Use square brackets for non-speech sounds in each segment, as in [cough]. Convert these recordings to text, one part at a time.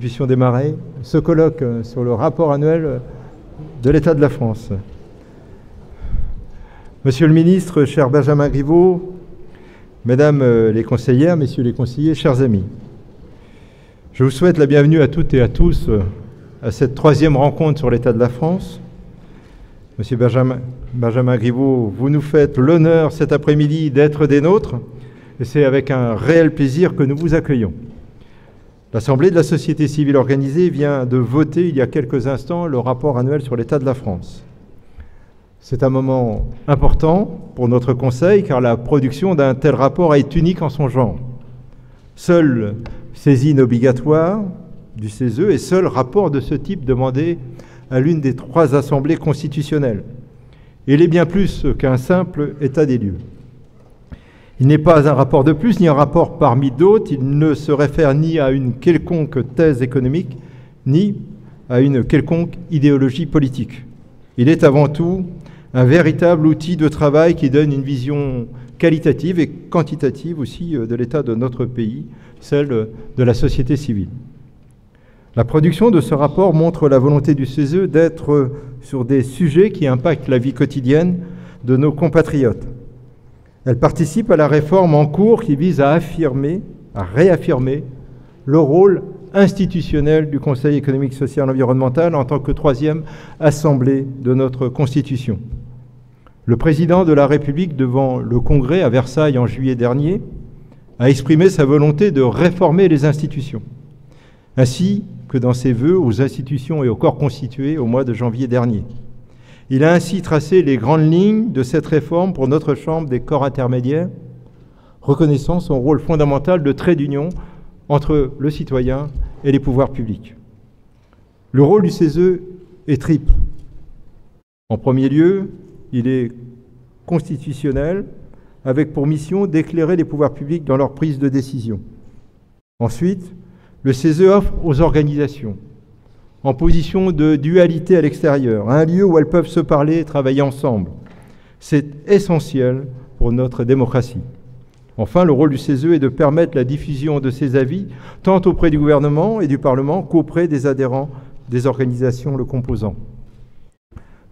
Puissions démarrer ce colloque sur le rapport annuel de l'État de la France. Monsieur le ministre, cher Benjamin Griveaux, Mesdames les conseillères, Messieurs les conseillers, chers amis, je vous souhaite la bienvenue à toutes et à tous à cette troisième rencontre sur l'État de la France. Monsieur Benjamin, Benjamin vous nous faites l'honneur cet après-midi d'être des nôtres et c'est avec un réel plaisir que nous vous accueillons. L'Assemblée de la société civile organisée vient de voter il y a quelques instants le rapport annuel sur l'état de la France. C'est un moment important pour notre Conseil car la production d'un tel rapport est unique en son genre. Seule saisine obligatoire du CESE et seul rapport de ce type demandé à l'une des trois assemblées constitutionnelles. Il est bien plus qu'un simple état des lieux. Il n'est pas un rapport de plus, ni un rapport parmi d'autres. Il ne se réfère ni à une quelconque thèse économique, ni à une quelconque idéologie politique. Il est avant tout un véritable outil de travail qui donne une vision qualitative et quantitative aussi euh, de l'état de notre pays, celle de la société civile. La production de ce rapport montre la volonté du CESE d'être sur des sujets qui impactent la vie quotidienne de nos compatriotes elle participe à la réforme en cours qui vise à affirmer, à réaffirmer le rôle institutionnel du Conseil économique, social et environnemental en tant que troisième assemblée de notre Constitution. Le président de la République, devant le Congrès à Versailles en juillet dernier, a exprimé sa volonté de réformer les institutions, ainsi que dans ses vœux aux institutions et aux corps constitués au mois de janvier dernier. Il a ainsi tracé les grandes lignes de cette réforme pour notre Chambre des corps intermédiaires, reconnaissant son rôle fondamental de trait d'union entre le citoyen et les pouvoirs publics. Le rôle du CESE est triple. En premier lieu, il est constitutionnel, avec pour mission d'éclairer les pouvoirs publics dans leur prise de décision. Ensuite, le CESE offre aux organisations, en position de dualité à l'extérieur, un lieu où elles peuvent se parler et travailler ensemble. C'est essentiel pour notre démocratie. Enfin, le rôle du CESE est de permettre la diffusion de ses avis tant auprès du gouvernement et du Parlement qu'auprès des adhérents des organisations le composant.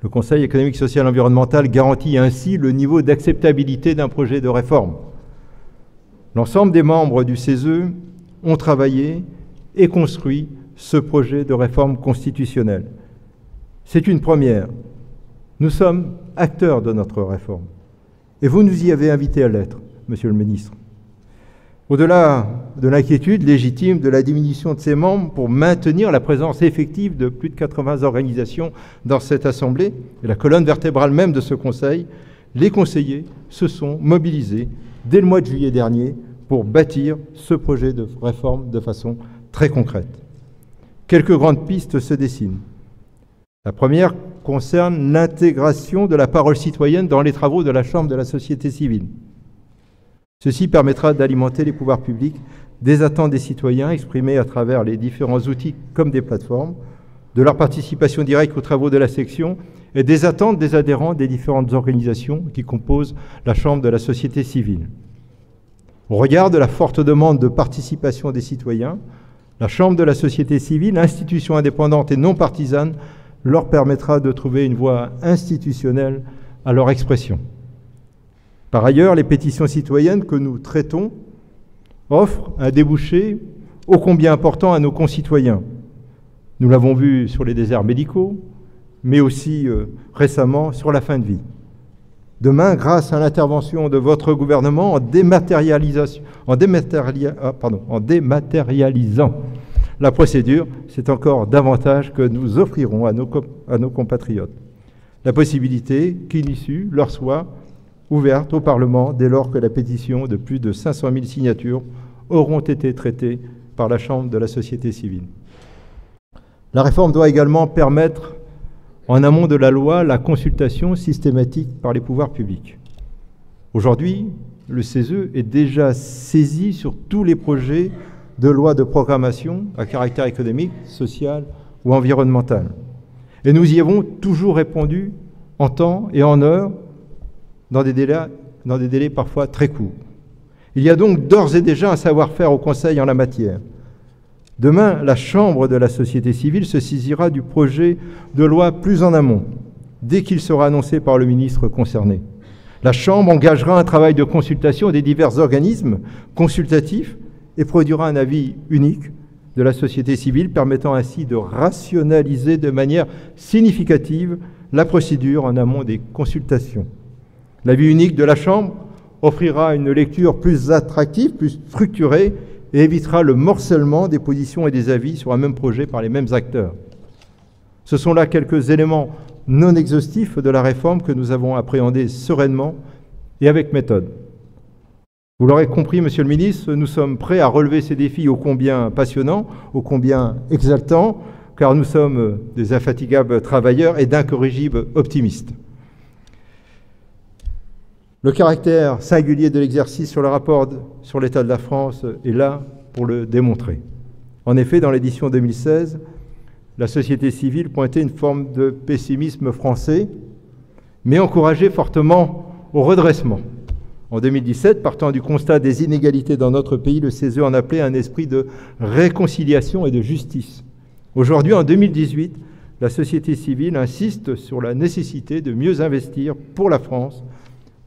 Le Conseil économique, social et environnemental garantit ainsi le niveau d'acceptabilité d'un projet de réforme. L'ensemble des membres du CESE ont travaillé et construit ce projet de réforme constitutionnelle. C'est une première. Nous sommes acteurs de notre réforme. Et vous nous y avez invité à l'être, Monsieur le ministre. Au-delà de l'inquiétude légitime de la diminution de ses membres pour maintenir la présence effective de plus de 80 organisations dans cette Assemblée, et la colonne vertébrale même de ce Conseil, les conseillers se sont mobilisés dès le mois de juillet dernier pour bâtir ce projet de réforme de façon très concrète. Quelques grandes pistes se dessinent. La première concerne l'intégration de la parole citoyenne dans les travaux de la Chambre de la société civile. Ceci permettra d'alimenter les pouvoirs publics des attentes des citoyens exprimées à travers les différents outils comme des plateformes, de leur participation directe aux travaux de la section et des attentes des adhérents des différentes organisations qui composent la Chambre de la société civile. Au regard de la forte demande de participation des citoyens, la Chambre de la société civile, institution indépendante et non partisane, leur permettra de trouver une voie institutionnelle à leur expression. Par ailleurs, les pétitions citoyennes que nous traitons offrent un débouché ô combien important à nos concitoyens. Nous l'avons vu sur les déserts médicaux, mais aussi euh, récemment sur la fin de vie. Demain, grâce à l'intervention de votre gouvernement ah, en dématérialisant la procédure, c'est encore davantage que nous offrirons à nos, à nos compatriotes. La possibilité qu'une issue leur soit ouverte au Parlement dès lors que la pétition de plus de 500 000 signatures auront été traitées par la Chambre de la société civile. La réforme doit également permettre en amont de la loi la consultation systématique par les pouvoirs publics. Aujourd'hui, le CESE est déjà saisi sur tous les projets de loi de programmation à caractère économique, social ou environnemental. Et nous y avons toujours répondu en temps et en heure dans des délais, parfois très courts. Il y a donc d'ores et déjà un savoir-faire au Conseil en la matière. Demain, la Chambre de la société civile se saisira du projet de loi plus en amont, dès qu'il sera annoncé par le ministre concerné. La Chambre engagera un travail de consultation des divers organismes consultatifs et produira un avis unique de la société civile, permettant ainsi de rationaliser de manière significative la procédure en amont des consultations. L'avis unique de la Chambre offrira une lecture plus attractive, plus structurée et évitera le morcellement des positions et des avis sur un même projet par les mêmes acteurs. Ce sont là quelques éléments non exhaustifs de la réforme que nous avons appréhendés sereinement et avec méthode. Vous l'aurez compris, Monsieur le Ministre, nous sommes prêts à relever ces défis ô combien passionnants, ô combien exaltants, car nous sommes des infatigables travailleurs et d'incorrigibles optimistes. Le caractère singulier de l'exercice sur le rapport sur l'état de la France est là pour le démontrer. En effet, dans l'édition 2016, la société civile pointait une forme de pessimisme français, mais encourageait fortement au redressement. En 2017, partant du constat des inégalités dans notre pays, le CESE en appelait un esprit de réconciliation et de justice. Aujourd'hui, en 2018, la société civile insiste sur la nécessité de mieux investir pour la France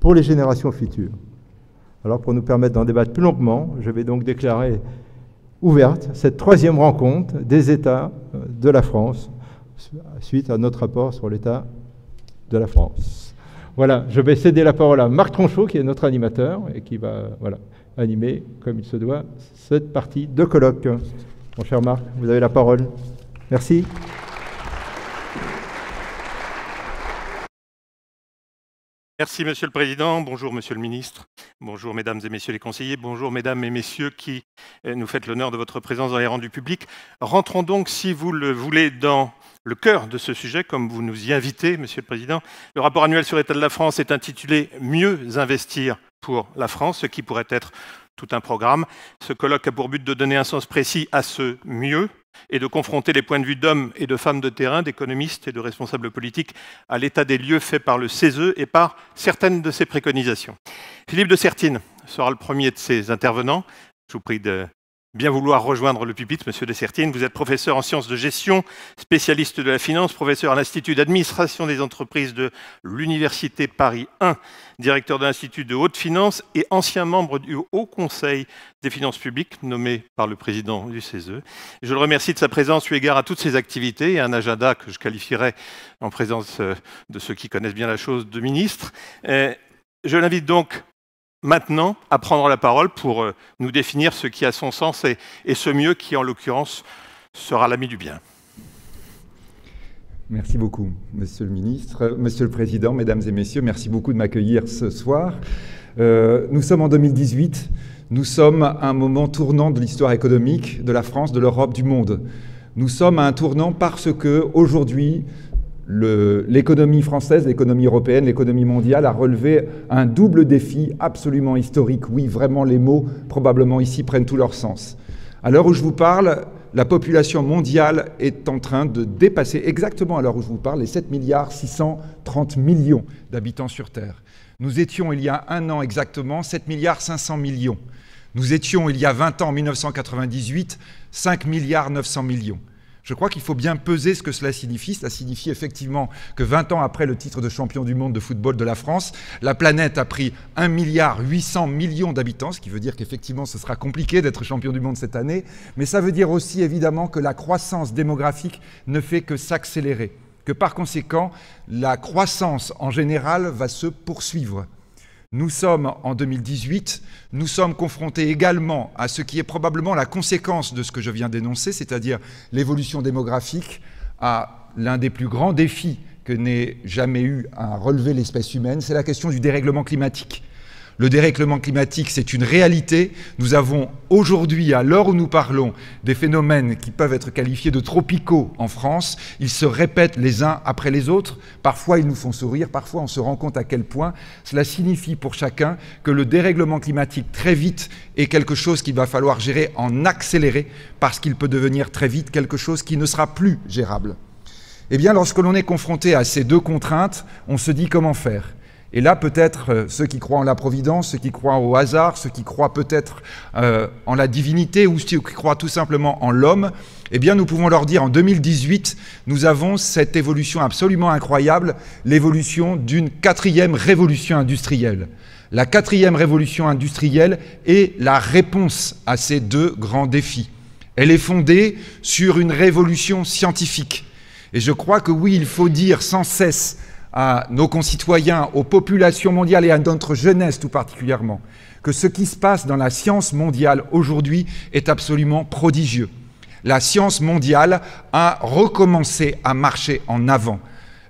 pour les générations futures. Alors pour nous permettre d'en débattre plus longuement, je vais donc déclarer ouverte cette troisième rencontre des États euh, de la France suite à notre rapport sur l'État de la France. Voilà, je vais céder la parole à Marc Tronchot, qui est notre animateur et qui va voilà, animer, comme il se doit, cette partie de colloque. Mon cher Marc, vous avez la parole. Merci. Merci Monsieur le Président, bonjour Monsieur le Ministre, bonjour Mesdames et Messieurs les conseillers, bonjour Mesdames et Messieurs qui euh, nous faites l'honneur de votre présence dans les rangs du public. Rentrons donc, si vous le voulez, dans le cœur de ce sujet, comme vous nous y invitez, Monsieur le Président. Le rapport annuel sur l'état de la France est intitulé Mieux investir pour la France, ce qui pourrait être tout un programme. Ce colloque a pour but de donner un sens précis à ce mieux et de confronter les points de vue d'hommes et de femmes de terrain, d'économistes et de responsables politiques à l'état des lieux fait par le CESE et par certaines de ses préconisations. Philippe de Sertine sera le premier de ces intervenants. Je vous prie de bien vouloir rejoindre le pupitre, Monsieur Dessertine. Vous êtes professeur en sciences de gestion, spécialiste de la finance, professeur à l'Institut d'administration des entreprises de l'Université Paris 1, directeur de l'Institut de haute finance et ancien membre du Haut Conseil des finances publiques, nommé par le président du CESE. Je le remercie de sa présence eu égard à toutes ses activités et un agenda que je qualifierais, en présence euh, de ceux qui connaissent bien la chose, de ministre. Euh, je l'invite donc maintenant à prendre la parole pour euh, nous définir ce qui a son sens et, ce mieux qui, en l'occurrence, sera l'ami du bien. Merci beaucoup, Monsieur le Ministre, Monsieur le Président, Mesdames et Messieurs, merci beaucoup de m'accueillir ce soir. Euh, nous sommes en 2018, nous sommes à un moment tournant de l'histoire économique de la France, de l'Europe, du monde. Nous sommes à un tournant parce que aujourd'hui, l'économie française, l'économie européenne, l'économie mondiale a relevé un double défi absolument historique. Oui, vraiment, les mots probablement ici prennent tout leur sens. À l'heure où je vous parle, la population mondiale est en train de dépasser exactement à l'heure où je vous parle les 7 milliards 630 millions d'habitants sur Terre. Nous étions il y a un an exactement 7 milliards 500 millions. Nous étions il y a 20 ans, en 1998, 5 milliards 900 millions. Je crois qu'il faut bien peser ce que cela signifie. Cela signifie effectivement que 20 ans après le titre de champion du monde de football de la France, la planète a pris 1 milliard 800 millions d'habitants, ce qui veut dire qu'effectivement ce sera compliqué d'être champion du monde cette année, mais ça veut dire aussi évidemment que la croissance démographique ne fait que s'accélérer, que par conséquent la croissance en général va se poursuivre. Nous sommes en 2018, nous sommes confrontés également à ce qui est probablement la conséquence de ce que je viens d'énoncer, c'est-à-dire l'évolution démographique, à l'un des plus grands défis que n'ait jamais eu à relever l'espèce humaine, c'est la question du dérèglement climatique. Le dérèglement climatique, c'est une réalité. Nous avons aujourd'hui, à l'heure où nous parlons, des phénomènes qui peuvent être qualifiés de tropicaux en France. Ils se répètent les uns après les autres. Parfois, ils nous font sourire. Parfois, on se rend compte à quel point cela signifie pour chacun que le dérèglement climatique, très vite, est quelque chose qu'il va falloir gérer en accéléré, parce qu'il peut devenir très vite quelque chose qui ne sera plus gérable. Eh bien, lorsque l'on est confronté à ces deux contraintes, on se dit comment faire Et là, peut-être, euh, ceux qui croient en la providence, ceux qui croient au hasard, ceux qui croient peut-être euh, en la divinité ou ceux qui croient tout simplement en l'homme, eh bien, nous pouvons leur dire en 2018, nous avons cette évolution absolument incroyable, l'évolution d'une quatrième révolution industrielle. La quatrième révolution industrielle est la réponse à ces deux grands défis. Elle est fondée sur une révolution scientifique. Et je crois que oui, il faut dire sans cesse à nos concitoyens, aux populations mondiales et à notre jeunesse tout particulièrement, que ce qui se passe dans la science mondiale aujourd'hui est absolument prodigieux. La science mondiale a recommencé à marcher en avant.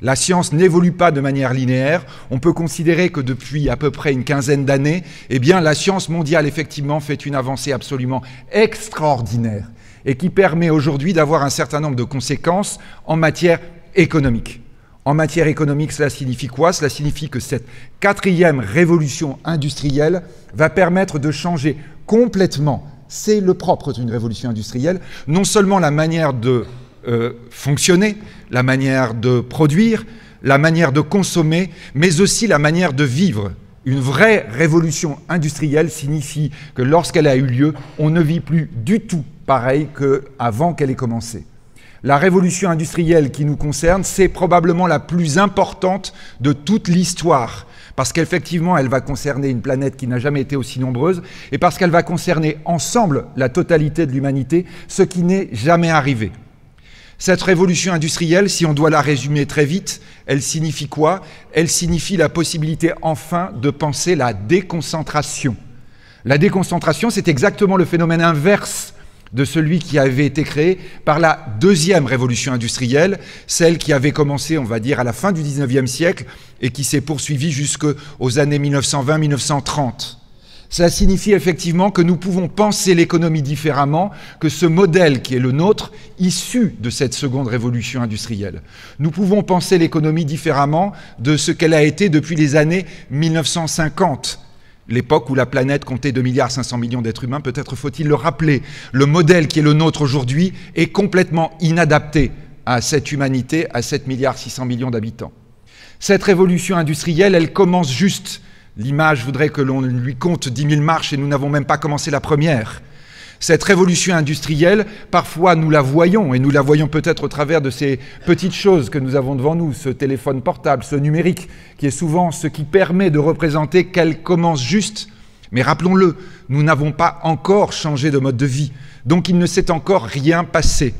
La science n'évolue pas de manière linéaire. On peut considérer que depuis à peu près une quinzaine d'années, eh la science mondiale effectivement fait une avancée absolument extraordinaire et qui permet aujourd'hui d'avoir un certain nombre de conséquences en matière économique. En matière économique, cela signifie quoi? Cela signifie que cette quatrième révolution industrielle va permettre de changer complètement, c'est le propre d'une révolution industrielle, non seulement la manière de euh, fonctionner, la manière de produire, la manière de consommer, mais aussi la manière de vivre. Une vraie révolution industrielle signifie que lorsqu'elle a eu lieu, on ne vit plus du tout pareil qu'avant qu'elle ait commencé. La révolution industrielle qui nous concerne, c'est probablement la plus importante de toute l'histoire, parce qu'effectivement, elle va concerner une planète qui n'a jamais été aussi nombreuse, et parce qu'elle va concerner ensemble la totalité de l'humanité, ce qui n'est jamais arrivé. Cette révolution industrielle, si on doit la résumer très vite, elle signifie quoi? Elle signifie la possibilité enfin de penser la déconcentration. La déconcentration, c'est exactement le phénomène inverse de celui qui avait été créé par la deuxième révolution industrielle, celle qui avait commencé, on va dire, à la fin du 19e siècle et qui s'est poursuivie jusqu'aux années 1920-1930. Cela signifie effectivement que nous pouvons penser l'économie différemment que ce modèle qui est le nôtre, issu de cette seconde révolution industrielle. Nous pouvons penser l'économie différemment de ce qu'elle a été depuis les années 1950 l'époque où la planète comptait 2 milliards 500 millions d'êtres humains, peut-être faut-il le rappeler, le modèle qui est le nôtre aujourd'hui est complètement inadapté à cette humanité, à 7 milliards 600 millions d'habitants. Cette révolution industrielle, elle commence juste. L'image voudrait que l'on lui compte 10 000 marches et nous n'avons même pas commencé la première. Cette révolution industrielle, parfois nous la voyons, et nous la voyons peut-être au travers de ces petites choses que nous avons devant nous, ce téléphone portable, ce numérique, qui est souvent ce qui permet de représenter qu'elle commence juste. Mais rappelons-le, nous n'avons pas encore changé de mode de vie, donc il ne s'est encore rien passé.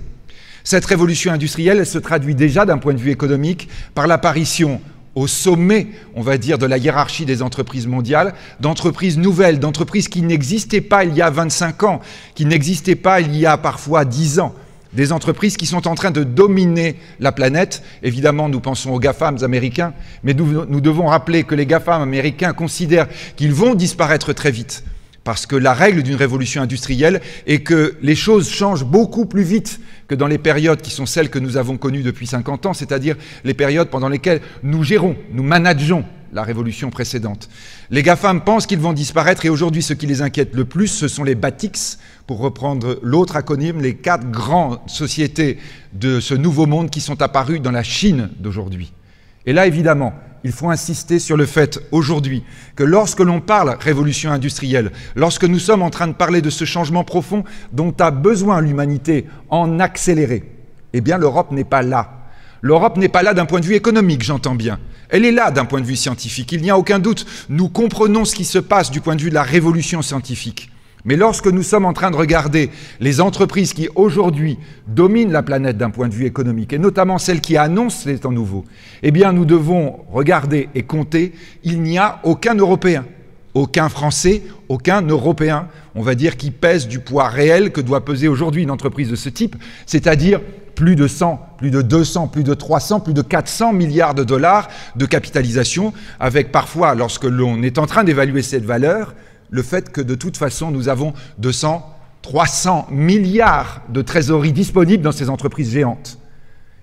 Cette révolution industrielle, elle se traduit déjà d'un point de vue économique par l'apparition au sommet, on va dire, de la hiérarchie des entreprises mondiales, d'entreprises nouvelles, d'entreprises qui n'existaient pas il y a 25 ans, qui n'existaient pas il y a parfois 10 ans. Des entreprises qui sont en train de dominer la planète. Évidemment, nous pensons aux GAFAMs américains, mais nous, nous devons rappeler que les GAFAM américains considèrent qu'ils vont disparaître très vite. Parce que la règle d'une révolution industrielle est que les choses changent beaucoup plus vite que dans les périodes qui sont celles que nous avons connues depuis 50 ans, c'est-à-dire les périodes pendant lesquelles nous gérons, nous manageons la révolution précédente. Les GAFAM pensent qu'ils vont disparaître et aujourd'hui ce qui les inquiète le plus, ce sont les BATIX, pour reprendre l'autre acronyme, les quatre grandes sociétés de ce nouveau monde qui sont apparues dans la Chine d'aujourd'hui. Et là, évidemment, il faut insister sur le fait aujourd'hui que lorsque l'on parle révolution industrielle, lorsque nous sommes en train de parler de ce changement profond dont a besoin l'humanité en accélérer, eh bien l'Europe n'est pas là. L'Europe n'est pas là d'un point de vue économique, j'entends bien. Elle est là d'un point de vue scientifique. Il n'y a aucun doute. Nous comprenons ce qui se passe du point de vue de la révolution scientifique. Mais lorsque nous sommes en train de regarder les entreprises qui aujourd'hui dominent la planète d'un point de vue économique, et notamment celles qui annoncent les temps nouveaux, eh bien nous devons regarder et compter, il n'y a aucun Européen, aucun Français, aucun Européen, on va dire, qui pèse du poids réel que doit peser aujourd'hui une entreprise de ce type, c'est-à-dire plus de 100, plus de 200, plus de 300, plus de 400 milliards de dollars de capitalisation, avec parfois, lorsque l'on est en train d'évaluer cette valeur, le fait que de toute façon, nous avons 200, 300 milliards de trésorerie disponibles dans ces entreprises géantes.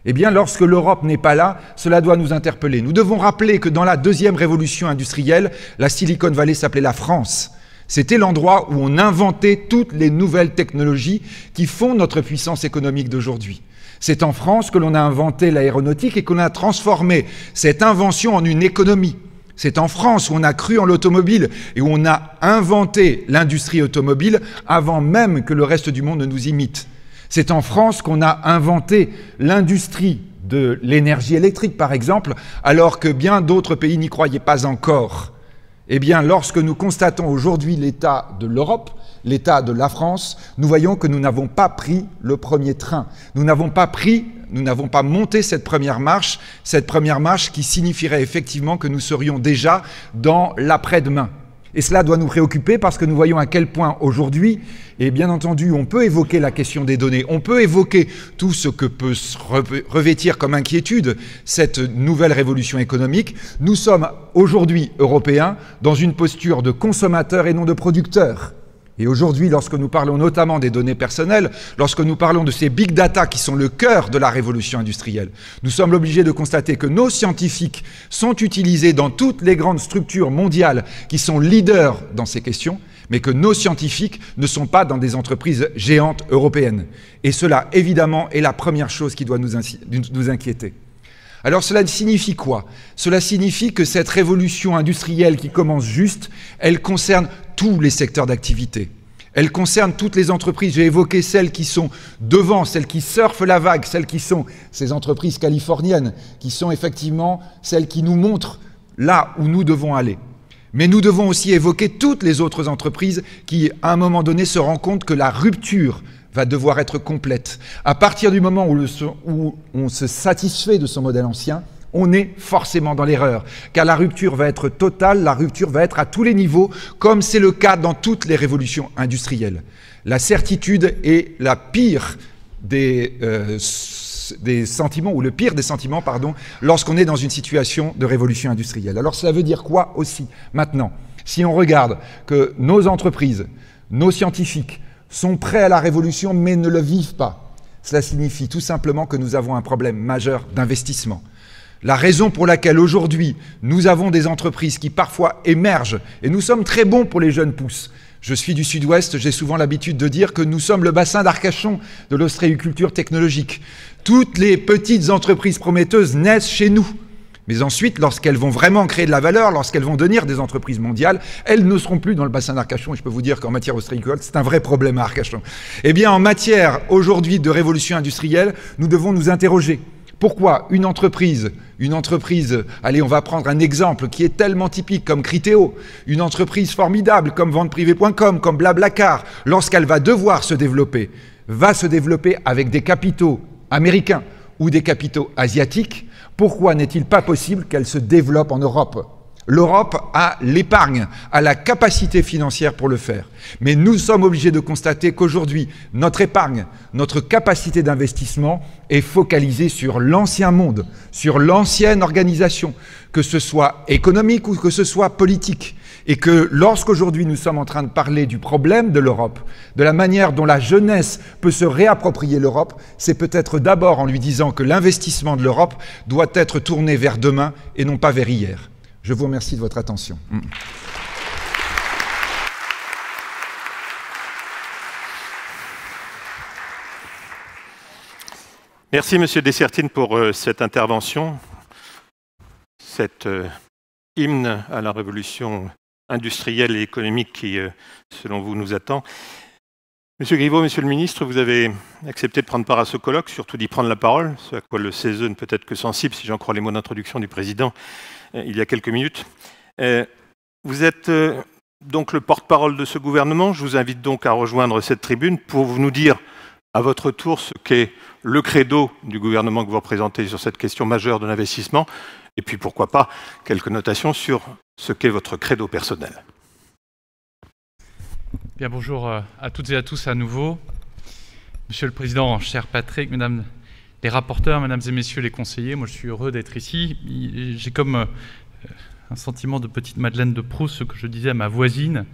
Eh bien, lorsque l'Europe n'est pas là, cela doit nous interpeller. Nous devons rappeler que dans la deuxième révolution industrielle, la Silicon Valley s'appelait la France. C'était l'endroit où on inventait toutes les nouvelles technologies qui font notre puissance économique d'aujourd'hui. C'est en France que l'on a inventé l'aéronautique et qu'on a transformé cette invention en une économie. C'est en France où on a cru en l'automobile et où on a inventé l'industrie automobile avant même que le reste du monde ne nous imite. C'est en France qu'on a inventé l'industrie de l'énergie électrique, par exemple, alors que bien d'autres pays n'y croyaient pas encore. Eh bien, lorsque nous constatons aujourd'hui l'état de l'Europe, l'état de la France, nous voyons que nous n'avons pas pris le premier train. Nous n'avons pas pris, nous n'avons pas monté cette première marche, cette première marche qui signifierait effectivement que nous serions déjà dans l'après-demain. Et cela doit nous préoccuper parce que nous voyons à quel point aujourd'hui, et bien entendu, on peut évoquer la question des données, on peut évoquer tout ce que peut revêtir comme inquiétude cette nouvelle révolution économique. Nous sommes aujourd'hui, Européens, dans une posture de consommateurs et non de producteurs. Et aujourd'hui, lorsque nous parlons notamment des données personnelles, lorsque nous parlons de ces big data qui sont le cœur de la révolution industrielle, nous sommes obligés de constater que nos scientifiques sont utilisés dans toutes les grandes structures mondiales qui sont leaders dans ces questions, mais que nos scientifiques ne sont pas dans des entreprises géantes européennes. Et cela, évidemment, est la première chose qui doit nous, inquiéter. Alors cela signifie quoi? Cela signifie que cette révolution industrielle qui commence juste, elle concerne tous les secteurs d'activité. Elle concerne toutes les entreprises. J'ai évoqué celles qui sont devant, celles qui surfent la vague, celles qui sont ces entreprises californiennes, qui sont effectivement celles qui nous montrent là où nous devons aller. Mais nous devons aussi évoquer toutes les autres entreprises qui, à un moment donné, se rendent compte que la rupture va devoir être complète. À partir du moment où, où on se satisfait de son modèle ancien, on est forcément dans l'erreur, car la rupture va être totale, la rupture va être à tous les niveaux, comme c'est le cas dans toutes les révolutions industrielles. La certitude est la pire des, euh, sentiments, ou le pire des sentiments, pardon, lorsqu'on est dans une situation de révolution industrielle. Alors cela veut dire quoi aussi maintenant? Si on regarde que nos entreprises, nos scientifiques sont prêts à la révolution mais ne le vivent pas, cela signifie tout simplement que nous avons un problème majeur d'investissement. La raison pour laquelle aujourd'hui nous avons des entreprises qui parfois émergent, et nous sommes très bons pour les jeunes pousses. Je suis du sud-ouest, j'ai souvent l'habitude de dire que nous sommes le bassin d'Arcachon de l'ostréiculture technologique. Toutes les petites entreprises prometteuses naissent chez nous. Mais ensuite, lorsqu'elles vont vraiment créer de la valeur, lorsqu'elles vont devenir des entreprises mondiales, elles ne seront plus dans le bassin d'Arcachon. Et je peux vous dire qu'en matière ostréicole, c'est un vrai problème à Arcachon. Eh bien, en matière aujourd'hui de révolution industrielle, nous devons nous interroger. Pourquoi une entreprise, une entreprise, allez, on va prendre un exemple qui est tellement typique comme Criteo, une entreprise formidable comme venteprivé.com, comme Blablacar, lorsqu'elle va devoir se développer, va se développer avec des capitaux américains ou des capitaux asiatiques, pourquoi n'est-il pas possible qu'elle se développe en Europe? L'Europe a l'épargne, a la capacité financière pour le faire. Mais nous sommes obligés de constater qu'aujourd'hui, notre épargne, notre capacité d'investissement est focalisée sur l'ancien monde, sur l'ancienne organisation, que ce soit économique ou que ce soit politique. Et que lorsqu'aujourd'hui nous sommes en train de parler du problème de l'Europe, de la manière dont la jeunesse peut se réapproprier l'Europe, c'est peut-être d'abord en lui disant que l'investissement de l'Europe doit être tourné vers demain et non pas vers hier. Je vous remercie de votre attention. Mm. Merci, Monsieur Dessertine, pour euh, cette intervention, cet euh, hymne à la révolution industrielle et économique qui, euh, selon vous, nous attend. Monsieur Griveaux, Monsieur le Ministre, vous avez accepté de prendre part à ce colloque, surtout d'y prendre la parole, ce à quoi le CESE ne peut être que sensible, si j'en crois les mots d'introduction du Président, il y a quelques minutes. Euh, vous êtes euh, donc le porte-parole de ce gouvernement. Je vous invite donc à rejoindre cette tribune pour nous dire à votre tour ce qu'est le credo du gouvernement que vous représentez sur cette question majeure de l'investissement, et puis pourquoi pas quelques notations sur ce qu'est votre credo personnel. Bien, bonjour à toutes et à tous à nouveau. Monsieur le Président, cher Patrick, Mesdames les rapporteurs, mesdames et messieurs les conseillers, moi je suis heureux d'être ici. J'ai comme euh, un sentiment de petite Madeleine de Proust, ce que je disais à ma voisine.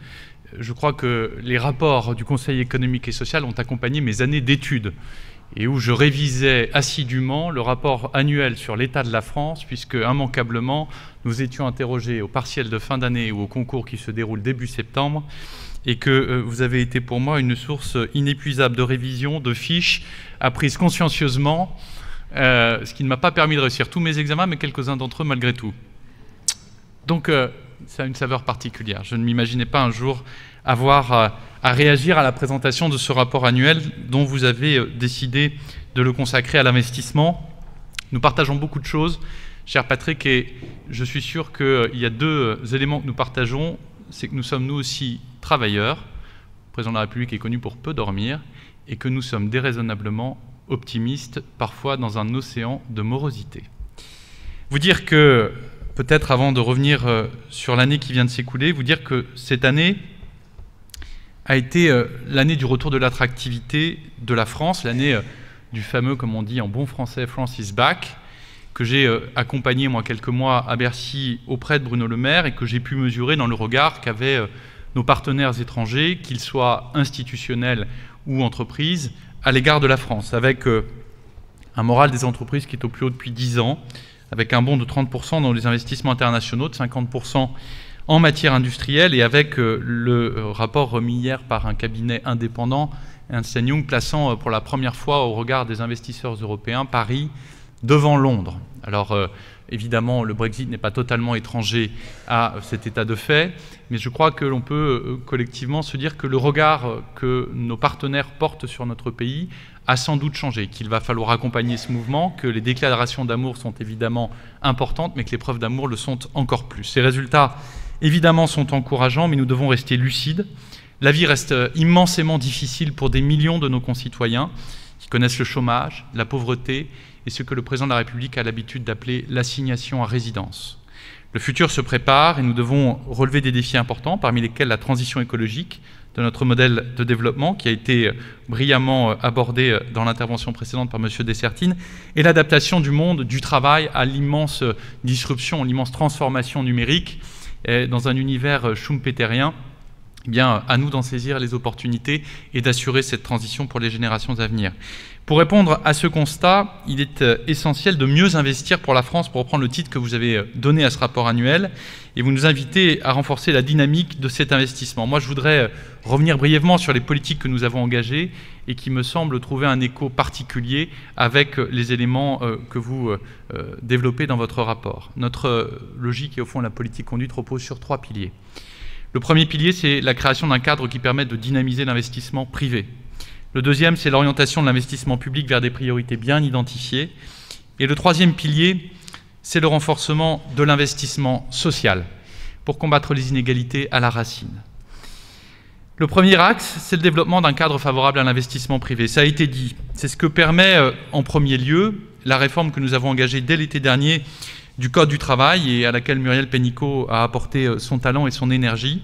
Je crois que les rapports du Conseil économique et social ont accompagné mes années d'études et où je révisais assidûment le rapport annuel sur l'état de la France, puisque immanquablement, nous étions interrogés au partiel de fin d'année ou au concours qui se déroule début septembre, et que euh, vous avez été pour moi une source inépuisable de révision, de fiches, apprises consciencieusement, euh, ce qui ne m'a pas permis de réussir tous mes examens, mais quelques-uns d'entre eux malgré tout. Donc euh, ça a une saveur particulière. Je ne m'imaginais pas un jour avoir euh, à réagir à la présentation de ce rapport annuel dont vous avez décidé de le consacrer à l'investissement. Nous partageons beaucoup de choses, cher Patrick, et je suis sûr qu'il y a deux éléments que nous partageons. C'est que nous sommes nous aussi travailleurs. Le président de la République est connu pour peu dormir et que nous sommes déraisonnablement optimistes, parfois dans un océan de morosité. Vous dire que, peut-être avant de revenir euh, sur l'année qui vient de s'écouler, vous dire que cette année a été euh, l'année du retour de l'attractivité de la France, l'année euh, du fameux, comme on dit en bon français, France is back, que j'ai accompagné moi quelques mois à Bercy auprès de Bruno Le Maire et que j'ai pu mesurer dans le regard qu'avaient nos partenaires étrangers, qu'ils soient institutionnels ou entreprises, à l'égard de la France, avec un moral des entreprises qui est au plus haut depuis 10 ans, avec un bond de 30% dans les investissements internationaux, de 50% en matière industrielle, et avec euh, le euh, rapport remis hier par un cabinet indépendant, Ernst Young, plaçant euh, pour la première fois au regard des investisseurs européens Paris devant Londres. Alors, évidemment, le Brexit n'est pas totalement étranger à cet état de fait, mais je crois que l'on peut collectivement se dire que le regard que nos partenaires portent sur notre pays a sans doute changé, qu'il va falloir accompagner ce mouvement, que les déclarations d'amour sont évidemment importantes, mais que les preuves d'amour le sont encore plus. Ces résultats, évidemment, sont encourageants, mais nous devons rester lucides. La vie reste immensément difficile pour des millions de nos concitoyens qui connaissent le chômage, la pauvreté et ce que le président de la République a l'habitude d'appeler l'assignation à résidence. Le futur se prépare et nous devons relever des défis importants, parmi lesquels la transition écologique, de notre modèle de développement qui a été brillamment abordé dans l'intervention précédente par M. Dessertine, et l'adaptation du monde du travail à l'immense disruption, l'immense transformation numérique dans un univers schumpeterien. Bien, à nous d'en saisir les opportunités et d'assurer cette transition pour les générations à venir. Pour répondre à ce constat, il est euh, essentiel de mieux investir pour la France, pour reprendre le titre que vous avez euh, donné à ce rapport annuel, et vous nous invitez à renforcer la dynamique de cet investissement. Moi, je voudrais euh, revenir brièvement sur les politiques que nous avons engagées et qui me semblent trouver un écho particulier avec les éléments que vous développez dans votre rapport. Notre logique et au fond la politique conduite repose sur trois piliers. Le premier pilier, c'est la création d'un cadre qui permette de dynamiser l'investissement privé le deuxième, c'est l'orientation de l'investissement public vers des priorités bien identifiées. Et le troisième pilier, c'est le renforcement de l'investissement social pour combattre les inégalités à la racine. Le premier axe, c'est le développement d'un cadre favorable à l'investissement privé. Ça a été dit. C'est ce que permet euh, en premier lieu la réforme que nous avons engagée dès l'été dernier du Code du travail et à laquelle Muriel Pénicaud a apporté euh, son talent et son énergie.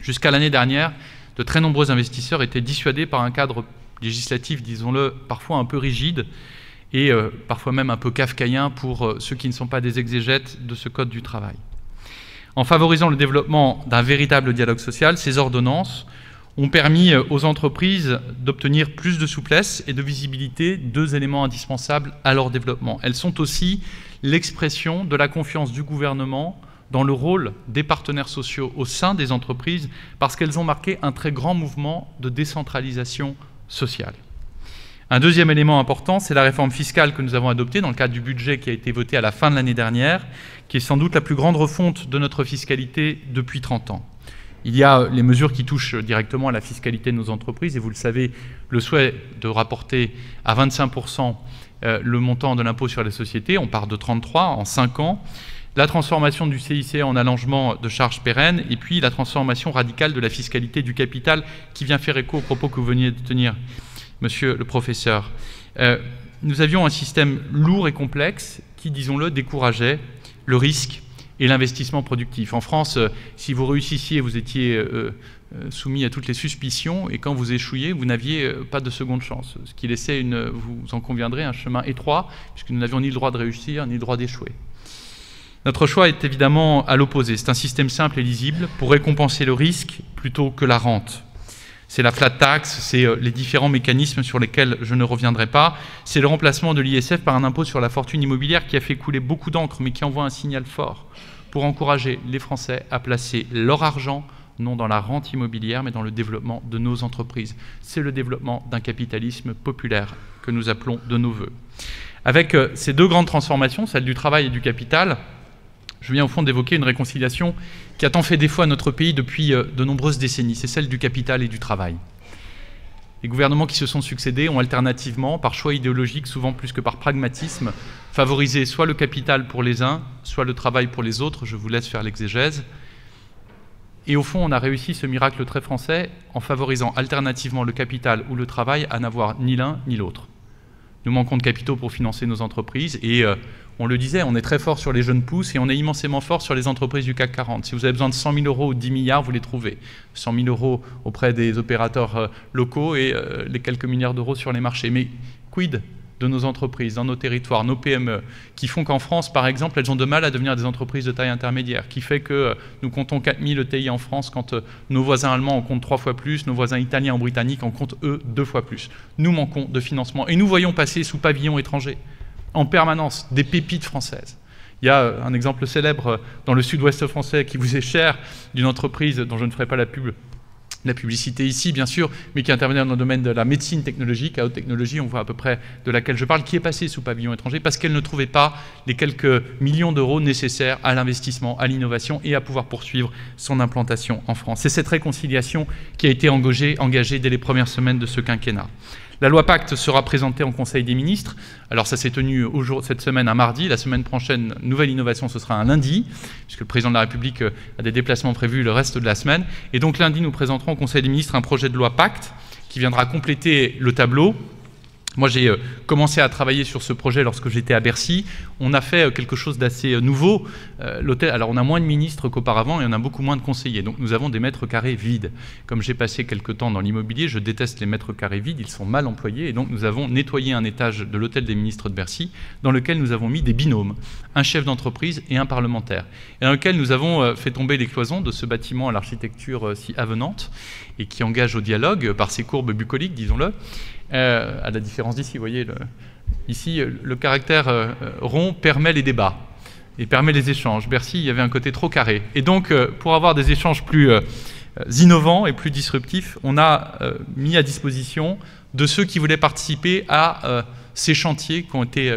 Jusqu'à l'année dernière, de très nombreux investisseurs étaient dissuadés par un cadre législatif, disons-le, parfois un peu rigide et euh, parfois même un peu kafkaïen pour euh, ceux qui ne sont pas des exégètes de ce Code du travail. En favorisant le développement d'un véritable dialogue social, ces ordonnances ont permis euh, aux entreprises d'obtenir plus de souplesse et de visibilité, deux éléments indispensables à leur développement. Elles sont aussi l'expression de la confiance du gouvernement dans le rôle des partenaires sociaux au sein des entreprises parce qu'elles ont marqué un très grand mouvement de décentralisation sociale. Un deuxième élément important, c'est la réforme fiscale que nous avons adoptée dans le cadre du budget qui a été voté à la fin de l'année dernière, qui est sans doute la plus grande refonte de notre fiscalité depuis 30 ans. Il y a les mesures qui touchent directement à la fiscalité de nos entreprises, et vous le savez, le souhait de rapporter à 25% euh, le montant de l'impôt sur les sociétés, on part de 33 en 5 ans, la transformation du CIC en allongement de charges pérennes, et puis la transformation radicale de la fiscalité du capital qui vient faire écho aux propos que vous veniez de tenir, monsieur le professeur. Euh, nous avions un système lourd et complexe qui, disons-le, décourageait le risque et l'investissement productif. En France, euh, si vous réussissiez, vous étiez euh, soumis à toutes les suspicions, et quand vous échouiez, vous n'aviez pas de seconde chance, ce qui laissait, vous en conviendrez, un chemin étroit, puisque nous n'avions ni le droit de réussir, ni le droit d'échouer. Notre choix est évidemment à l'opposé. C'est un système simple et lisible pour récompenser le risque plutôt que la rente. C'est la flat tax, c'est euh, les différents mécanismes sur lesquels je ne reviendrai pas. C'est le remplacement de l'ISF par un impôt sur la fortune immobilière qui a fait couler beaucoup d'encre, mais qui envoie un signal fort pour encourager les Français à placer leur argent non dans la rente immobilière, mais dans le développement de nos entreprises. C'est le développement d'un capitalisme populaire que nous appelons de nos voeux. Avec euh, ces deux grandes transformations, celle du travail et du capital, Je viens au fond d'évoquer une réconciliation qui a tant fait défaut à notre pays depuis euh, de nombreuses décennies, c'est celle du capital et du travail. Les gouvernements qui se sont succédés ont alternativement, par choix idéologique souvent plus que par pragmatisme, favorisé soit le capital pour les uns, soit le travail pour les autres, je vous laisse faire l'exégèse. Et au fond, on a réussi ce miracle très français en favorisant alternativement le capital ou le travail à n'avoir ni l'un ni l'autre. Nous manquons de capitaux pour financer nos entreprises et euh, on le disait, on est très fort sur les jeunes pousses et on est immensément fort sur les entreprises du CAC 40. Si vous avez besoin de 100 000 euros ou 10 milliards, vous les trouvez. 100 000 euros auprès des opérateurs euh, locaux et euh, les quelques milliards d'euros sur les marchés. Mais quid de nos entreprises, dans nos territoires, nos PME, qui font qu'en France, par exemple, elles ont de mal à devenir des entreprises de taille intermédiaire, qui fait que euh, nous comptons 4000 ETI en France quand nos voisins allemands en comptent trois fois plus, nos voisins italiens ou britanniques en comptent, eux, deux fois plus. Nous manquons de financement et nous voyons passer sous pavillon étranger en permanence des pépites françaises. Il y a euh, un exemple célèbre euh, dans le sud-ouest français qui vous est cher, d'une entreprise dont je ne ferai pas la pub, la publicité ici, bien sûr, mais qui intervient dans le domaine de la médecine technologique, à haute technologie, on voit à peu près de laquelle je parle, qui est passée sous pavillon étranger parce qu'elle ne trouvait pas les quelques millions d'euros nécessaires à l'investissement, à l'innovation et à pouvoir poursuivre son implantation en France. C'est cette réconciliation qui a été engagée, engagée dès les premières semaines de ce quinquennat. La loi Pacte sera présentée en Conseil des ministres. Alors ça s'est tenu cette semaine un mardi. La semaine prochaine, nouvelle innovation, ce sera un lundi, puisque le président de la République euh, a des déplacements prévus le reste de la semaine. Et donc lundi, nous présenterons au Conseil des ministres un projet de loi Pacte qui viendra compléter le tableau moi, j'ai euh, commencé à travailler sur ce projet lorsque j'étais à Bercy. On a fait euh, quelque chose d'assez euh, nouveau. L'hôtel, alors on a moins de ministres qu'auparavant et on a beaucoup moins de conseillers. Donc nous avons des mètres carrés vides. Comme j'ai passé quelque temps dans l'immobilier, je déteste les mètres carrés vides. Ils sont mal employés et donc nous avons nettoyé un étage de l'hôtel des ministres de Bercy dans lequel nous avons mis des binômes, un chef d'entreprise et un parlementaire, et dans lequel nous avons fait tomber les cloisons de ce bâtiment à l'architecture si avenante et qui engage au dialogue par ses courbes bucoliques, disons-le. Euh, à la différence d'ici, vous voyez, ici, le caractère euh, rond permet les débats et permet les échanges. Bercy, il y avait un côté trop carré. Et donc, euh, pour avoir des échanges plus innovants et plus disruptifs, on a mis à disposition de ceux qui voulaient participer à ces chantiers qui ont été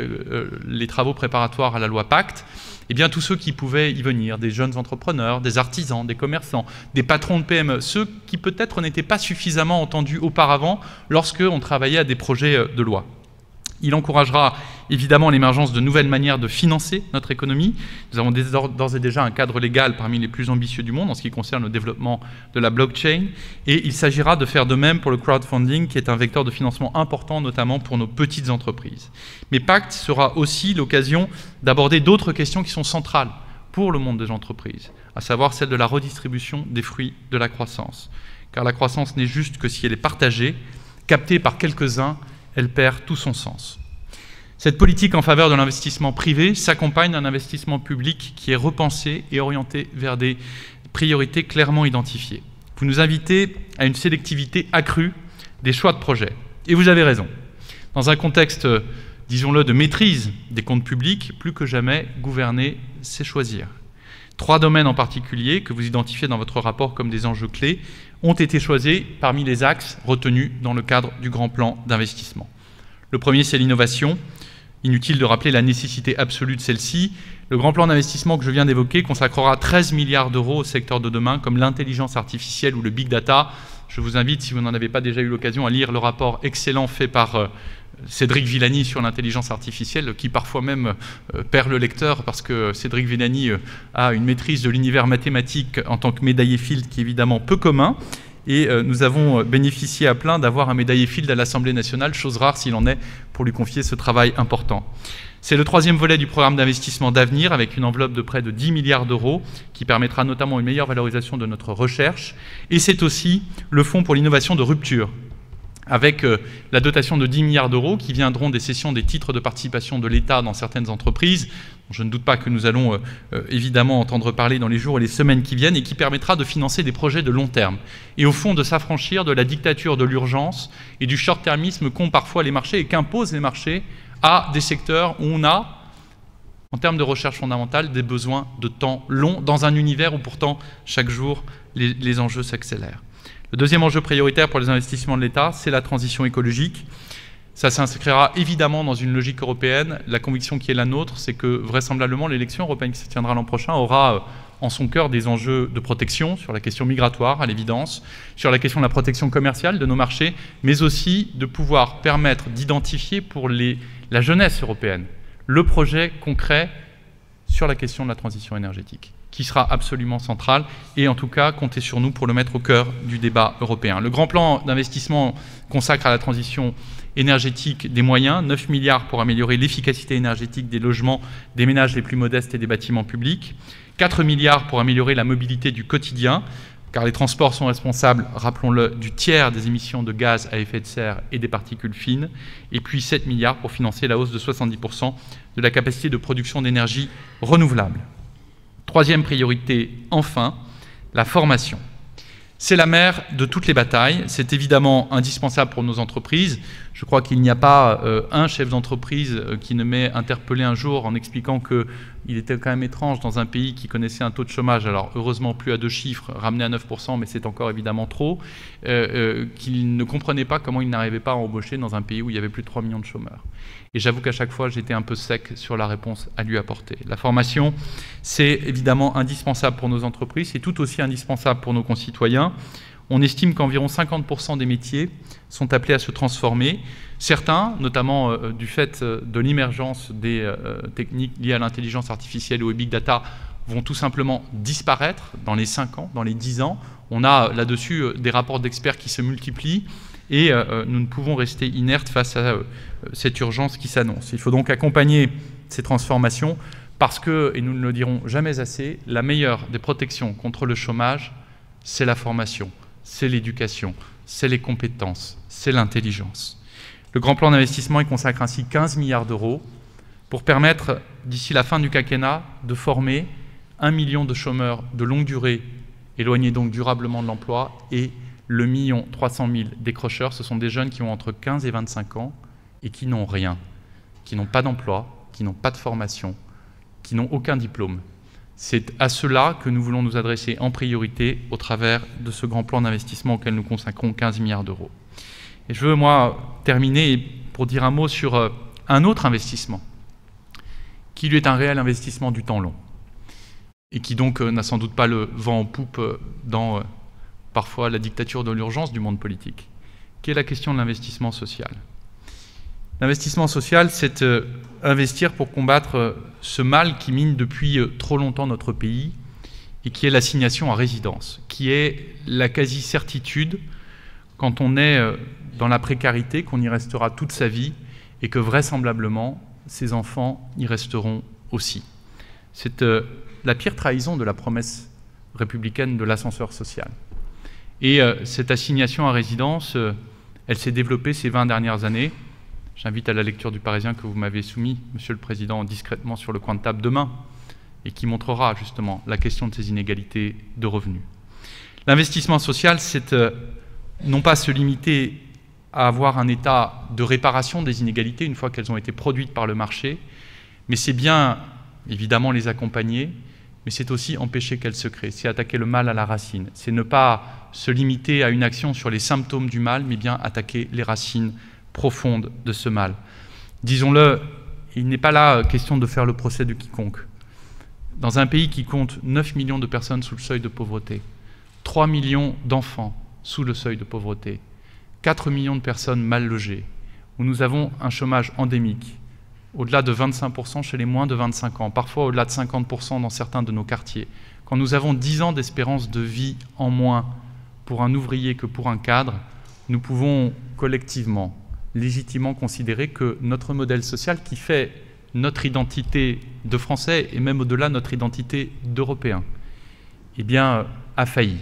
les travaux préparatoires à la loi Pacte, eh bien, tous ceux qui pouvaient y venir, des jeunes entrepreneurs, des artisans, des commerçants, des patrons de PME, ceux qui peut-être n'étaient pas suffisamment entendus auparavant lorsqu'on travaillait à des projets euh, de loi. Il encouragera évidemment l'émergence de nouvelles manières de financer notre économie. Nous avons d'ores et déjà un cadre légal parmi les plus ambitieux du monde en ce qui concerne le développement de la blockchain. Et il s'agira de faire de même pour le crowdfunding, qui est un vecteur de financement important, notamment pour nos petites entreprises. Mais Pacte sera aussi l'occasion d'aborder d'autres questions qui sont centrales pour le monde des entreprises, à savoir celle de la redistribution des fruits de la croissance. Car la croissance n'est juste que si elle est partagée, captée par quelques-uns elle perd tout son sens. Cette politique en faveur de l'investissement privé s'accompagne d'un investissement public qui est repensé et orienté vers des priorités clairement identifiées. Vous nous invitez à une sélectivité accrue des choix de projets. Et vous avez raison. Dans un contexte, disons-le, de maîtrise des comptes publics, plus que jamais, gouverner, c'est choisir. Trois domaines en particulier, que vous identifiez dans votre rapport comme des enjeux clés, ont été choisis parmi les axes retenus dans le cadre du grand plan d'investissement. Le premier, c'est l'innovation. Inutile de rappeler la nécessité absolue de celle-ci. Le grand plan d'investissement que je viens d'évoquer consacrera 13 milliards d'euros au secteur de demain, comme l'intelligence artificielle ou le big data. Je vous invite, si vous n'en avez pas déjà eu l'occasion, à lire le rapport excellent fait par euh, Cédric Villani sur l'intelligence artificielle, qui parfois même euh, perd le lecteur parce que Cédric Villani euh, a une maîtrise de l'univers mathématique en tant que médaillé Field qui est évidemment peu commun. Et euh, nous avons bénéficié à plein d'avoir un médaillé Field à l'Assemblée nationale, chose rare s'il en est, pour lui confier ce travail important. C'est le troisième volet du programme d'investissement d'avenir avec une enveloppe de près de 10 milliards d'euros qui permettra notamment une meilleure valorisation de notre recherche. Et c'est aussi le fonds pour l'innovation de rupture avec euh, la dotation de 10 milliards d'euros qui viendront des cessions des titres de participation de l'État dans certaines entreprises. Je ne doute pas que nous allons euh, euh, évidemment entendre parler dans les jours et les semaines qui viennent et qui permettra de financer des projets de long terme et au fond de s'affranchir de la dictature de l'urgence et du short-termisme qu'ont parfois les marchés et qu'imposent les marchés à des secteurs où on a, en termes de recherche fondamentale, des besoins de temps long dans un univers où pourtant chaque jour les, les enjeux s'accélèrent. Le deuxième enjeu prioritaire pour les investissements de l'État, c'est la transition écologique. Ça s'inscrira évidemment dans une logique européenne. La conviction qui est la nôtre, c'est que vraisemblablement l'élection européenne qui se tiendra l'an prochain aura euh, en son cœur des enjeux de protection sur la question migratoire, à l'évidence, sur la question de la protection commerciale de nos marchés, mais aussi de pouvoir permettre d'identifier pour la jeunesse européenne le projet concret sur la question de la transition énergétique qui sera absolument central et en tout cas comptez sur nous pour le mettre au cœur du débat européen. Le grand plan d'investissement consacre à la transition énergétique des moyens, 9 milliards pour améliorer l'efficacité énergétique des logements des ménages les plus modestes et des bâtiments publics, 4 milliards pour améliorer la mobilité du quotidien, car les transports sont responsables, rappelons-le, du tiers des émissions de gaz à effet de serre et des particules fines, et puis 7 milliards pour financer la hausse de 70% de la capacité de production d'énergie renouvelable. Troisième priorité, enfin, la formation. C'est la mère de toutes les batailles. C'est évidemment indispensable pour nos entreprises. Je crois qu'il n'y a pas euh, un chef d'entreprise euh, qui ne m'ait interpellé un jour en expliquant qu'il était quand même étrange dans un pays qui connaissait un taux de chômage, alors heureusement plus à deux chiffres, ramené à 9%, mais c'est encore évidemment trop, euh, qu'il ne comprenait pas comment il n'arrivait pas à embaucher dans un pays où il y avait plus de 3 millions de chômeurs. Et j'avoue qu'à chaque fois, j'étais un peu sec sur la réponse à lui apporter. La formation, c'est évidemment indispensable pour nos entreprises, c'est tout aussi indispensable pour nos concitoyens. On estime qu'environ 50% des métiers sont appelés à se transformer. Certains, notamment euh, du fait euh, de l'émergence des euh, techniques liées à l'intelligence artificielle ou au big data, vont tout simplement disparaître dans les 5 ans, dans les 10 ans. On a là-dessus des rapports d'experts qui se multiplient et nous ne pouvons rester inertes face à cette urgence qui s'annonce. Il faut donc accompagner ces transformations parce que, et nous ne le dirons jamais assez, la meilleure des protections contre le chômage, c'est la formation, c'est l'éducation, c'est les compétences, c'est l'intelligence. Le grand plan d'investissement y consacre ainsi 15 milliards d'euros pour permettre, d'ici la fin du quinquennat, de former un million de chômeurs de longue durée, éloignés donc durablement de l'emploi, et le million 300 000 décrocheurs. Ce sont des jeunes qui ont entre 15 et 25 ans et qui n'ont rien, qui n'ont pas d'emploi, qui n'ont pas de formation, qui n'ont aucun diplôme. C'est à cela que nous voulons nous adresser en priorité au travers de ce grand plan d'investissement auquel nous consacrons 15 milliards d'euros. Et je veux, moi, terminer pour dire un mot sur euh, un autre investissement, qui lui est un réel investissement du temps long, et qui donc euh, n'a sans doute pas le vent en poupe euh, dans parfois la dictature de l'urgence du monde politique, qui est la question de l'investissement social. L'investissement social, c'est euh, investir pour combattre euh, ce mal qui mine depuis euh, trop longtemps notre pays et qui est l'assignation à résidence, qui est la quasi-certitude quand on est dans la précarité qu'on y restera toute sa vie et que vraisemblablement ses enfants y resteront aussi. C'est la pire trahison de la promesse républicaine de l'ascenseur social. Et cette assignation à résidence, elle s'est développée ces 20 dernières années J'invite à la lecture du Parisien que vous m'avez soumis, Monsieur le Président, discrètement sur le coin de table demain, et qui montrera justement la question de ces inégalités de revenus. L'investissement social, c'est euh, non pas se limiter à avoir un état de réparation des inégalités une fois qu'elles ont été produites par le marché, mais c'est bien évidemment les accompagner, mais c'est aussi empêcher qu'elles se créent, c'est attaquer le mal à la racine, c'est ne pas se limiter à une action sur les symptômes du mal, mais bien attaquer les racines profonde de ce mal. Disons-le, il n'est pas là question de faire le procès de quiconque. Dans un pays qui compte 9 millions de personnes sous le seuil de pauvreté, 3 millions d'enfants sous le seuil de pauvreté, 4 millions de personnes mal logées, où nous avons un chômage endémique, au-delà de 25% chez les moins de 25 ans, parfois au-delà de 50% dans certains de nos quartiers, quand nous avons 10 ans d'espérance de vie en moins pour un ouvrier que pour un cadre, nous pouvons collectivement légitimement considérer que notre modèle social qui fait notre identité de Français et même au-delà notre identité d'Européens, eh bien, a failli.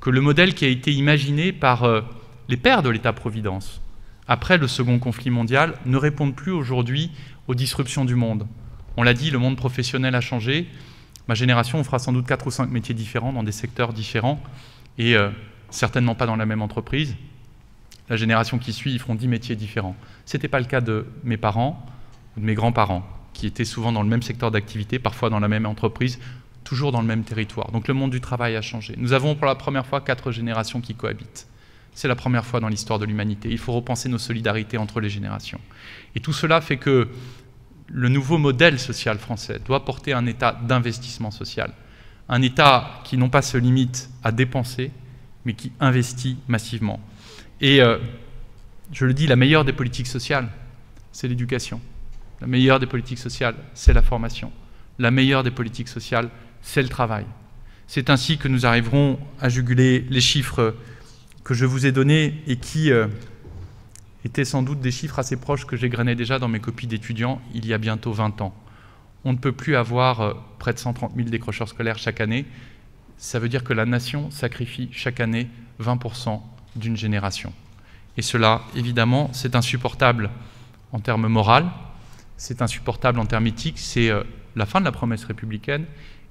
Que le modèle qui a été imaginé par euh, les pères de l'État-providence après le second conflit mondial ne répond plus aujourd'hui aux disruptions du monde. On l'a dit, le monde professionnel a changé. Ma génération, on fera sans doute quatre ou cinq métiers différents dans des secteurs différents et euh, certainement pas dans la même entreprise la génération qui suit, ils feront dix métiers différents. Ce n'était pas le cas de mes parents ou de mes grands-parents, qui étaient souvent dans le même secteur d'activité, parfois dans la même entreprise, toujours dans le même territoire. Donc le monde du travail a changé. Nous avons pour la première fois quatre générations qui cohabitent. C'est la première fois dans l'histoire de l'humanité. Il faut repenser nos solidarités entre les générations. Et tout cela fait que le nouveau modèle social français doit porter un état d'investissement social. Un état qui non pas se limite à dépenser, mais qui investit massivement. Et euh, je le dis, la meilleure des politiques sociales, c'est l'éducation. La meilleure des politiques sociales, c'est la formation. La meilleure des politiques sociales, c'est le travail. C'est ainsi que nous arriverons à juguler les chiffres que je vous ai donnés et qui euh, étaient sans doute des chiffres assez proches que j'égrenais déjà dans mes copies d'étudiants il y a bientôt 20 ans. On ne peut plus avoir euh, près de 130 000 décrocheurs scolaires chaque année. Ça veut dire que la nation sacrifie chaque année 20% d'une génération. Et cela, évidemment, c'est insupportable en termes moraux, c'est insupportable en termes éthiques, c'est euh, la fin de la promesse républicaine,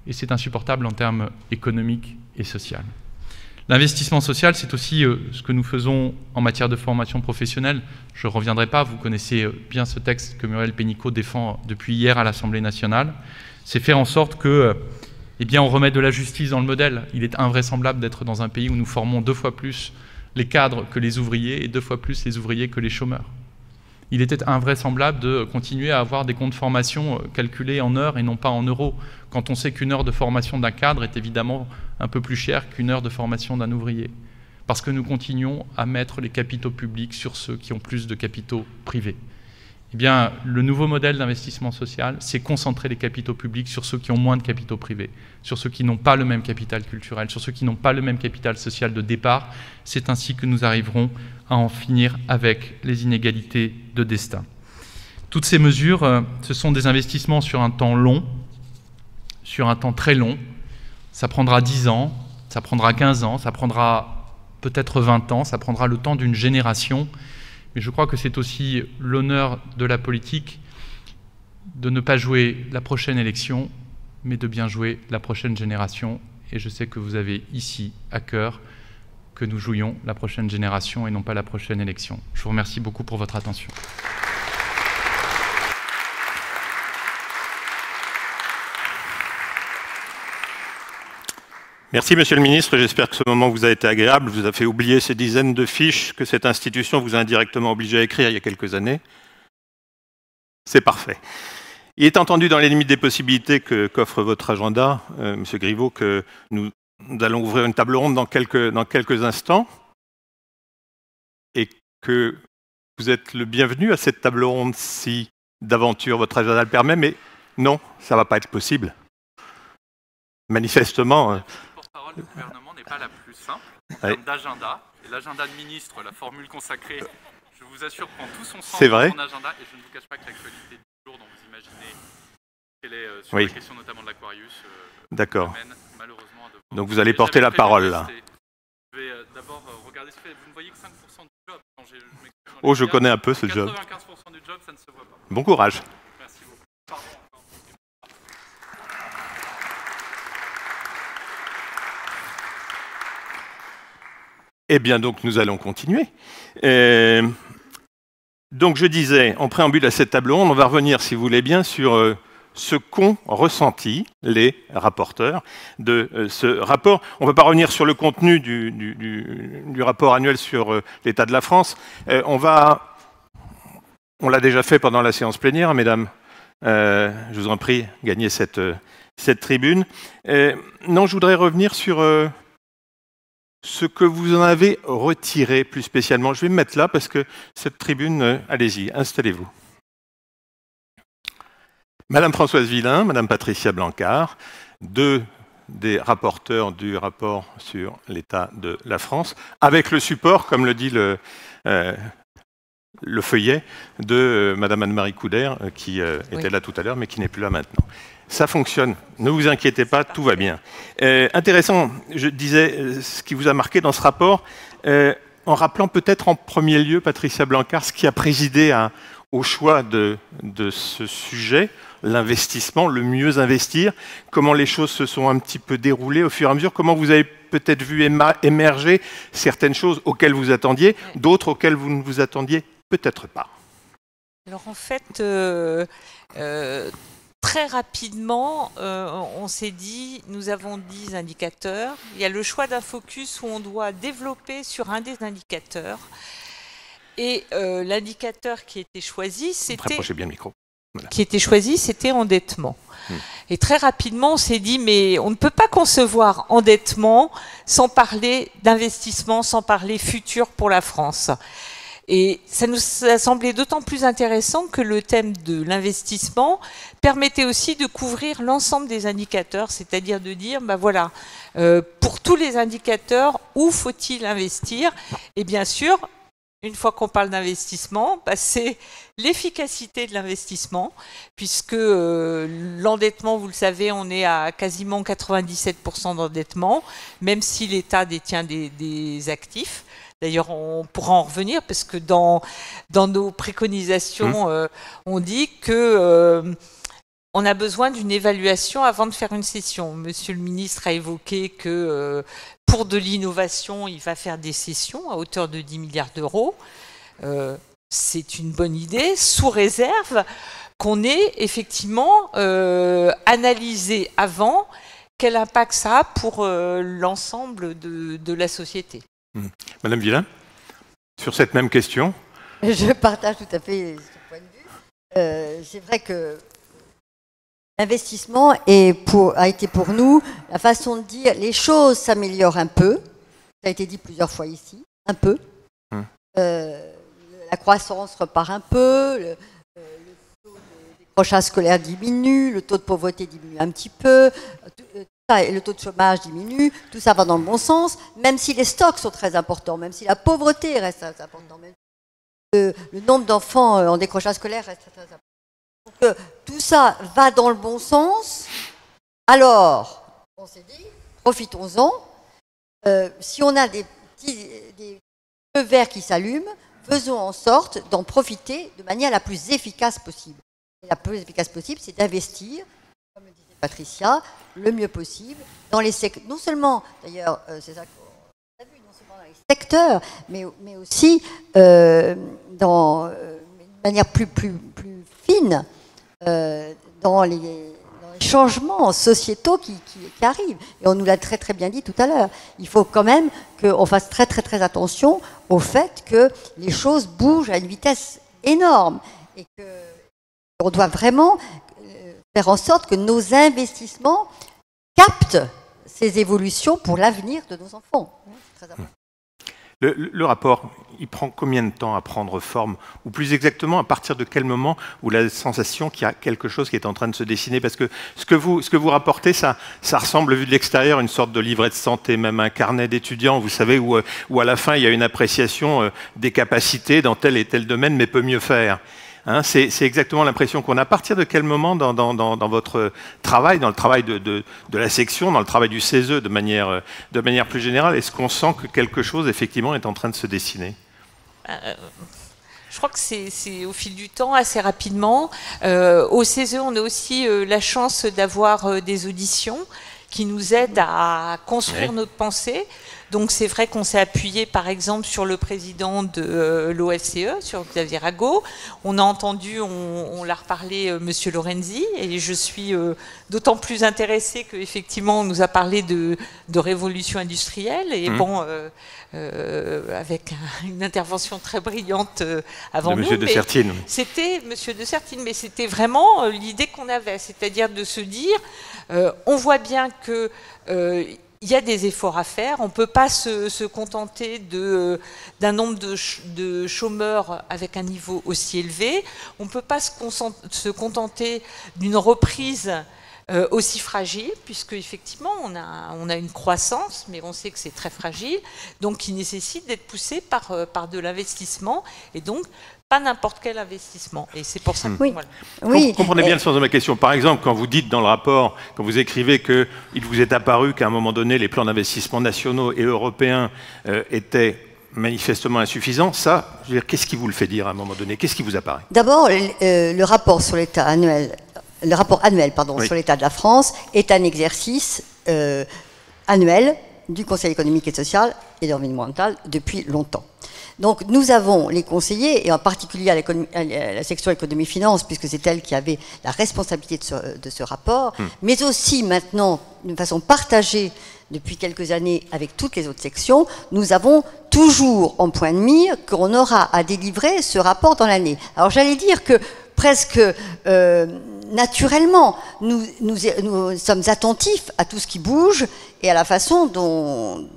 et c'est insupportable en termes économiques et sociaux. L'investissement social, c'est aussi euh, ce que nous faisons en matière de formation professionnelle. Je ne reviendrai pas, vous connaissez euh, bien ce texte que Muriel Pénicaud défend depuis hier à l'Assemblée nationale. C'est faire en sorte que, eh bien, on remette de la justice dans le modèle. Il est invraisemblable d'être dans un pays où nous formons deux fois plus les cadres que les ouvriers et deux fois plus les ouvriers que les chômeurs il était invraisemblable de continuer à avoir des comptes formation euh, calculés en heures et non pas en euros, quand on sait qu'une heure de formation d'un cadre est évidemment un peu plus chère qu'une heure de formation d'un ouvrier. Parce que nous continuons à mettre les capitaux publics sur ceux qui ont plus de capitaux privés. Eh bien, le nouveau modèle d'investissement social, c'est concentrer les capitaux publics sur ceux qui ont moins de capitaux privés, sur ceux qui n'ont pas le même capital culturel, sur ceux qui n'ont pas le même capital social de départ. C'est ainsi que nous arriverons à en finir avec les inégalités de destin. Toutes ces mesures, euh, ce sont des investissements sur un temps long, sur un temps très long. Ça prendra 10 ans, ça prendra 15 ans, ça prendra peut-être 20 ans, ça prendra le temps d'une génération mais je crois que c'est aussi l'honneur de la politique de ne pas jouer la prochaine élection, mais de bien jouer la prochaine génération. Et je sais que vous avez ici à cœur que nous jouions la prochaine génération et non pas la prochaine élection. Je vous remercie beaucoup pour votre attention. Merci, Monsieur le Ministre. J'espère que ce moment vous a été agréable, vous a fait oublier ces dizaines de fiches que cette institution vous a indirectement obligé à écrire il y a quelques années. C'est parfait. Il est entendu dans les limites des possibilités qu'offre votre agenda, euh, Monsieur Griveaux, que nous, allons ouvrir une table ronde dans quelques, dans quelques instants et que vous êtes le bienvenu à cette table ronde si d'aventure votre agenda le permet, mais non, ça ne va pas être possible. Manifestement, euh, le gouvernement n'est pas la plus simple en termes d'agenda. Et l'agenda de ministre, la formule consacrée, je vous assure, prend tout son sens dans son agenda. Et je ne vous cache pas que l'actualité du jour dont vous imaginez qu'elle est euh, sur la question notamment de l'Aquarius. Euh, D'accord. Donc vous allez porter la parole là. Je vais euh, d'abord regarder ce que vous ne voyez que 5% du job. Quand je oh, je connais un peu ce job. 95% du job, ça ne se voit pas. Bon courage. Merci beaucoup. Pardon. Eh bien, donc, nous allons continuer. Euh, donc, je disais, en préambule à cette table ronde, on va revenir, si vous voulez bien, sur euh, ce qu'ont ressenti les rapporteurs de euh, ce rapport. On ne va pas revenir sur le contenu du, rapport annuel sur l'état de la France. on va, on l'a déjà fait pendant la séance plénière, mesdames. je vous en prie, gagnez cette, cette tribune. non, je voudrais revenir sur ce que vous en avez retiré plus spécialement. Je vais me mettre là parce que cette tribune, euh, allez-y, installez-vous. Madame Françoise Villain, Madame Patricia Blancard, deux des rapporteurs du rapport sur l'état de la France, avec le support, comme le dit le, euh, le feuillet, de euh, Madame Anne-Marie Couder, qui était là tout à l'heure, mais qui n'est plus là maintenant ça fonctionne. Ne vous inquiétez pas, tout va bien. Euh, intéressant, je disais euh, ce qui vous a marqué dans ce rapport, euh, en rappelant peut-être en premier lieu, Patricia Blancard, ce qui a présidé au choix de, ce sujet, l'investissement, le mieux investir, comment les choses se sont un petit peu déroulées au fur et à mesure, comment vous avez peut-être vu émerger certaines choses auxquelles vous attendiez, d'autres auxquelles vous ne vous attendiez peut-être pas. Alors en fait, très rapidement, euh, on s'est dit, nous avons 10 indicateurs. Il y a le choix d'un focus où on doit développer sur un des indicateurs. Et euh, l'indicateur qui était choisi, c'était bien le micro. qui était choisi, c'était endettement. Hmm. Et très rapidement, on s'est dit, mais on ne peut pas concevoir endettement sans parler d'investissement, sans parler futur pour la France. Et ça nous a semblé d'autant plus intéressant que le thème de l'investissement permettait aussi de couvrir l'ensemble des indicateurs, c'est-à-dire de dire, ben voilà, euh, pour tous les indicateurs, où faut-il investir? Et bien sûr, une fois qu'on parle d'investissement, bah, c'est l'efficacité de l'investissement, puisque euh, l'endettement, vous le savez, on est à quasiment 97% d'endettement, même si l'État détient des, actifs. D'ailleurs, on pourra en revenir, parce que dans, dans nos préconisations, mmh. euh, on dit que... Euh, on a besoin d'une évaluation avant de faire une session. Monsieur le ministre a évoqué que pour de l'innovation, il va faire des sessions à hauteur de 10 milliards d'euros. Euh, c'est une bonne idée, sous réserve qu'on ait effectivement euh, analysé avant quel impact ça a pour euh, l'ensemble de, la société. Mmh. Madame Villain, sur cette même question Je partage tout à fait ce point de vue. c'est vrai que L'investissement a été pour nous la façon de dire les choses s'améliorent un peu. Ça a été dit plusieurs fois ici, un peu. Hum. Euh, la croissance repart un peu, le, taux de décrochage scolaire diminue, le taux de pauvreté diminue un petit peu, et le taux de chômage diminue, tout ça va dans le bon sens, même si les stocks sont très importants, même si la pauvreté reste très importante, le, le nombre d'enfants en décrochage scolaire reste très important que tout ça va dans le bon sens, alors, on s'est dit, profitons-en. Euh, si on a des feux verts qui s'allument, faisons en sorte d'en profiter de manière la plus efficace possible. La plus efficace possible, c'est d'investir, Patricia, le mieux possible dans les. Non seulement, d'ailleurs, euh, c'est ça qu'on a vu, non seulement dans les secteurs, mais, mais aussi euh, dans, de manière plus, plus, plus fine euh, dans, les, changements sociétaux qui, arrivent. Et on nous l'a très très bien dit tout à l'heure. Il faut quand même qu'on fasse très très très attention au fait que les choses bougent à une vitesse énorme et qu'on doit vraiment euh, faire en sorte que nos investissements captent ces évolutions pour l'avenir de nos enfants. Le, rapport, il prend combien de temps à prendre forme Ou plus exactement, à partir de quel moment où la sensation qu'il y a quelque chose qui est en train de se dessiner? Parce que ce que vous, ce que vous rapportez, ça, ça ressemble, vu de l'extérieur, une sorte de livret de santé, même un carnet d'étudiants, vous savez, où, où, à la fin, il y a une appréciation euh, des capacités dans tel et tel domaine, mais peut mieux faire. Hein, c'est exactement l'impression qu'on a. À partir de quel moment dans, votre travail, dans le travail de, la section, dans le travail du CESE de manière, de manière plus générale, est-ce qu'on sent que quelque chose effectivement est en train de se dessiner? Euh, je crois que c'est au fil du temps, assez rapidement. Euh, au CESE, on a aussi euh, la chance d'avoir des auditions qui nous aident à construire notre pensée. Donc c'est vrai qu'on s'est appuyé par exemple sur le président de euh, l'OFCE, sur Xavier Rago. On a entendu, on, l'a reparlé, euh, Monsieur Lorenzi, et je suis euh, d'autant plus intéressée qu'effectivement on nous a parlé de, révolution industrielle, et mmh. bon, avec une intervention très brillante avant de Monsieur de Sertine. C'était Monsieur de Sertine, mais c'était vraiment l'idée qu'on avait, c'est-à-dire de se dire, on voit bien que il y a des efforts à faire. On ne peut pas se, contenter d'un nombre de, chômeurs avec un niveau aussi élevé. On ne peut pas se, contenter d'une reprise euh, aussi fragile, puisque effectivement on a, on a une croissance, mais on sait que c'est très fragile, donc qui nécessite d'être poussé par, euh, par de l'investissement. Et donc pas n'importe quel investissement. Et c'est pour ça que... Oui. oui. comprenez bien le sens de ma question. Par exemple, quand vous dites dans le rapport, quand vous écrivez qu'il vous est apparu qu'à un moment donné, les plans d'investissement nationaux et européens euh, étaient manifestement insuffisants, ça, je veux dire, qu'est-ce qui vous le fait dire à un moment donné? Qu'est-ce qui vous apparaît? D'abord, euh, le rapport sur l'état annuel, le rapport annuel pardon, sur l'état de la France est un exercice euh, annuel du Conseil économique et social et environnemental depuis longtemps. Donc nous avons les conseillers, et en particulier à, la section économie-finance, puisque c'est elle qui avait la responsabilité de ce, rapport, hmm. mais aussi maintenant, de façon partagée depuis quelques années avec toutes les autres sections, nous avons toujours en point de mire qu'on aura à délivrer ce rapport dans l'année. Alors j'allais dire que presque euh, naturellement, nous, sommes attentifs à tout ce qui bouge et à la façon dont,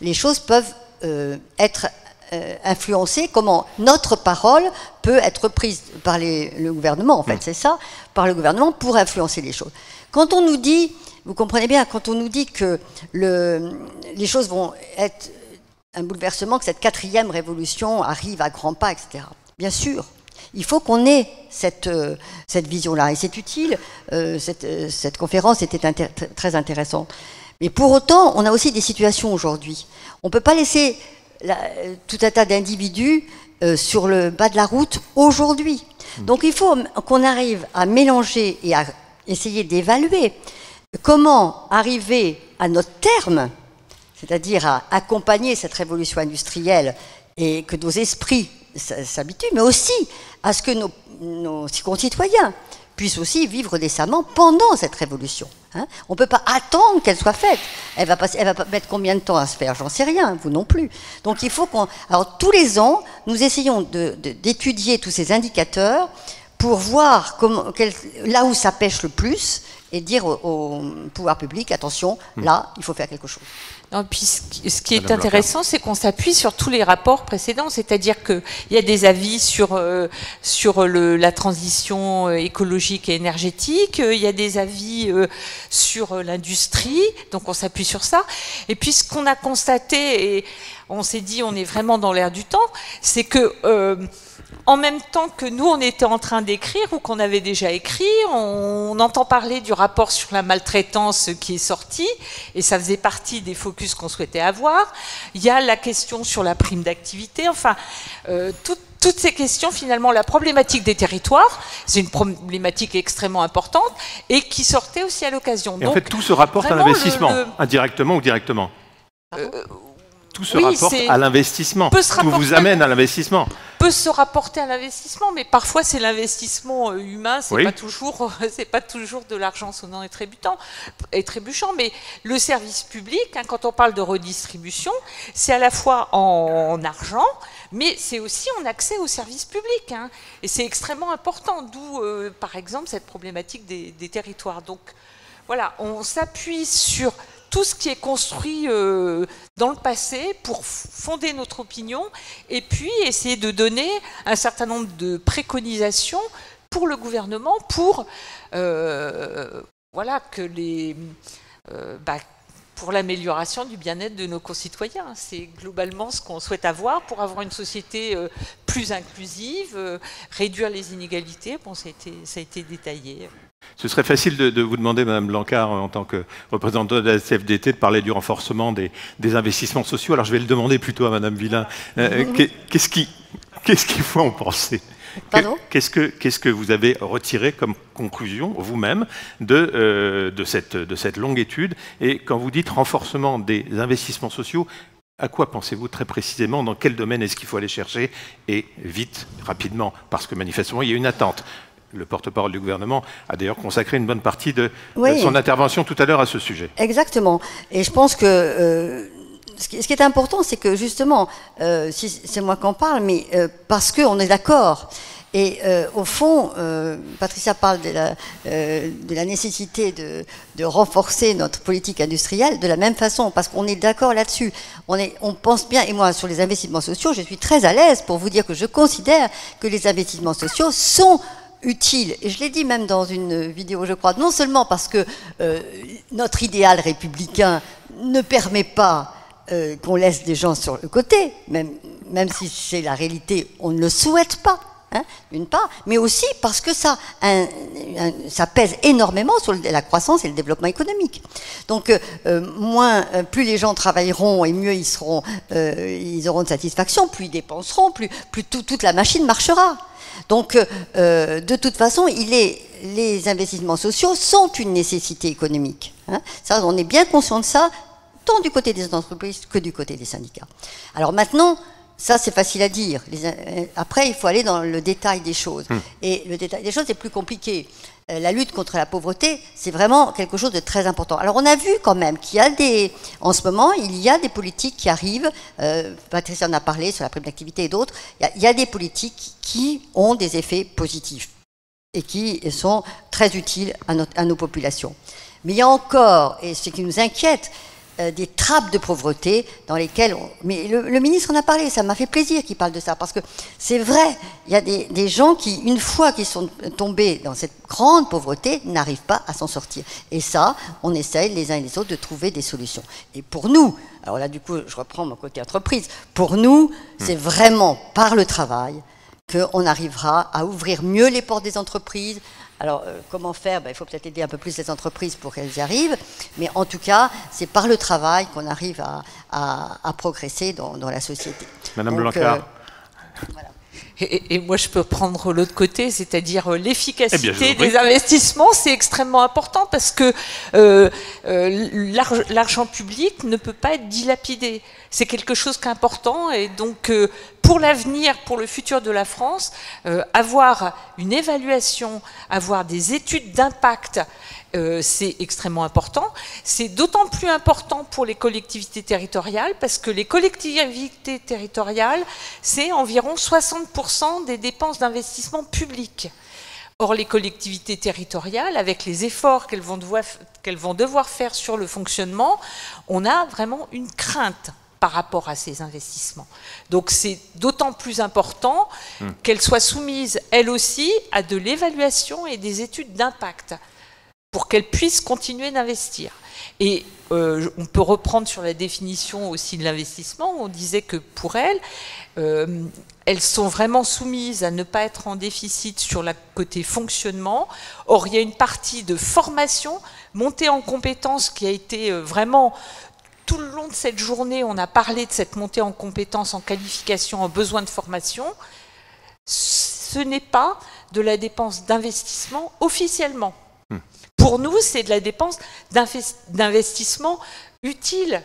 les choses peuvent euh, être euh, influencées, comment notre parole peut être prise par le gouvernement, en fait, mm. c'est ça, par le gouvernement pour influencer les choses. Quand on nous dit, vous comprenez bien, quand on nous dit que les choses vont être un bouleversement, que cette quatrième révolution arrive à grands pas, etc. Bien sûr, il faut qu'on ait cette, euh, cette vision-là. Et c'est utile, euh, cette, euh, cette, conférence était très intéressante. Mais pour autant, on a aussi des situations aujourd'hui. On ne peut pas laisser tout un tas d'individus sur le bas de la route aujourd'hui. Donc il faut qu'on arrive à mélanger et à essayer d'évaluer comment arriver à notre terme, c'est-à-dire à accompagner cette révolution industrielle et que nos esprits s'habituent, mais aussi à ce que nos, concitoyens puissent aussi vivre décemment pendant cette révolution. Hein. On ne peut pas attendre qu'elle soit faite. Elle va, passer, elle va mettre combien de temps à se faire J'en sais rien, vous non plus. Donc il faut qu'on... Alors tous les ans, nous essayons d'étudier tous ces indicateurs pour voir comment, là où ça pêche le plus et dire au, pouvoir public, attention, hmm. là, il faut faire quelque chose. Non, puis ce qui est intéressant, c'est qu'on s'appuie sur tous les rapports précédents, c'est-à-dire qu'il y a des avis sur, euh, sur le, la transition euh, écologique et énergétique, il y a des avis euh, sur l'industrie, donc on s'appuie sur ça. Et puis ce qu'on a constaté, et on s'est dit on est vraiment dans l'air du temps, c'est que en même temps que nous, on était en train d'écrire ou qu'on avait déjà écrit, on, entend parler du rapport sur la maltraitance qui est sorti, et ça faisait partie des focus qu'on souhaitait avoir. Il y a la question sur la prime d'activité, enfin, euh, toutes ces questions, finalement, la problématique des territoires, c'est une problématique extrêmement importante, et qui sortait aussi à l'occasion. En fait, tout se rapporte à l'investissement, indirectement ou directement euh, tout se rapporte à l'investissement. Tout vous amène à l'investissement. Peut se rapporter à l'investissement, mais parfois c'est l'investissement euh, humain, c'est pas toujours, [laughs] c'est pas toujours de l'argent sonnant et trébutant, et trébuchant, mais le service public, hein, quand on parle de redistribution, c'est à la fois en, argent, mais c'est aussi en accès au service public, hein. et c'est extrêmement important. D'où, euh, par exemple, cette problématique des, des territoires. Donc, voilà, on s'appuie sur tout ce qui est construit euh, dans le passé pour fonder notre opinion et puis essayer de donner un certain nombre de préconisations pour le gouvernement pour euh, voilà que les euh, bah, pour l'amélioration du bien-être de nos concitoyens. C'est globalement ce qu'on souhaite avoir pour avoir une société plus inclusive, réduire les inégalités. Bon, ça a été, ça a été détaillé. Ce serait facile de, vous demander, Madame Blancard, en tant que représentante de la CFDT, de parler du renforcement des, investissements sociaux. Alors je vais le demander plutôt à Madame Villain. Euh, euh, qu'est-ce qu'il faut en penser? Qu'est-ce que, que, vous avez retiré comme conclusion, vous-même, de, euh, de, cette, de cette longue étude? Et quand vous dites renforcement des investissements sociaux, à quoi pensez-vous très précisément? Dans quel domaine est-ce qu'il faut aller chercher? Et vite, rapidement, parce que manifestement, il y a une attente le porte-parole du gouvernement a d'ailleurs consacré une bonne partie de, son intervention tout à l'heure à ce sujet. Exactement. Et je pense que euh, ce, qui, est important, c'est que justement, euh, si c'est moi qui en parle, mais euh, parce qu'on est d'accord. Et au fond, Patricia parle de la, de la nécessité de, de, renforcer notre politique industrielle de la même façon, parce qu'on est d'accord là-dessus. On, on pense bien, et moi sur les investissements sociaux, je suis très à l'aise pour vous dire que je considère que les investissements sociaux sont et je l'ai dit même dans une vidéo, je crois, non seulement parce que euh, notre idéal républicain ne permet pas euh, qu'on laisse des gens sur le côté, même, si c'est la réalité, on ne le souhaite pas. Hein, d'une part, mais aussi parce que ça, pèse énormément sur la croissance et le développement économique. Donc, euh, plus les gens travailleront et mieux ils seront, ils auront de satisfaction, plus ils dépenseront, plus toute la machine marchera. Donc, euh, de toute façon, les investissements sociaux sont une nécessité économique. Hein. Ça, on est bien conscient de ça tant du côté des entreprises que du côté des syndicats. Alors maintenant, ça, c'est facile à dire. Euh, après, il faut aller dans le détail des choses. Hmm. Et le détail des choses est plus compliqué. Euh, la lutte contre la pauvreté, c'est vraiment quelque chose de très important. Alors, on a vu quand même qu'il y a des, en ce moment, il y a des politiques qui arrivent. Euh, Patricia en a parlé sur la prime d'activité et d'autres. Il, y a des politiques qui ont des effets positifs et qui sont très utiles à, à nos populations. Mais il y a encore, et ce qui nous inquiète, euh, des trappes de pauvreté dans lesquelles... Mais le, ministre en a parlé, ça m'a fait plaisir qu'il parle de ça, parce que c'est vrai, il y a des, gens qui, une fois qu'ils sont tombés dans cette grande pauvreté, n'arrivent pas à s'en sortir. Et ça, on essaye les uns et les autres de trouver des solutions. Et pour nous, alors là du coup, je reprends mon côté entreprise, pour nous, c'est vraiment par le travail qu'on arrivera à ouvrir mieux les portes des entreprises, alors, euh, comment faire? Ben, Il faut peut-être aider un peu plus les entreprises pour qu'elles y arrivent. Mais en tout cas, c'est par le travail qu'on arrive à, progresser dans, la société. Madame Blancard. Euh, et, moi, je peux prendre l'autre côté, c'est-à-dire euh, l'efficacité eh des investissements, c'est extrêmement important parce que l'argent public ne peut pas être dilapidé. C'est quelque chose d'important et donc pour l'avenir, pour le futur de la France, euh, avoir une évaluation, avoir des études d'impact, euh, c'est extrêmement important. C'est d'autant plus important pour les collectivités territoriales parce que les collectivités territoriales, c'est environ 60% des dépenses d'investissement public. Or, les collectivités territoriales, avec les efforts qu'elles vont, vont devoir faire sur le fonctionnement, on a vraiment une crainte par rapport à ces investissements. Donc c'est d'autant plus important hmm. qu'elles soient soumises, elles aussi, à de l'évaluation et des études d'impact pour qu'elles puissent continuer d'investir. Et euh, on peut reprendre sur la définition aussi de l'investissement, on disait que pour elles, euh, elles sont vraiment soumises à ne pas être en déficit sur le côté fonctionnement. Or, il y a une partie de formation, montée en compétences qui a été euh, vraiment tout le long de cette journée, on a parlé de cette montée en compétences, en qualification, en besoin de formation. Ce n'est pas de la dépense d'investissement officiellement. Pour nous, c'est de la dépense d'investissement utile,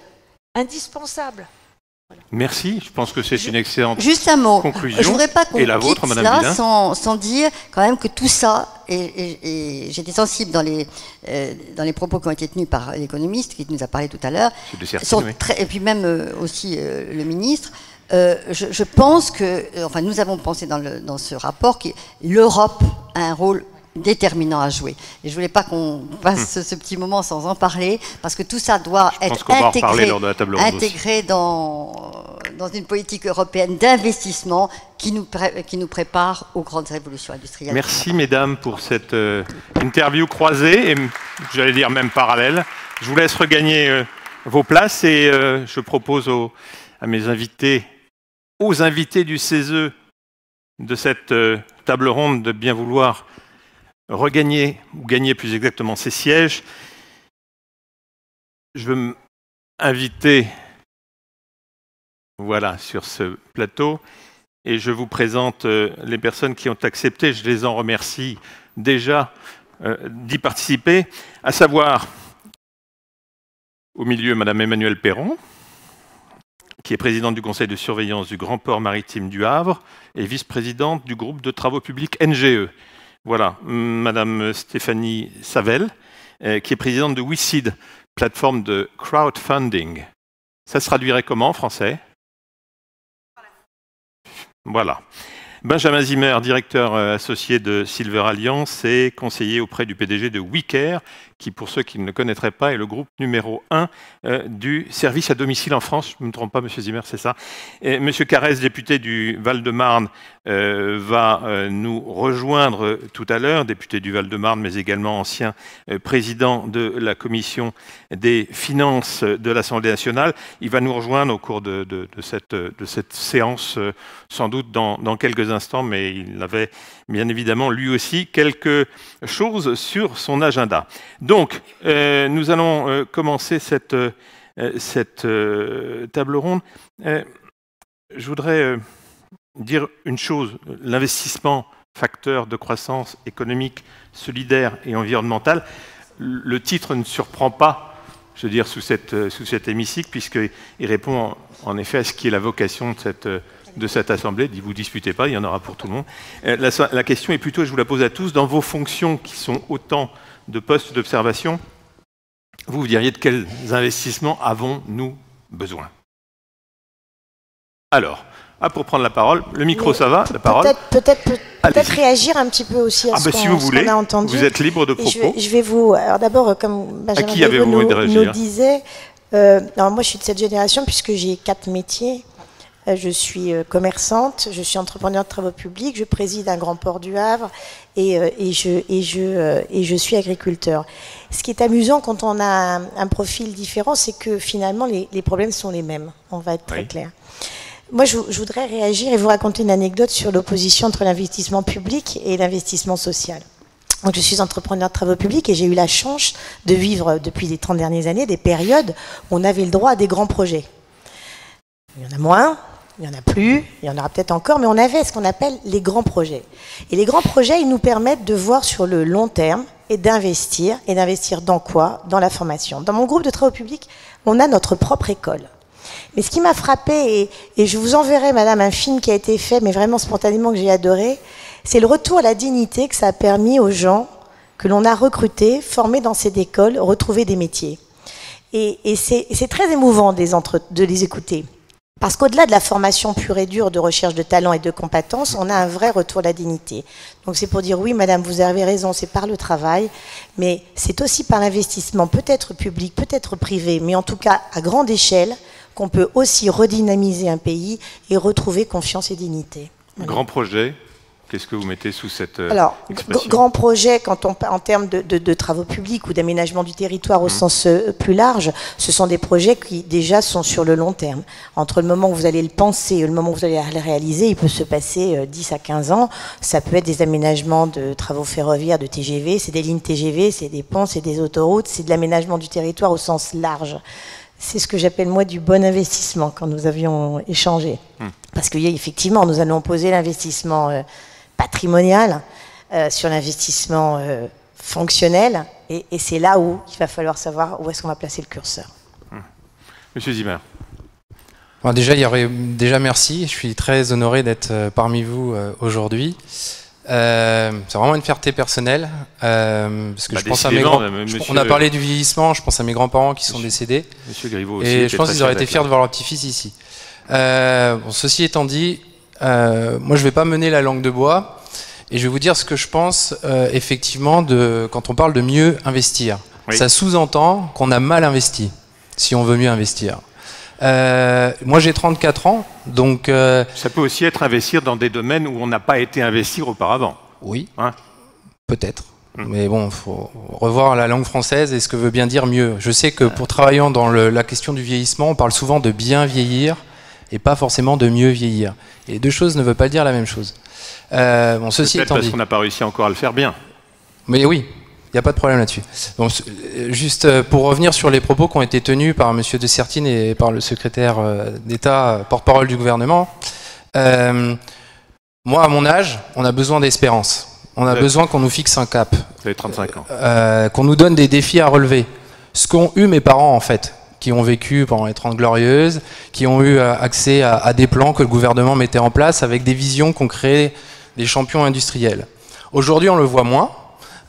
indispensable. Merci, je pense que c'est une excellente Juste un mot. conclusion. Je voudrais pas qu'on quitte là sans, sans, dire quand même que tout ça, et, j'étais sensible dans les, euh, dans les propos qui ont été tenus par l'économiste qui nous a parlé tout à l'heure, et puis même euh, aussi euh, le ministre, je, je, pense que, enfin nous avons pensé dans, le, dans ce rapport que l'Europe a un rôle déterminant à jouer. Et je voulais pas qu'on passe hmm. ce petit moment sans en parler, parce que tout ça doit être intégré, intégré dans, dans une politique européenne d'investissement qui nous, qui nous prépare aux grandes révolutions industrielles. Merci mesdames pour cette euh, interview croisée, et j'allais dire même parallèle. Je vous laisse regagner euh, vos places et euh, je propose à mes invités, aux invités du CESE de cette table ronde de bien vouloir regagner, ou gagner plus exactement, ces sièges, je veux m'inviter voilà, sur ce plateau et je vous présente euh, les personnes qui ont accepté, je les en remercie déjà euh, d'y participer, à savoir au milieu Madame Emmanuelle Perron, qui est présidente du conseil de surveillance du Grand Port maritime du Havre et vice-présidente du groupe de travaux publics NGE. Voilà, Madame Stéphanie Savel, euh, qui est présidente de WeSeed, plateforme de crowdfunding. Ça se traduirait comment en français? Voilà. Benjamin Zimmer, directeur euh, associé de Silver Alliance et conseiller auprès du PDG de WeCare, qui, pour ceux qui ne le connaîtraient pas, est le groupe numéro un euh, du service à domicile en France. Je ne me trompe pas, Monsieur Zimmer, c'est ça. Et Monsieur Carès, député du Val-de-Marne, euh, va nous rejoindre tout à l'heure, député du Val-de-Marne, mais également ancien président de la commission des finances de l'Assemblée nationale. Il va nous rejoindre au cours de, cette, séance, sans doute dans, quelques instants, mais il avait bien évidemment lui aussi quelque chose sur son agenda. Donc, euh, nous allons euh, commencer cette, euh, table ronde. je voudrais dire une chose, l'investissement, facteur de croissance économique, solidaire et environnementale, le titre ne surprend pas je veux dire, sous, cette, cet hémicycle, puisqu'il répond en, effet à ce qui est la vocation de cette, Assemblée. Ne vous disputez pas, il y en aura pour tout le monde. La question est plutôt, je vous la pose à tous, dans vos fonctions qui sont autant de postes d'observation, vous, vous diriez de quels investissements avons-nous besoin? Alors, ah, pour prendre la parole. Le micro, ça va La parole? Peut-être peut réagir un petit peu aussi à ah, ce bah, qu'on a entendu. Vous êtes libre de propos. Je vais, vous. Alors d'abord, comme Benjamin nous, nous, disait, euh, alors moi je suis de cette génération puisque j'ai quatre métiers. Euh, je suis euh, commerçante, je suis entrepreneur de travaux publics, je préside un grand port du Havre et, et, je, et, je, et je suis agriculteur. Ce qui est amusant quand on a un, profil différent, c'est que finalement les, les, problèmes sont les mêmes. On va être très clair. Moi, je, voudrais réagir et vous raconter une anecdote sur l'opposition entre l'investissement public et l'investissement social. Donc, je suis entrepreneur de travaux publics et j'ai eu la chance de vivre depuis les 30 dernières années des périodes où on avait le droit à des grands projets. Il y en a moins, il n'y en a plus, il y en aura peut-être encore, mais on avait ce qu'on appelle les grands projets. Et les grands projets, ils nous permettent de voir sur le long terme et d'investir. Et d'investir dans quoi? Dans la formation. Dans mon groupe de travaux publics, on a notre propre école. Mais ce qui m'a frappé, et, je vous enverrai, madame, un film qui a été fait, mais vraiment spontanément que j'ai adoré, c'est le retour à la dignité que ça a permis aux gens que l'on a recrutés, formés dans cette école, retrouver des métiers. Et, c'est très émouvant de les écouter. Parce qu'au-delà de la formation pure et dure de recherche de talent et de compétences, on a un vrai retour à la dignité. Donc c'est pour dire oui, madame, vous avez raison, c'est par le travail, mais c'est aussi par l'investissement, peut-être public, peut-être privé, mais en tout cas à grande échelle, qu'on peut aussi redynamiser un pays et retrouver confiance et dignité. Grand projet, Qu'est-ce que vous mettez sous cette euh, Alors, grand projet, quand on, en termes de, travaux publics ou d'aménagement du territoire au mmh. sens euh, plus large, ce sont des projets qui déjà sont sur le long terme. Entre le moment où vous allez le penser et le moment où vous allez le réaliser, il peut se passer 10 euh, à 15 ans. Ça peut être des aménagements de travaux ferroviaires, de TGV, c'est des lignes TGV, c'est des ponts, c'est des autoroutes, c'est de l'aménagement du territoire au sens large. C'est ce que j'appelle moi du bon investissement quand nous avions échangé. Hmm. Parce que effectivement, nous allons poser l'investissement patrimonial euh, sur l'investissement euh, fonctionnel, et, c'est là où il va falloir savoir où est-ce qu'on va placer le curseur. Hmm. Monsieur Zimmer. déjà, il y aurait, déjà merci. Je suis très honoré d'être parmi vous aujourd'hui. Euh, c'est vraiment une fierté personnelle euh, parce que bah, je pense à mes grands. on a parlé du vieillissement. Je pense à mes grands-parents qui sont décédés. Monsieur Griveaux et je pense qu'ils auraient été fiers de voir leur petit-fils ici. Euh, bon, ceci étant dit, moi je vais pas mener la langue de bois et je vais vous dire ce que je pense effectivement de quand on parle de mieux investir. Ça sous-entend qu'on a mal investi si on veut mieux investir. Euh, moi, j'ai 34 ans, donc... Euh, Ça peut aussi être investir dans des domaines où on n'a pas été investir auparavant. Oui, hein peut-être. Hmm. Mais bon, il faut revoir la langue française et ce que veut bien dire mieux. Je sais que pour travailler dans la question du vieillissement, on parle souvent de bien vieillir et pas forcément de mieux vieillir. Et les deux choses ne veulent pas dire la même chose. Euh, bon, ceci étant parce qu'on n'a pas réussi encore à le faire bien. Mais oui, il n'y a pas de problème là-dessus. Donc, juste euh, pour revenir sur les propos qui ont été tenus par M. de Sertine et par le secrétaire euh, d'État, euh, porte-parole du gouvernement, moi, à mon âge, on a besoin d'espérance. On a besoin qu'on nous fixe un cap. Vous avez 35 ans. qu'on nous donne des défis à relever. Ce qu'ont eu mes parents, en fait, qui ont vécu pendant les 30 glorieuses, qui ont eu accès à, des plans que le gouvernement mettait en place avec des visions qu'on créait des champions industriels. Aujourd'hui, on le voit moins.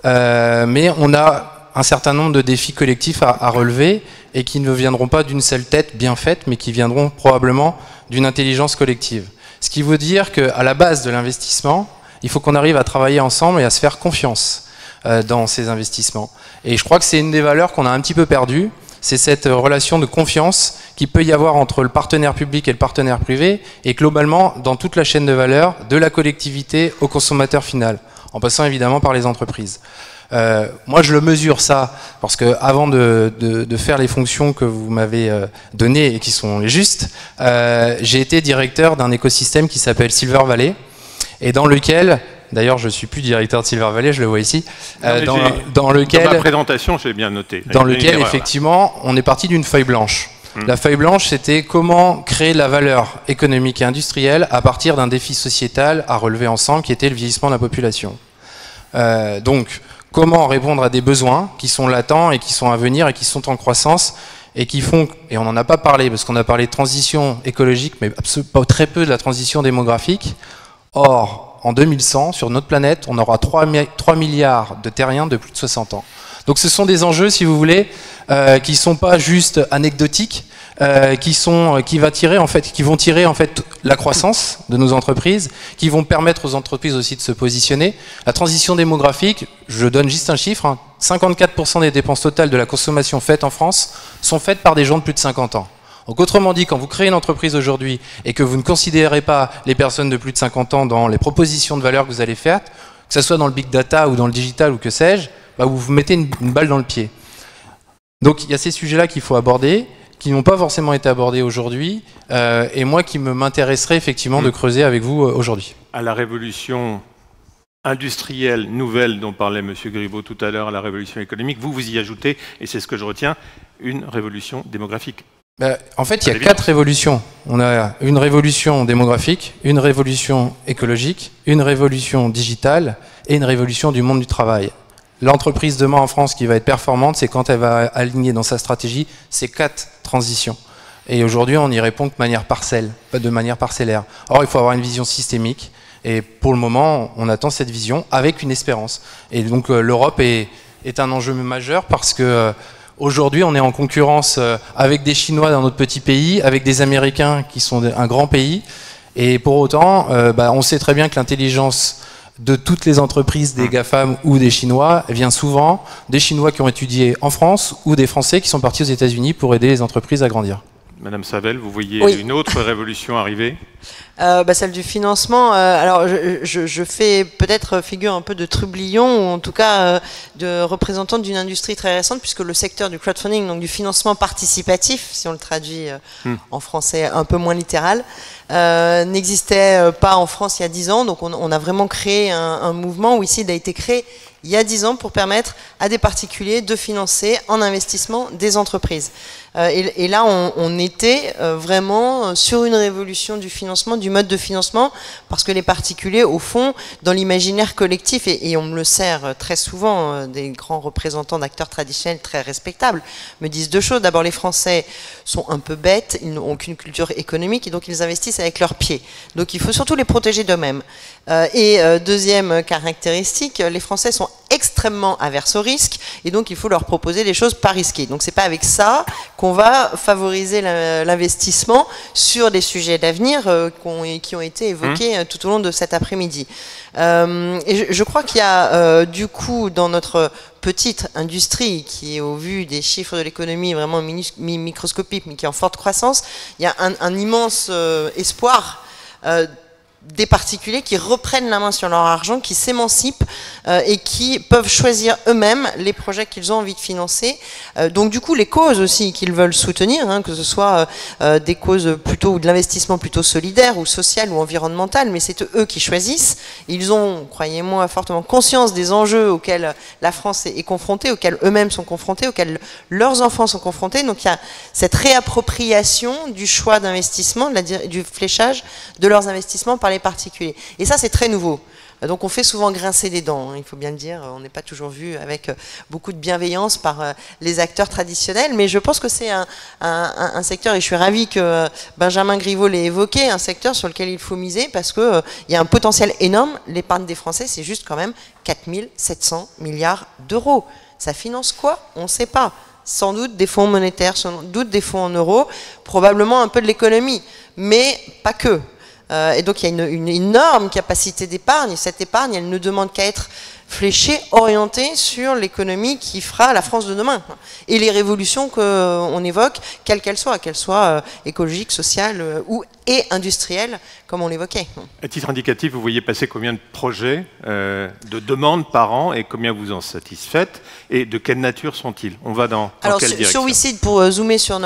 Euh, mais on a un certain nombre de défis collectifs à, relever et qui ne viendront pas d'une seule tête bien faite, mais qui viendront probablement d'une intelligence collective. Ce qui veut dire qu'à la base de l'investissement, il faut qu'on arrive à travailler ensemble et à se faire confiance euh, dans ces investissements. Et je crois que c'est une des valeurs qu'on a un petit peu perdues, c'est cette relation de confiance qui peut y avoir entre le partenaire public et le partenaire privé, et globalement dans toute la chaîne de valeur, de la collectivité au consommateur final en passant évidemment par les entreprises. Euh, moi, je le mesure ça, parce que avant de, faire les fonctions que vous m'avez euh, données et qui sont les justes, euh, j'ai été directeur d'un écosystème qui s'appelle Silver Valley, et dans lequel, d'ailleurs, je suis plus directeur de Silver Valley, je le vois ici, dans, dans, lequel, dans ma présentation, j'ai bien noté. Dans lequel, effectivement, on est parti d'une feuille blanche. Hmm. La feuille blanche, c'était comment créer de la valeur économique et industrielle à partir d'un défi sociétal à relever ensemble, qui était le vieillissement de la population. Euh, donc, comment répondre à des besoins qui sont latents et qui sont à venir et qui sont en croissance et qui font, et on n'en a pas parlé parce qu'on a parlé de transition écologique, mais pas très peu de la transition démographique. Or, en 2100, sur notre planète, on aura 3, milliards de terriens de plus de 60 ans. Donc ce sont des enjeux, si vous voulez, euh, qui ne sont pas juste anecdotiques, euh, qui, sont, qui, vont tirer en fait, la croissance de nos entreprises, qui vont permettre aux entreprises aussi de se positionner. La transition démographique, je donne juste un chiffre, 54% hein, des dépenses totales de la consommation faite en France sont faites par des gens de plus de 50 ans. Donc autrement dit, quand vous créez une entreprise aujourd'hui et que vous ne considérez pas les personnes de plus de 50 ans dans les propositions de valeur que vous allez faire, que ce soit dans le big data ou dans le digital ou que sais-je, bah vous vous mettez une, balle dans le pied. Donc il y a ces sujets-là qu'il faut aborder, qui n'ont pas forcément été abordés aujourd'hui, euh, et moi qui m'intéresserait effectivement de mm. creuser avec vous euh, aujourd'hui. À la révolution industrielle nouvelle dont parlait M. Griveaux tout à l'heure, à la révolution économique, vous vous y ajoutez, et c'est ce que je retiens, une révolution démographique. Bah, en fait, il y a quatre révolutions. On a une révolution démographique, une révolution écologique, une révolution digitale et une révolution du monde du travail. L'entreprise demain en France qui va être performante, c'est quand elle va aligner dans sa stratégie ces quatre transitions. Et aujourd'hui, on y répond de manière parcelle, pas de manière parcellaire. Or, il faut avoir une vision systémique. Et pour le moment, on attend cette vision avec une espérance. Et donc, euh, l'Europe est, est, un enjeu majeur parce que euh, Aujourd'hui, on est en concurrence euh, avec des Chinois dans notre petit pays, avec des Américains qui sont un grand pays. Et pour autant, euh, bah, on sait très bien que l'intelligence de toutes les entreprises des GAFAM ou des Chinois vient souvent des Chinois qui ont étudié en France ou des Français qui sont partis aux États-Unis pour aider les entreprises à grandir. Madame Savel, vous voyez une autre révolution arriver euh, bah, Celle du financement. Euh, alors, je, fais peut-être figure un peu de trublion, ou en tout cas euh, de représentante d'une industrie très récente, puisque le secteur du crowdfunding, donc du financement participatif, si on le traduit hmm. en français un peu moins littéral, n'existait pas en France il y a dix ans. Donc, on, a vraiment créé un, un mouvement où ici, il a été créé il y a dix ans pour permettre à des particuliers de financer en investissement des entreprises. Euh, et, là, on, était euh, vraiment sur une révolution du financement, du mode de financement, parce que les particuliers, au fond, dans l'imaginaire collectif, et, on me le sert très souvent, euh, des grands représentants d'acteurs traditionnels très respectables, me disent deux choses. D'abord, les Français sont un peu bêtes, ils n'ont aucune culture économique, et donc ils investissent avec leurs pieds. Donc il faut surtout les protéger d'eux-mêmes. et deuxième caractéristique, les Français sont extrêmement averses au risque, et donc il faut leur proposer des choses pas risquées. Donc c'est pas avec ça qu'on va favoriser l'investissement sur des sujets d'avenir euh, qui ont été évoqués mmh. euh, tout au long de cet après-midi. Euh, et je, crois qu'il y a du coup dans notre petite industrie qui est au vu des chiffres de l'économie vraiment microscopique mais qui est en forte croissance, il y a un, immense espoir des particuliers qui reprennent la main sur leur argent, qui s'émancipent euh, et qui peuvent choisir eux-mêmes les projets qu'ils ont envie de financer. Euh, donc du coup, les causes aussi qu'ils veulent soutenir, hein, que ce soit euh, des causes plutôt ou de l'investissement plutôt solidaire ou social ou environnemental, mais c'est eux qui choisissent. Ils ont, croyez-moi, fortement conscience des enjeux auxquels la France est, confrontée, auxquels eux-mêmes sont confrontés, auxquels leurs enfants sont confrontés. Donc il y a cette réappropriation du choix d'investissement, du fléchage de leurs investissements par les particuliers. Et ça, c'est très nouveau. Donc on fait souvent grincer des dents, hein, il faut bien le dire. On n'est pas toujours vu avec euh, beaucoup de bienveillance par euh, les acteurs traditionnels, mais je pense que c'est un, secteur, et je suis ravie que euh, Benjamin Griveaux l'ait évoqué, un secteur sur lequel il faut miser parce qu'il il y a un potentiel énorme. L'épargne des Français, c'est juste quand même 4700 milliards d'euros. Ça finance quoi? On ne sait pas. Sans doute des fonds monétaires, sans doute des fonds en euros, probablement un peu de l'économie, mais pas que. Euh, et donc il y a une, énorme capacité d'épargne. Cette épargne, elle ne demande qu'à être fléchée, orientée sur l'économie qui fera la France de demain. Et les révolutions qu'on évoque, quelles qu'elles soient, qu'elles soient euh, écologiques, sociales euh, ou et industrielles, comme on l'évoquait. À titre indicatif, vous voyez passer combien de projets, de demandes par an et combien vous en satisfaites et de quelle nature sont-ils? On va dans, Alors, quelle sur, direction? Sur WeSeed, pour zoomer sur,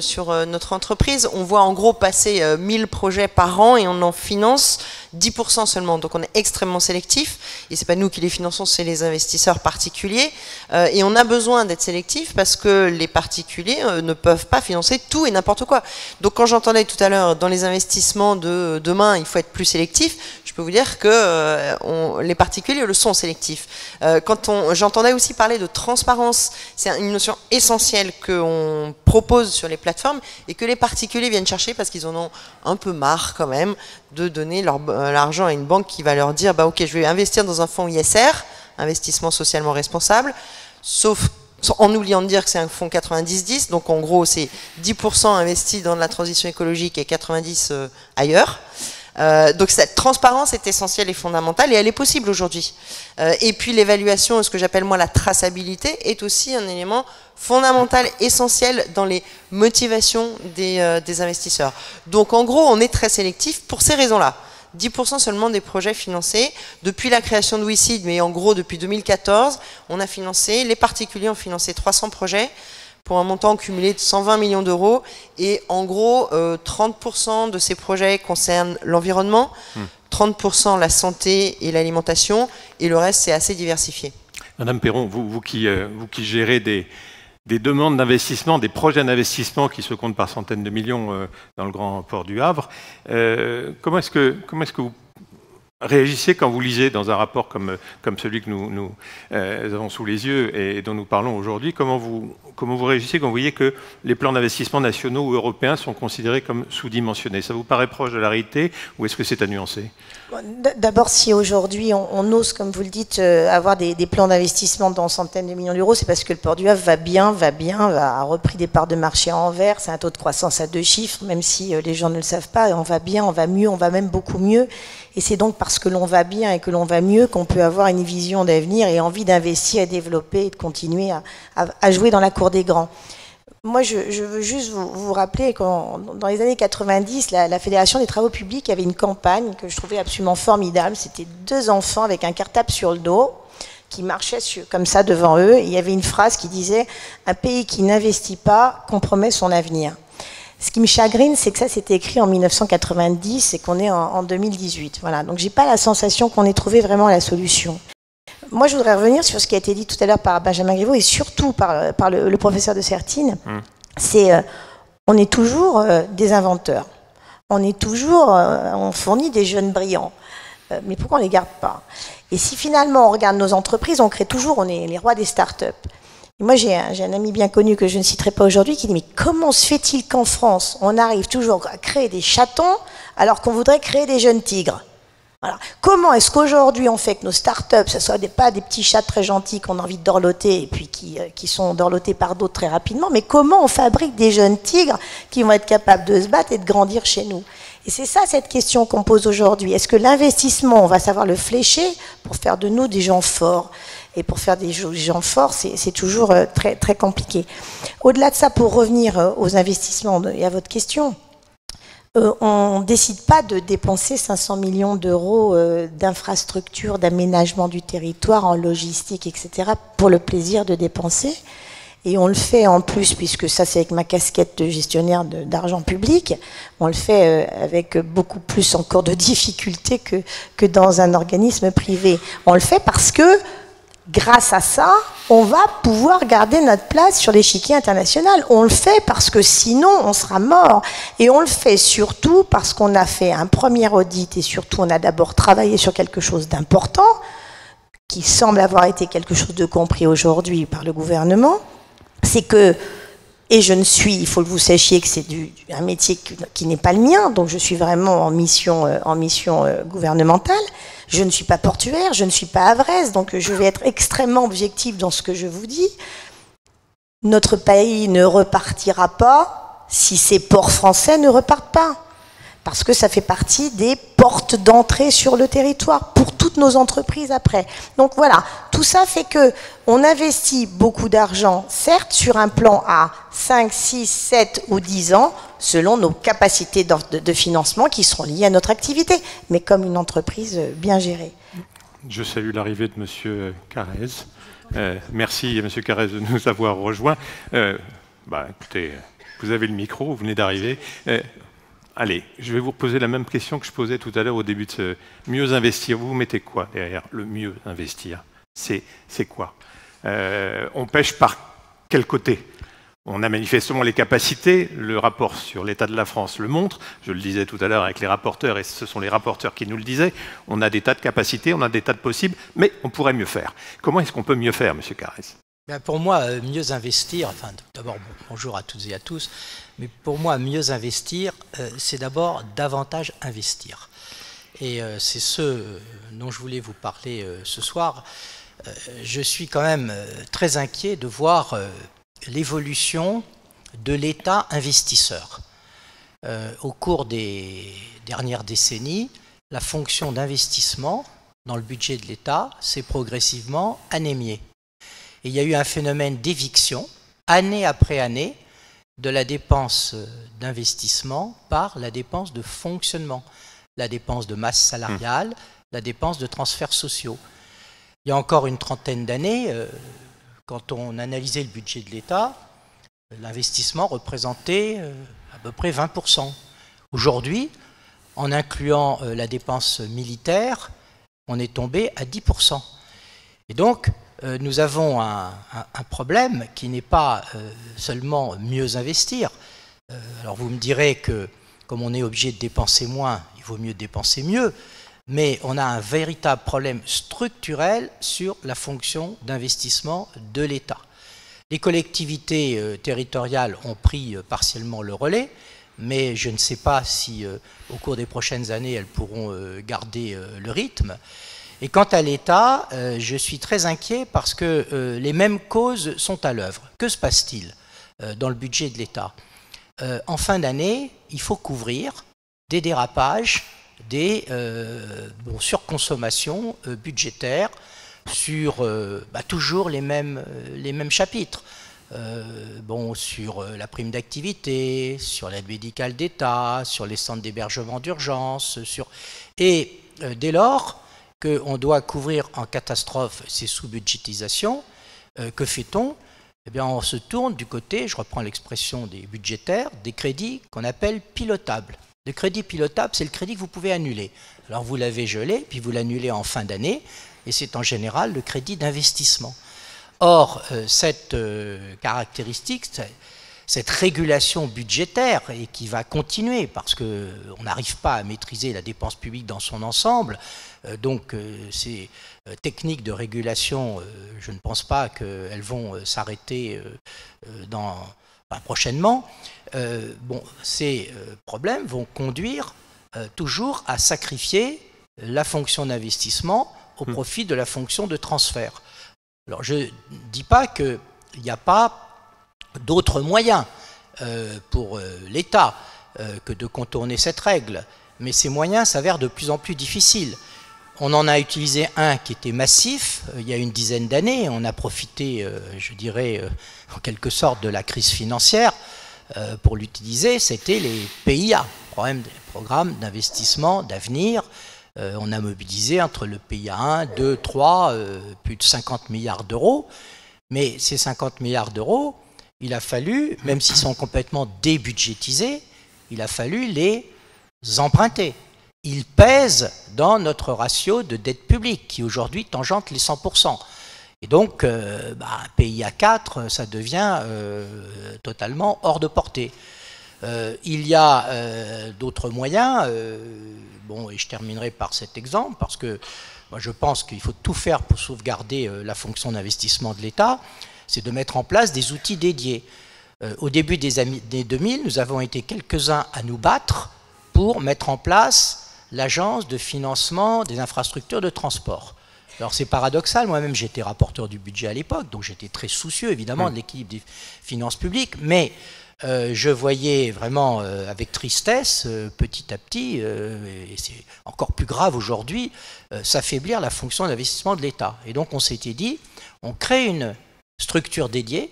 sur notre entreprise, on voit en gros passer 1000 projets par an et on en finance 10% seulement. Donc on est extrêmement sélectif et c'est pas nous qui les finançons, c'est les investisseurs particuliers. Euh, et on a besoin d'être sélectif parce que les particuliers euh, ne peuvent pas financer tout et n'importe quoi. Donc quand j'entendais tout à l'heure dans les investissements de demain, il faut être plus sélectif, je peux vous dire que les particuliers le sont sélectifs. quand j'entendais aussi parler de transparence, c'est une notion essentielle qu'on propose sur les plateformes et que les particuliers viennent chercher parce qu'ils en ont un peu marre quand même de donner l'argent à une banque qui va leur dire bah ok je vais investir dans un fonds ISR, investissement socialement responsable, sauf en oubliant de dire que c'est un fonds 90-10, donc en gros c'est 10% investi dans la transition écologique et 90% euh, ailleurs. Euh, donc cette transparence est essentielle et fondamentale et elle est possible aujourd'hui. Euh, et puis l'évaluation, ce que j'appelle moi la traçabilité, est aussi un élément fondamental, essentiel dans les motivations des, des investisseurs. Donc en gros, on est très sélectif pour ces raisons-là. 10% seulement des projets financés. Depuis la création de WeSeed, mais en gros depuis 2014, on a financé, les particuliers ont financé 300 projets pour un montant cumulé de 120 millions d'euros. Et en gros, 30% euh, de ces projets concernent l'environnement, 30% hmm. la santé et l'alimentation, et le reste, c'est assez diversifié. Madame Perron, vous, qui, euh, vous qui gérez des, des demandes d'investissement, des projets d'investissement qui se comptent par centaines de millions euh, dans le grand port du Havre. Euh, comment est-ce que, vous réagissez quand vous lisez dans un rapport comme, celui que nous, nous euh, avons sous les yeux et dont nous parlons aujourd'hui, comment vous, comment vous réagissez quand vous voyez que les plans d'investissement nationaux ou européens sont considérés comme sous-dimensionnés? Ça vous paraît proche de la réalité ou est-ce que c'est à nuancer? D'abord, si aujourd'hui on, ose, comme vous le dites, euh, avoir des, plans d'investissement dans centaines de millions d'euros, c'est parce que le port du Havre va bien, va bien, a repris des parts de marché à Anvers, c'est un taux de croissance à deux chiffres, même si euh, les gens ne le savent pas, on va bien, on va mieux, on va même beaucoup mieux. Et c'est donc parce que l'on va bien et que l'on va mieux qu'on peut avoir une vision d'avenir et envie d'investir et développer et de continuer à, jouer dans la cour des grands. Moi, je, veux juste vous, rappeler que dans les années 90, la, Fédération des travaux publics avait une campagne que je trouvais absolument formidable. C'était deux enfants avec un cartable sur le dos qui marchaient comme ça devant eux. Il y avait une phrase qui disait Un pays qui n'investit pas compromet son avenir. Ce qui me chagrine, c'est que ça, c'était écrit en 1990 et qu'on est en, 2018. Voilà. Donc, j'ai pas la sensation qu'on ait trouvé vraiment la solution. Moi, je voudrais revenir sur ce qui a été dit tout à l'heure par Benjamin Griveaux et surtout par, par le, professeur de Sertine. Hum. C'est, euh, on est toujours euh, des inventeurs. On est toujours, euh, on fournit des jeunes brillants. mais pourquoi on les garde pas? Et si finalement on regarde nos entreprises, on crée toujours, on est les rois des start-up moi, j'ai un, ami bien connu que je ne citerai pas aujourd'hui qui dit Mais comment se fait-il qu'en France, on arrive toujours à créer des chatons alors qu'on voudrait créer des jeunes tigres? Comment est-ce qu'aujourd'hui on fait que nos start-up, ce ne soient pas des petits chats très gentils qu'on a envie de dorloter et puis qui, euh, qui sont dorlotés par d'autres très rapidement, mais comment on fabrique des jeunes tigres qui vont être capables de se battre et de grandir chez nous? Et c'est ça cette question qu'on pose aujourd'hui. Est-ce que l'investissement, on va savoir le flécher pour faire de nous des gens forts? Et pour faire des gens forts, c'est toujours euh, très, très compliqué. Au-delà de ça, pour revenir euh, aux investissements et à votre question, euh, on ne décide pas de dépenser 500 millions d'euros d'infrastructures, d'aménagement du territoire, en logistique, etc., pour le plaisir de dépenser. Et on le fait en plus, puisque ça c'est avec ma casquette de gestionnaire d'argent public, on le fait avec beaucoup plus encore de [laughs] difficultés que, que dans un organisme privé. On le fait parce que grâce à ça, on va pouvoir garder notre place sur l'échiquier international. On le fait parce que sinon, on sera mort. Et on le fait surtout parce qu'on a fait un premier audit et surtout, on a d'abord travaillé sur quelque chose d'important qui semble avoir été quelque chose de compris aujourd'hui par le gouvernement. C'est que, et je ne suis, il faut que vous sachiez que c'est un métier qui, n'est pas le mien, donc je suis vraiment en mission, euh, euh, gouvernementale. Je ne suis pas portuaire, je ne suis pas avresse, donc je vais être extrêmement objectif dans ce que je vous dis. Notre pays ne repartira pas si ces ports français ne repartent pas parce que ça fait partie des portes d'entrée sur le territoire nos entreprises après. Donc voilà, tout ça fait que on investit beaucoup d'argent, certes sur un plan à 5, 6, 7 ou 10 ans, selon nos capacités de, financement qui seront liées à notre activité, mais comme une entreprise bien gérée. Je salue l'arrivée de M. Carrez. Euh, merci M. Carrez de nous avoir rejoints. Euh, bah, écoutez, vous avez le micro, vous venez d'arriver. Euh, Allez, je vais vous poser la même question que je posais tout à l'heure au début de ce mieux investir. Vous, vous mettez quoi derrière le mieux investir? C'est quoi? Euh, On pêche par quel côté? On a manifestement les capacités, le rapport sur l'état de la France le montre, je le disais tout à l'heure avec les rapporteurs, et ce sont les rapporteurs qui nous le disaient, on a des tas de capacités, on a des tas de possibles, mais on pourrait mieux faire. Comment est-ce qu'on peut mieux faire, M. Carrez ben, Pour moi, euh, mieux investir, enfin d'abord bonjour à toutes et à tous, mais pour moi, mieux investir, euh, c'est d'abord davantage investir. Et euh, c'est ce dont je voulais vous parler ce soir. je suis quand même très inquiet de voir l'évolution de l'État investisseur. Euh, au cours des dernières décennies, la fonction d'investissement dans le budget de l'État s'est progressivement anémiée. Et il y a eu un phénomène d'éviction, année après année, de la dépense d'investissement par la dépense de fonctionnement, la dépense de masse salariale, la dépense de transferts sociaux. Il y a encore une trentaine d'années, euh, quand on analysait le budget de l'État, l'investissement représentait euh, à peu près 20%. Aujourd'hui, en incluant euh, la dépense militaire, on est tombé à 10%. Et donc, euh, nous avons un, problème qui n'est pas seulement mieux investir. alors vous me direz que comme on est obligé de dépenser moins, il vaut mieux dépenser mieux mais on a un véritable problème structurel sur la fonction d'investissement de l'État. Les collectivités euh, territoriales ont pris euh, partiellement le relais, mais je ne sais pas si euh, au cours des prochaines années elles pourront garder le rythme. Et quant à l'État, je suis très inquiet parce que les mêmes causes sont à l'œuvre. Que se passe-t-il dans le budget de l'État En fin d'année, il faut couvrir des dérapages des euh, surconsommations euh, budgétaires sur euh, bah, toujours les mêmes, les mêmes chapitres. bon, sur la prime d'activité, sur l'aide médicale d'État, sur les centres d'hébergement d'urgence, sur... et dès lors qu'on doit couvrir en catastrophe ces sous-budgétisations, que fait-on? Eh bien, on se tourne du côté, je reprends l'expression des budgétaires, des crédits qu'on appelle pilotables. Le crédit pilotable, c'est le crédit que vous pouvez annuler. Alors vous l'avez gelé, puis vous l'annulez en fin d'année, et c'est en général le crédit d'investissement. Or, euh, cette euh, caractéristique, cette régulation budgétaire, et qui va continuer, parce qu'on n'arrive pas à maîtriser la dépense publique dans son ensemble, euh, donc ces techniques de régulation, je ne pense pas qu'elles vont s'arrêter dans prochainement, euh, bon, ces euh, problèmes vont conduire euh, toujours à sacrifier la fonction d'investissement au hmm. profit de la fonction de transfert. Alors je ne dis pas qu'il n'y a pas d'autres moyens pour l'État que de contourner cette règle, mais ces moyens s'avèrent de plus en plus difficiles. On en a utilisé un qui était massif il y a une dizaine d'années. On a profité, je dirais, en quelque sorte de la crise financière euh, pour l'utiliser, c'était les PIA, programmes d'investissement d'avenir. Euh, on a mobilisé entre le PIA 1, 2, 3, plus de 50 milliards d'euros. Mais ces 50 milliards d'euros, il a fallu, même s'ils sont complètement débudgétisés, il a fallu les emprunter. Ils pèsent dans notre ratio de dette publique, qui aujourd'hui tangente les 100%. Et donc, euh, bah, PIA 4, ça devient euh, totalement hors de portée. Euh, il y a euh, d'autres moyens, bon, et je terminerai par cet exemple, parce que moi, je pense qu'il faut tout faire pour sauvegarder la fonction d'investissement de l'État, c'est de mettre en place des outils dédiés. au début des années 2000, nous avons été quelques-uns à nous battre pour mettre en place l'agence de financement des infrastructures de transport. Alors c'est paradoxal, moi-même j'étais rapporteur du budget à l'époque, donc j'étais très soucieux évidemment de l'équilibre des finances publiques, mais euh, je voyais vraiment euh, avec tristesse, euh, petit à petit, et c'est encore plus grave aujourd'hui, s'affaiblir la fonction d'investissement de l'État. Et donc on s'était dit, on crée une structure dédiée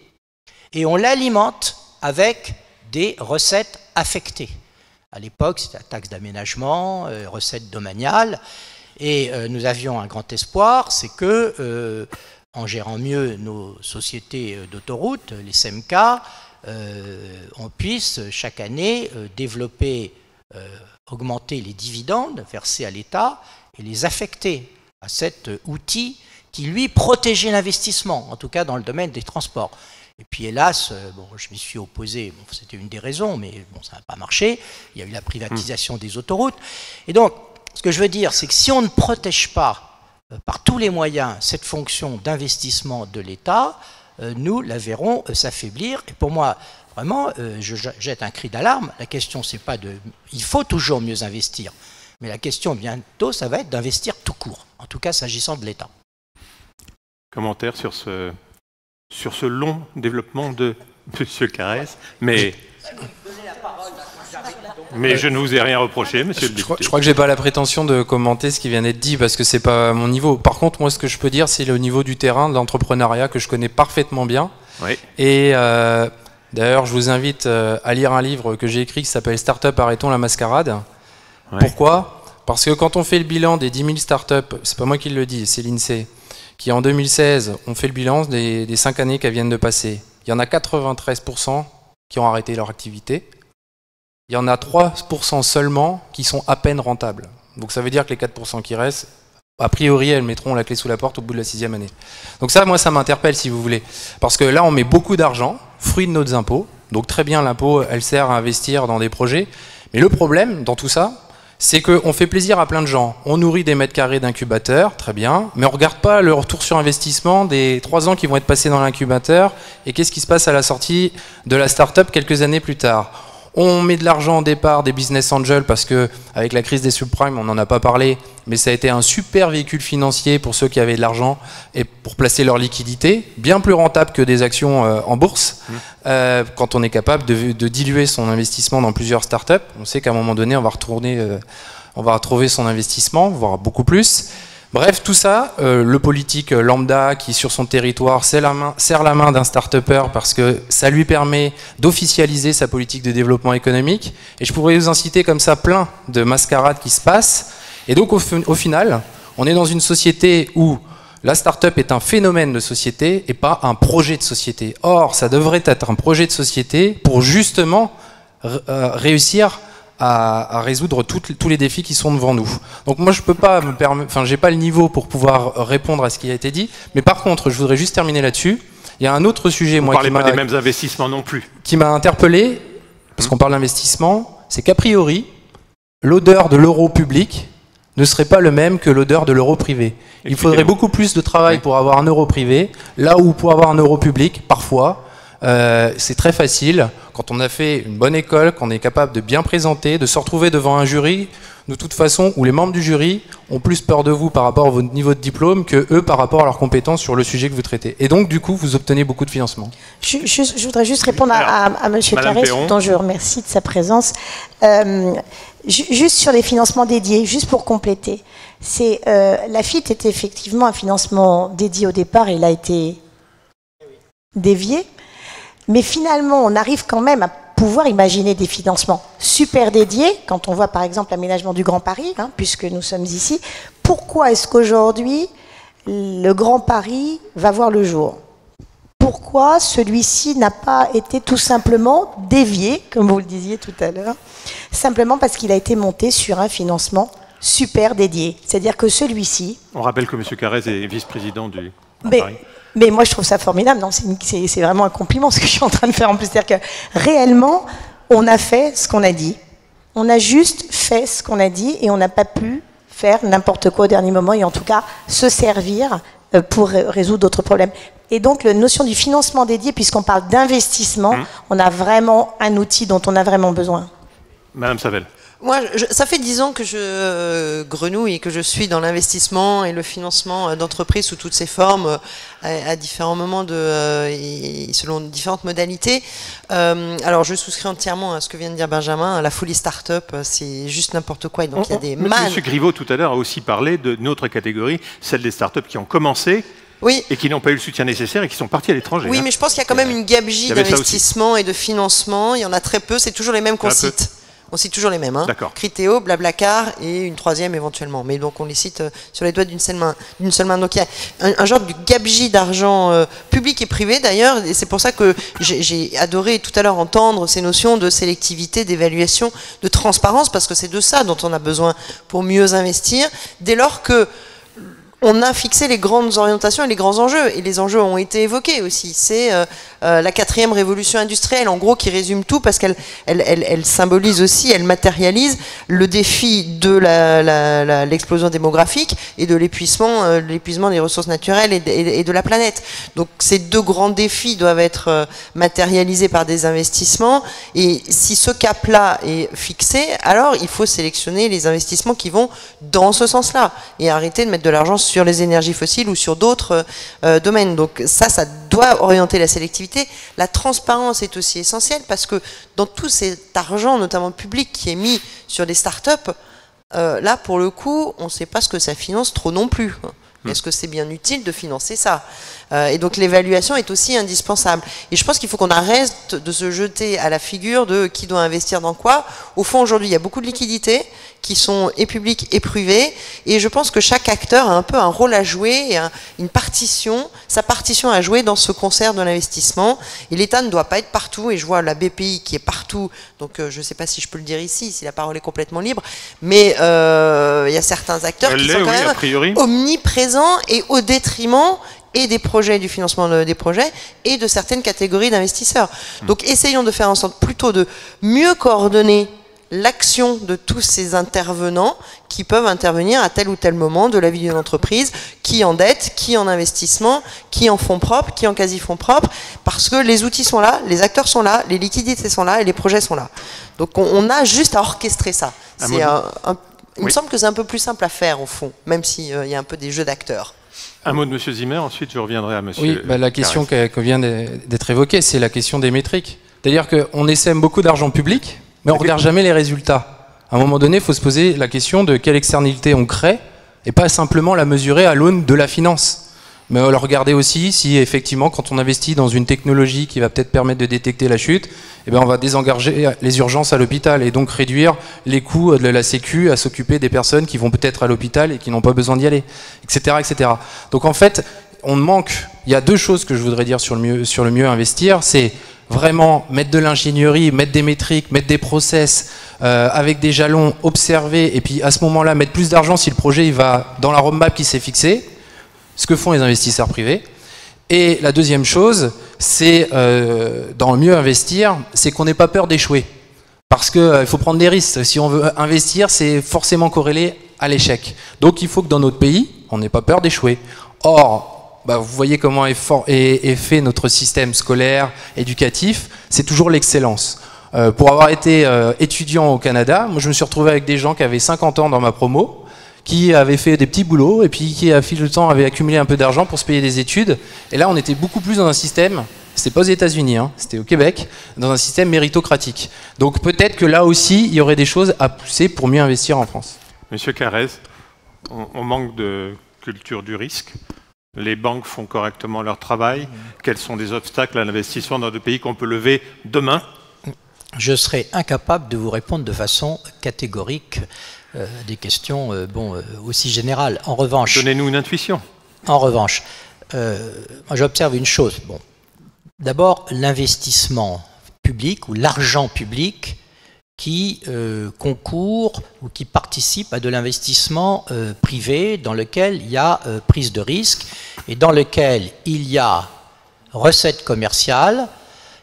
et on l'alimente avec des recettes affectées. À l'époque, c'était la taxe d'aménagement, recettes domaniales, et euh, nous avions un grand espoir, c'est que, euh, en gérant mieux nos sociétés euh, d'autoroutes, les SMK, on puisse chaque année développer, augmenter les dividendes versés à l'État et les affecter à cet outil qui, lui, protégeait l'investissement, en tout cas dans le domaine des transports. Et puis hélas, bon, je m'y suis opposé, bon, c'était une des raisons, mais bon, ça n'a pas marché. Il y a eu la privatisation des autoroutes. Et donc, ce que je veux dire, c'est que si on ne protège pas par tous les moyens cette fonction d'investissement de l'État, nous la verrons s'affaiblir. Et pour moi, vraiment, je jette un cri d'alarme. La question, c'est pas de. Il faut toujours mieux investir. Mais la question bientôt, ça va être d'investir tout court, en tout cas s'agissant de l'État. Commentaire sur ce, sur ce long développement de [laughs] M. Carès, mais... Mais je ne vous ai rien reproché, monsieur le député. Je crois, que je n'ai pas la prétention de commenter ce qui vient d'être dit parce que c'est pas mon niveau. Par contre, moi, ce que je peux dire, c'est le niveau du terrain, de l'entrepreneuriat que je connais parfaitement bien. Oui. Et euh, d'ailleurs, je vous invite euh, à lire un livre que j'ai écrit qui s'appelle Startup Arrêtons la mascarade. Pourquoi? Parce que quand on fait le bilan des 10 000 startups, c'est pas moi qui le dis, c'est l'INSEE, qui en 2016 ont fait le bilan des, 5 années qu'elles viennent de passer. Il y en a 93% qui ont arrêté leur activité. Il y en a 3% seulement qui sont à peine rentables. Donc ça veut dire que les 4% qui restent, a priori, elles mettront la clé sous la porte au bout de la sixième année. Donc ça, moi, ça m'interpelle, si vous voulez. Parce que là, on met beaucoup d'argent, fruit de nos impôts. Donc très bien, l'impôt, elle sert à investir dans des projets. Mais le problème dans tout ça, c'est qu'on fait plaisir à plein de gens. On nourrit des mètres carrés d'incubateur, très bien, mais on ne regarde pas le retour sur investissement des trois ans qui vont être passés dans l'incubateur et qu'est-ce qui se passe à la sortie de la start-up quelques années plus tard. On met de l'argent au départ des business angels parce que avec la crise des subprimes, on n'en a pas parlé, mais ça a été un super véhicule financier pour ceux qui avaient de l'argent et pour placer leur liquidité, bien plus rentable que des actions euh, en bourse. Mmh. Euh, quand on est capable de, diluer son investissement dans plusieurs startups, on sait qu'à un moment donné, on va retourner, euh, on va retrouver son investissement, voire beaucoup plus. Bref, tout ça, euh, le politique lambda qui sur son territoire serre la main, main d'un start-upper parce que ça lui permet d'officialiser sa politique de développement économique. Et je pourrais vous inciter comme ça plein de mascarades qui se passent. Et donc au, au final, on est dans une société où la start-up est un phénomène de société et pas un projet de société. Or, ça devrait être un projet de société pour justement euh, réussir à, résoudre tous les défis qui sont devant nous. Donc moi je peux pas me permettre, enfin j'ai pas le niveau pour pouvoir répondre à ce qui a été dit, mais par contre je voudrais juste terminer là-dessus. Il y a un autre sujet, Vous moi, parlez pas des mêmes investissements non plus. Qui m'a interpellé, parce qu'on parle d'investissement, c'est qu'a priori l'odeur de l'euro public ne serait pas le même que l'odeur de l'euro privé. Il faudrait beaucoup plus de travail pour avoir un euro privé, là où pour avoir un euro public, parfois, euh, c'est très facile. Quand on a fait une bonne école, qu'on est capable de bien présenter, de se retrouver devant un jury, de toute façon, où les membres du jury ont plus peur de vous par rapport à votre niveau de diplôme que eux par rapport à leurs compétences sur le sujet que vous traitez. Et donc, du coup, vous obtenez beaucoup de financement. Je, voudrais juste répondre à, à, M. Carré, dont je remercie de sa présence. Euh, juste sur les financements dédiés, juste pour compléter. C'est euh, la FIT était effectivement un financement dédié au départ, et il a été dévié. Mais finalement, on arrive quand même à pouvoir imaginer des financements super dédiés, quand on voit par exemple l'aménagement du Grand Paris, hein, puisque nous sommes ici. Pourquoi est-ce qu'aujourd'hui, le Grand Paris va voir le jour? Pourquoi celui-ci n'a pas été tout simplement dévié, comme vous le disiez tout à l'heure, simplement parce qu'il a été monté sur un financement super dédié. C'est-à-dire que celui-ci... On rappelle que M. Carrez est vice-président du mais, mais moi, je trouve ça formidable. Non, c'est vraiment un compliment ce que je suis en train de faire en plus. C'est-à-dire que réellement, on a fait ce qu'on a dit. On a juste fait ce qu'on a dit et on n'a pas pu faire n'importe quoi au dernier moment et en tout cas se servir euh, pour résoudre d'autres problèmes. Et donc, la notion du financement dédié, puisqu'on parle d'investissement, mmh. on a vraiment un outil dont on a vraiment besoin. Madame Savel. Moi, ça fait dix ans que je euh, grenouille et que je suis dans l'investissement et le financement euh, d'entreprises sous toutes ses formes, euh, à, différents moments de, et selon différentes modalités. alors, je souscris entièrement à ce que vient de dire Benjamin. La folie start-up, c'est juste n'importe quoi. Et donc, il y a des Monsieur Griveaux tout à l'heure a aussi parlé de notre catégorie, celle des start-up qui ont commencé oui. et qui n'ont pas eu le soutien nécessaire et qui sont partis à l'étranger. Oui, hein. mais je pense qu'il y a quand même une gabegie d'investissement et de financement. Il y en a très peu, c'est toujours les mêmes qu'on cite. On cite toujours les mêmes. Hein. Critéo, Blablacar et une troisième éventuellement. Mais donc on les cite euh, sur les doigts d'une seule main. D'une seule main. Donc il y a un, genre de gabegie d'argent euh, public et privé d'ailleurs. Et c'est pour ça que j'ai adoré tout à l'heure entendre ces notions de sélectivité, d'évaluation, de transparence, parce que c'est de ça dont on a besoin pour mieux investir. Dès lors que on a fixé les grandes orientations et les grands enjeux. Et les enjeux ont été évoqués aussi. C'est euh, euh, la quatrième révolution industrielle, en gros, qui résume tout parce qu'elle elle, symbolise aussi, elle matérialise le défi de l'explosion démographique et de l'épuisement euh, l'épuisement des ressources naturelles et de, la planète. Donc ces deux grands défis doivent être matérialisés par des investissements. Et si ce cap-là est fixé, alors il faut sélectionner les investissements qui vont dans ce sens-là et arrêter de mettre de l'argent sur les énergies fossiles ou sur d'autres euh, domaines. Donc ça, ça doit orienter la sélectivité. La transparence est aussi essentielle parce que dans tout cet argent, notamment public, qui est mis sur des startups, euh, là, pour le coup, on ne sait pas ce que ça finance trop non plus. Hmm. Est-ce que c'est bien utile de financer ça? Euh, Et donc l'évaluation est aussi indispensable. Et je pense qu'il faut qu'on arrête de se jeter à la figure de qui doit investir dans quoi. Au fond, aujourd'hui, il y a beaucoup de liquidités qui sont et publics et privés. Et je pense que chaque acteur a un peu un rôle à jouer, et une partition, sa partition à jouer dans ce concert de l'investissement. Et l'État ne doit pas être partout. Et je vois la BPI qui est partout. Donc euh, je ne sais pas si je peux le dire ici, si la parole est complètement libre. Mais euh, il y a certains acteurs qui sont quand même omniprésents et au détriment et des projets, du financement des projets, et de certaines catégories d'investisseurs. Hmm. Donc essayons de faire en sorte plutôt de mieux coordonner l'action de tous ces intervenants qui peuvent intervenir à tel ou tel moment de la vie d'une entreprise, qui en dette, qui en investissement, qui en fonds propres, qui en quasi-fonds propres, parce que les outils sont là, les acteurs sont là, les liquidités sont là et les projets sont là. Donc on, a juste à orchestrer ça. il me semble que c'est un peu plus simple à faire au fond, même s'il euh, y a un peu des jeux d'acteurs. Un mot de M. Zimmer, ensuite je reviendrai à M. Oui, bah, la question qui vient d'être évoquée, c'est la question des métriques. C'est-à-dire qu'on essaime beaucoup d'argent public, mais on ne regarde jamais les résultats. À un moment donné, il faut se poser la question de quelle externalité on crée et pas simplement la mesurer à l'aune de la finance. Mais on va regarder aussi si effectivement, quand on investit dans une technologie qui va peut-être permettre de détecter la chute, eh bien, on va désengager les urgences à l'hôpital et donc réduire les coûts de la Sécu à s'occuper des personnes qui vont peut-être à l'hôpital et qui n'ont pas besoin d'y aller, etc., etc. Donc en fait, on manque. Il y a deux choses que je voudrais dire sur le mieux, sur le mieux investir. C'est vraiment mettre de l'ingénierie, mettre des métriques, mettre des process euh, avec des jalons, observer, et puis à ce moment-là mettre plus d'argent si le projet il va dans la roadmap qui s'est fixée, ce que font les investisseurs privés. Et la deuxième chose, c'est euh, dans le mieux investir, c'est qu'on n'ait pas peur d'échouer. Parce qu'il euh, faut prendre des risques. Si on veut investir, c'est forcément corrélé à l'échec. Donc il faut que dans notre pays, on n'ait pas peur d'échouer. Or, bah, vous voyez comment est, fait notre système scolaire, éducatif, c'est toujours l'excellence. Euh, pour avoir été euh, étudiant au Canada, moi je me suis retrouvé avec des gens qui avaient 50 ans dans ma promo, qui avaient fait des petits boulots et puis qui, à fil de temps, avaient accumulé un peu d'argent pour se payer des études. Et là, on était beaucoup plus dans un système, c'était pas aux États-Unis, hein, c'était au Québec, dans un système méritocratique. Donc peut-être que là aussi, il y aurait des choses à pousser pour mieux investir en France. Monsieur Carrez, on manque de culture du risque les banques font correctement leur travail Quels sont les obstacles à l'investissement dans deux pays qu'on peut lever demain? Je serais incapable de vous répondre de façon catégorique euh, des questions euh, bon, euh, aussi générales. En revanche. Donnez-nous une intuition. En revanche, j'observe une chose. Bon, D'abord, l'investissement public ou l'argent public qui euh, concourent ou qui participent à de l'investissement euh, privé dans lequel il y a euh, prise de risque et dans lequel il y a recette commerciale,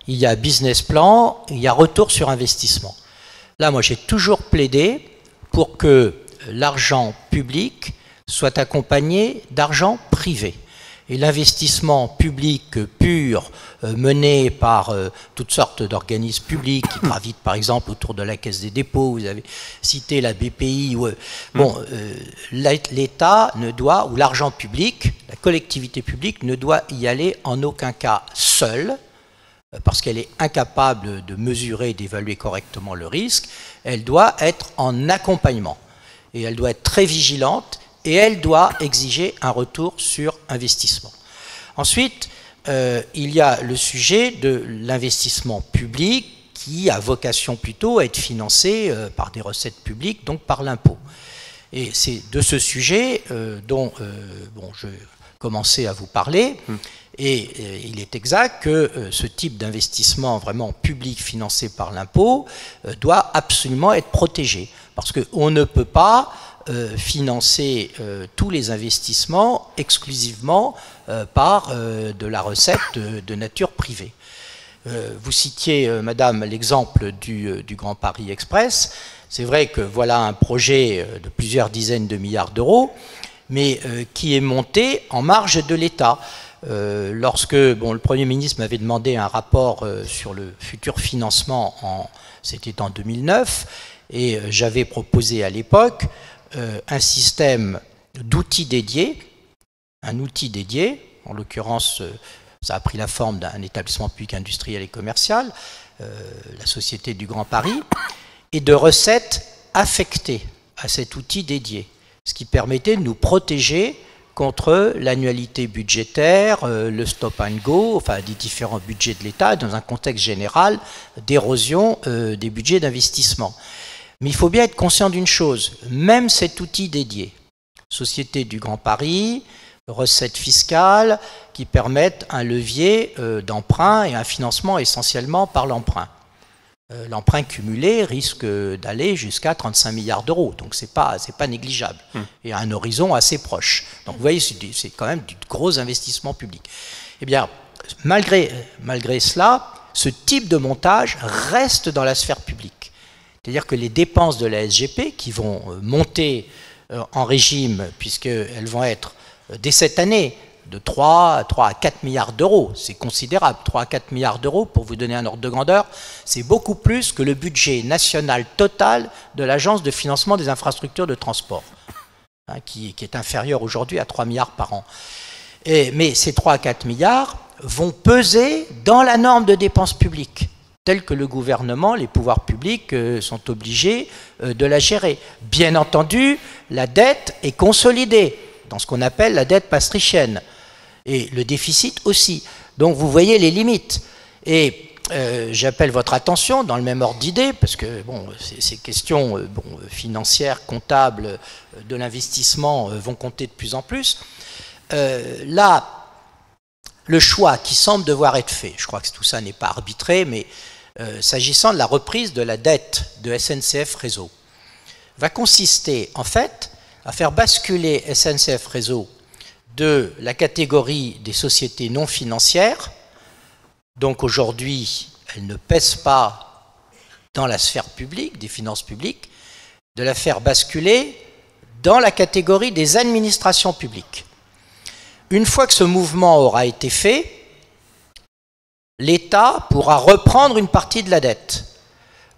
il y a business plan, il y a retour sur investissement. Là, moi, j'ai toujours plaidé pour que l'argent public soit accompagné d'argent privé et l'investissement public pur euh, mené par euh, toutes sortes d'organismes publics qui gravitent par exemple autour de la Caisse des dépôts, vous avez cité la BPI, euh, bon, l'État ne doit, ou l'argent public, la collectivité publique ne doit y aller en aucun cas seul, parce qu'elle est incapable de mesurer et d'évaluer correctement le risque, elle doit être en accompagnement. Et elle doit être très vigilante et elle doit exiger un retour sur investissement. Ensuite, euh, il y a le sujet de l'investissement public qui a vocation plutôt à être financé euh, par des recettes publiques, donc par l'impôt. Et c'est de ce sujet euh, dont bon, je commençais à vous parler. Hum. Et il est exact que ce type d'investissement vraiment public financé par l'impôt doit absolument être protégé. Parce qu'on ne peut pas financer tous les investissements exclusivement par de la recette de, nature privée. vous citiez, Madame, l'exemple du, du, Grand Paris Express. C'est vrai que voilà un projet de plusieurs dizaines de milliards d'euros, mais qui est monté en marge de l'État. Euh, lorsque bon, le Premier ministre m'avait demandé un rapport euh, sur le futur financement, en, c'était en 2009, et euh, j'avais proposé à l'époque un système d'outils dédiés, un outil dédié, en l'occurrence ça a pris la forme d'un établissement public industriel et commercial, la Société du Grand Paris, et de recettes affectées à cet outil dédié, ce qui permettait de nous protéger contre l'annualité budgétaire, euh, le stop and go, enfin des différents budgets de l'État, dans un contexte général d'érosion euh, des budgets d'investissement. Mais il faut bien être conscient d'une chose, même cet outil dédié, Société du Grand Paris, recettes fiscales qui permettent un levier euh, d'emprunt et un financement essentiellement par l'emprunt. Euh, l'emprunt cumulé risque d'aller jusqu'à 35 milliards d'euros. Donc ce n'est pas, pas négligeable. Hmm. Et à un horizon assez proche. Donc vous voyez, c'est quand même du gros investissement public. Eh bien, malgré, malgré cela, ce type de montage reste dans la sphère publique. C'est-à-dire que les dépenses de la SGP, qui vont euh, monter euh, en régime, puisqu'elles vont être dès cette année de 3, 3 à 4 milliards d'euros. C'est considérable. 3 à 4 milliards d'euros, pour vous donner un ordre de grandeur, c'est beaucoup plus que le budget national total de l'Agence de financement des infrastructures de transport, hein, qui, est inférieur aujourd'hui à 3 milliards par an. mais ces 3 à 4 milliards vont peser dans la norme de dépenses publiques telle que le gouvernement, les pouvoirs publics euh, sont obligés euh, de la gérer. Bien entendu, la dette est consolidée dans ce qu'on appelle la dette pastrichienne et le déficit aussi. Donc vous voyez les limites. Et euh, j'appelle votre attention dans le même ordre d'idée, parce que bon, ces, questions euh, bon, financières, comptables, de l'investissement vont compter de plus en plus. là, le choix qui semble devoir être fait, je crois que tout ça n'est pas arbitré, mais s'agissant de la reprise de la dette de SNCF Réseau, va consister en fait à faire basculer SNCF Réseau de la catégorie des sociétés non financières, donc aujourd'hui elle ne pèse pas dans la sphère publique, des finances publiques, de la faire basculer dans la catégorie des administrations publiques. Une fois que ce mouvement aura été fait, l'État pourra reprendre une partie de la dette.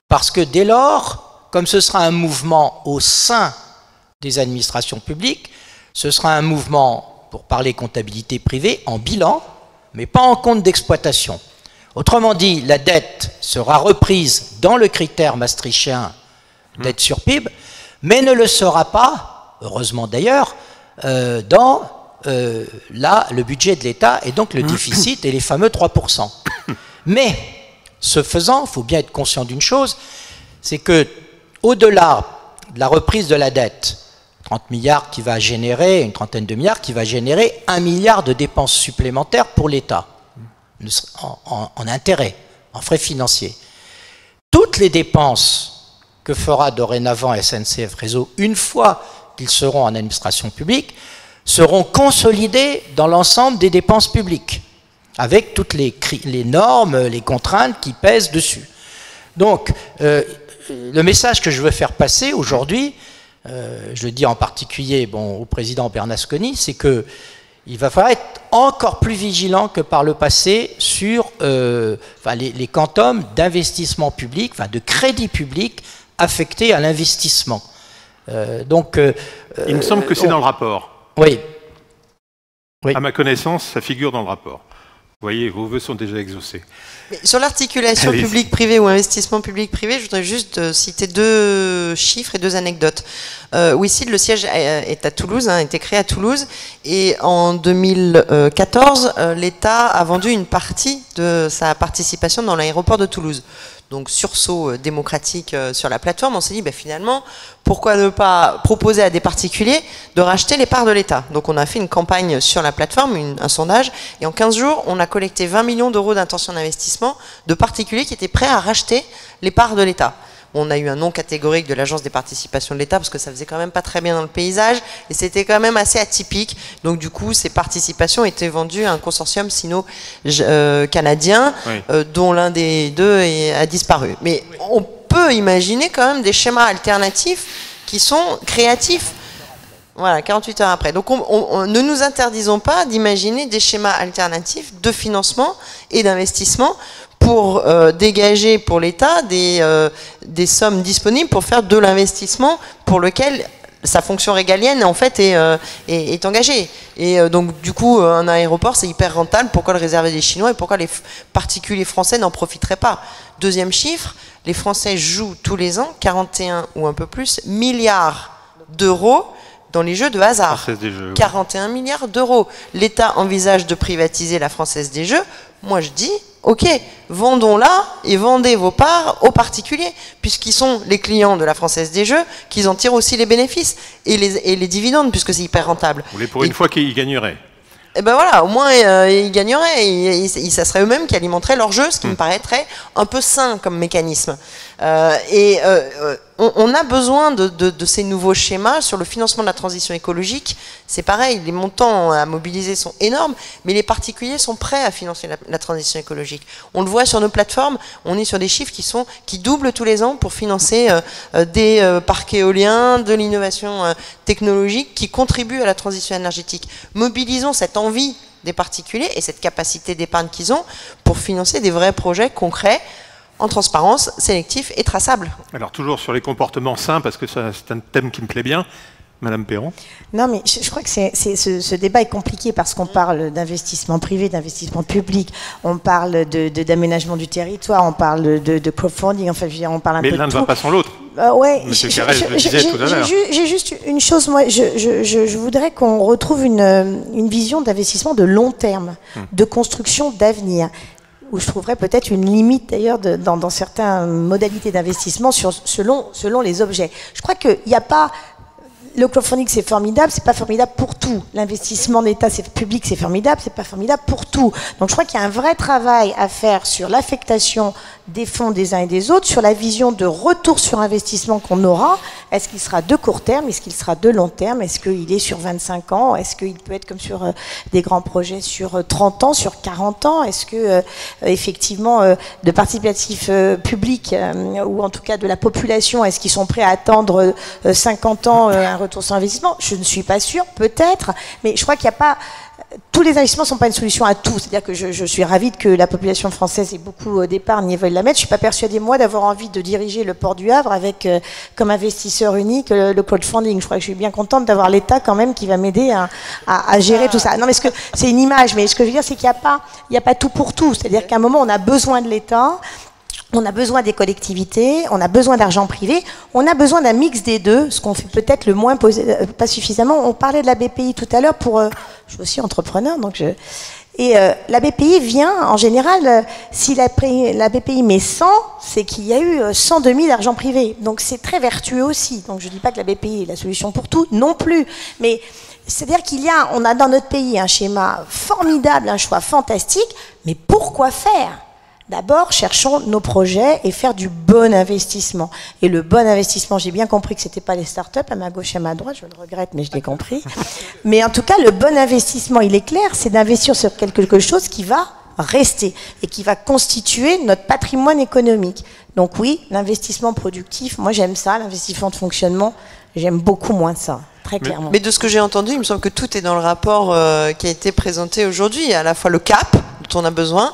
Parce que dès lors, comme ce sera un mouvement au sein des administrations publiques, ce sera un mouvement pour parler comptabilité privée, en bilan, mais pas en compte d'exploitation. Autrement dit, la dette sera reprise dans le critère maastrichtien dette sur PIB, mais ne le sera pas, heureusement d'ailleurs, euh, dans euh, le budget de l'État et donc le [coughs] déficit et les fameux 3%. [coughs] Mais, ce faisant, il faut bien être conscient d'une chose, c'est que au-delà de la reprise de la dette, 30 milliards qui va générer, une trentaine de milliards qui va générer un milliard de dépenses supplémentaires pour l'État, en, en, intérêt, en frais financiers. Toutes les dépenses que fera dorénavant SNCF Réseau, une fois qu'ils seront en administration publique, seront consolidées dans l'ensemble des dépenses publiques, avec toutes les, les, normes, les contraintes qui pèsent dessus. Donc, euh, le message que je veux faire passer aujourd'hui, euh, je le dis en particulier bon, au président Bernasconi, c'est que il va falloir être encore plus vigilant que par le passé sur euh, les, les, quantums d'investissement public, enfin, de crédit public affectés à l'investissement. Euh, donc, il me semble que c'est dans le rapport. Oui. oui. À ma connaissance, ça figure dans le rapport. Vous voyez, vos voeux sont déjà exaucés. sur l'articulation public-privé ou investissement public-privé, je voudrais juste euh, citer deux chiffres et deux anecdotes. Euh, WICID, le siège est à Toulouse, hein, a été créé à Toulouse, et en 2014, euh, l'État a vendu une partie de sa participation dans l'aéroport de Toulouse donc sursaut euh, démocratique euh, sur la plateforme, on s'est dit ben, finalement, pourquoi ne pas proposer à des particuliers de racheter les parts de l'État? Donc on a fait une campagne sur la plateforme, un sondage, et en 15 jours, on a collecté 20 millions d'euros d'intention d'investissement de particuliers qui étaient prêts à racheter les parts de l'État. On a eu un nom catégorique de l'Agence des participations de l'État parce que ça faisait quand même pas très bien dans le paysage et c'était quand même assez atypique. Donc du coup, ces participations étaient vendues à un consortium sino-canadien dont l'un des deux a disparu. Mais on peut imaginer quand même des schémas alternatifs qui sont créatifs. Voilà, 48 heures après. Donc on, ne nous interdisons pas d'imaginer des schémas alternatifs de financement et d'investissement pour euh, dégager pour l'État des, euh, des sommes disponibles pour faire de l'investissement pour lequel sa fonction régalienne en fait est, euh, est, engagée. Et donc du coup, un aéroport c'est hyper rentable. Pourquoi le réserver des Chinois et pourquoi les particuliers français n'en profiteraient pas? Deuxième chiffre, les Français jouent tous les ans 41 ou un peu plus milliards d'euros dans les jeux de hasard. 41 milliards d'euros. L'État envisage de privatiser la Française des Jeux. Moi je dis, ok, vendons-la et vendez vos parts aux particuliers, puisqu'ils sont les clients de la Française des Jeux, qu'ils en tirent aussi les bénéfices et les, dividendes, puisque c'est hyper rentable. Vous voulez pour une fois qu'ils gagneraient et eh ben voilà, au moins euh, ils gagneraient, et, ça serait eux-mêmes qui alimenteraient leur jeu, ce qui me hmm. paraîtrait un peu sain comme mécanisme. Euh, et euh, on, a besoin de, ces nouveaux schémas sur le financement de la transition écologique. C'est pareil, les montants à mobiliser sont énormes, mais les particuliers sont prêts à financer la, transition écologique. On le voit sur nos plateformes, on est sur des chiffres qui, sont, qui doublent tous les ans pour financer euh, euh, des euh, parcs éoliens, de l'innovation technologique qui contribuent à la transition énergétique. Mobilisons cette envie des particuliers et cette capacité d'épargne qu'ils ont pour financer des vrais projets concrets en transparence, sélectif et traçable. Alors toujours sur les comportements sains, parce que c'est un thème qui me plaît bien. Madame Perron Non, mais je, crois que ce, débat est compliqué parce qu'on parle d'investissement privé, d'investissement public, on parle de, d'aménagement du territoire, on parle de, crowdfunding, enfin, on parle un mais peu de l'un ne va pas sans l'autre. Euh, ouais, Monsieur Carrez le disait tout à l'heure. J'ai juste une chose, moi, je, voudrais qu'on retrouve une, une vision d'investissement de long terme, hum. de construction d'avenir où je trouverais peut-être une limite d'ailleurs dans, certaines modalités d'investissement selon, selon les objets. Je crois qu'il n'y a pas le crowdfunding c'est formidable, c'est pas formidable pour tout. L'investissement d'État c'est public c'est formidable, c'est pas formidable pour tout. Donc je crois qu'il y a un vrai travail à faire sur l'affectation des fonds des uns et des autres, sur la vision de retour sur investissement qu'on aura. Est-ce qu'il sera de court terme? Est-ce qu'il sera de long terme? Est-ce qu'il est sur 25 ans? Est-ce qu'il peut être comme sur euh, des grands projets sur 30 euh, ans, sur 40 ans? Est-ce que euh, effectivement de participatifs publics ou en tout cas de la population, est-ce qu'ils sont prêts à attendre 50 ans un retour sur investissement Je ne suis pas sûre, peut-être, mais je crois qu'il n'y a pas tous les investissements ne sont pas une solution à tout. C'est-à-dire que je, suis ravie que la population française ait beaucoup euh, d'épargne et veuille la mettre. Je ne suis pas persuadée, moi, d'avoir envie de diriger le port du Havre avec euh, comme investisseur unique le, le, crowdfunding. Je crois que je suis bien contente d'avoir l'État quand même qui va m'aider à, gérer tout ça. Non, mais ce c'est une image, mais ce que je veux dire, c'est qu'il n'y a, a pas tout pour tout. C'est-à-dire qu'à un moment, on a besoin de l'État. On a besoin des collectivités, on a besoin d'argent privé, on a besoin d'un mix des deux, ce qu'on fait peut-être le moins, euh, pas suffisamment. On parlait de la BPI tout à l'heure pour, euh, je suis aussi entrepreneur, donc je, et euh, la BPI vient, en général, si la, BPI met 100, c'est qu'il y a eu 102 000 argent privé. Donc c'est très vertueux aussi. Donc je ne dis pas que la BPI est la solution pour tout, non plus. Mais c'est-à-dire qu'il y a, on a dans notre pays un schéma formidable, un choix fantastique, mais pourquoi faire? D'abord, cherchons nos projets et faire du bon investissement. Et le bon investissement, j'ai bien compris que ce n'était pas les startups à ma gauche et à ma droite, je le regrette, mais je l'ai compris. [laughs] Mais en tout cas, le bon investissement, il est clair, c'est d'investir sur quelque chose qui va rester et qui va constituer notre patrimoine économique. Donc oui, l'investissement productif, moi j'aime ça, l'investissement de fonctionnement, j'aime beaucoup moins ça. Très clairement. Mais, de ce que j'ai entendu, il me semble que tout est dans le rapport euh, qui a été présenté aujourd'hui, à la fois le cap dont on a besoin,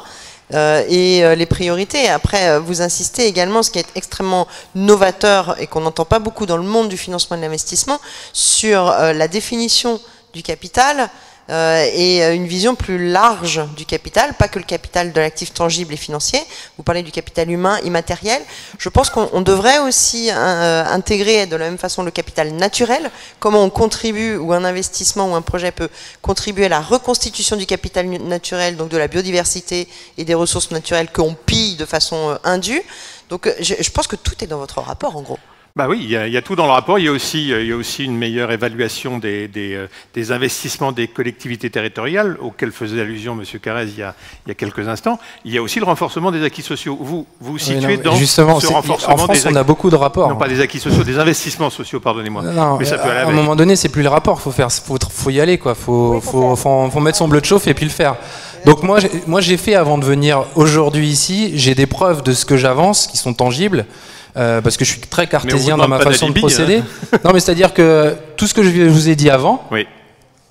euh, et euh, les priorités. Après, euh, vous insistez également, ce qui est extrêmement novateur et qu'on n'entend pas beaucoup dans le monde du financement de l'investissement, sur la définition du capital euh, et euh, une vision plus large du capital, pas que le capital de l'actif tangible et financier. Vous parlez du capital humain, immatériel. Je pense qu'on devrait aussi euh, intégrer de la même façon le capital naturel, comment on contribue, ou un investissement ou un projet peut contribuer à la reconstitution du capital naturel, donc de la biodiversité et des ressources naturelles qu'on pille de façon indue. Donc je pense que tout est dans votre rapport en gros. Bah oui, il y, a, tout dans le rapport. Il y a aussi, il y a aussi une meilleure évaluation des, des, des, investissements des collectivités territoriales, auxquels faisait allusion M. Carrez il y, a, il y a quelques instants. Il y a aussi le renforcement des acquis sociaux. Vous vous, situez dans justement, ce renforcement en France, on a beaucoup de rapports. Non, pas des acquis sociaux, des investissements sociaux, pardonnez-moi. Mais ça peut aller à un moment donné, c'est plus le rapport. Il faut, faire, faut, faut y aller. Il faut, faut, faut, faut, mettre son bleu de chauffe et puis le faire. Donc moi, moi j'ai fait avant de venir aujourd'hui ici, j'ai des preuves de ce que j'avance qui sont tangibles. Euh, parce que je suis très cartésien dans ma façon de procéder. Hein. non, mais c'est-à-dire que tout ce que je vous ai dit avant,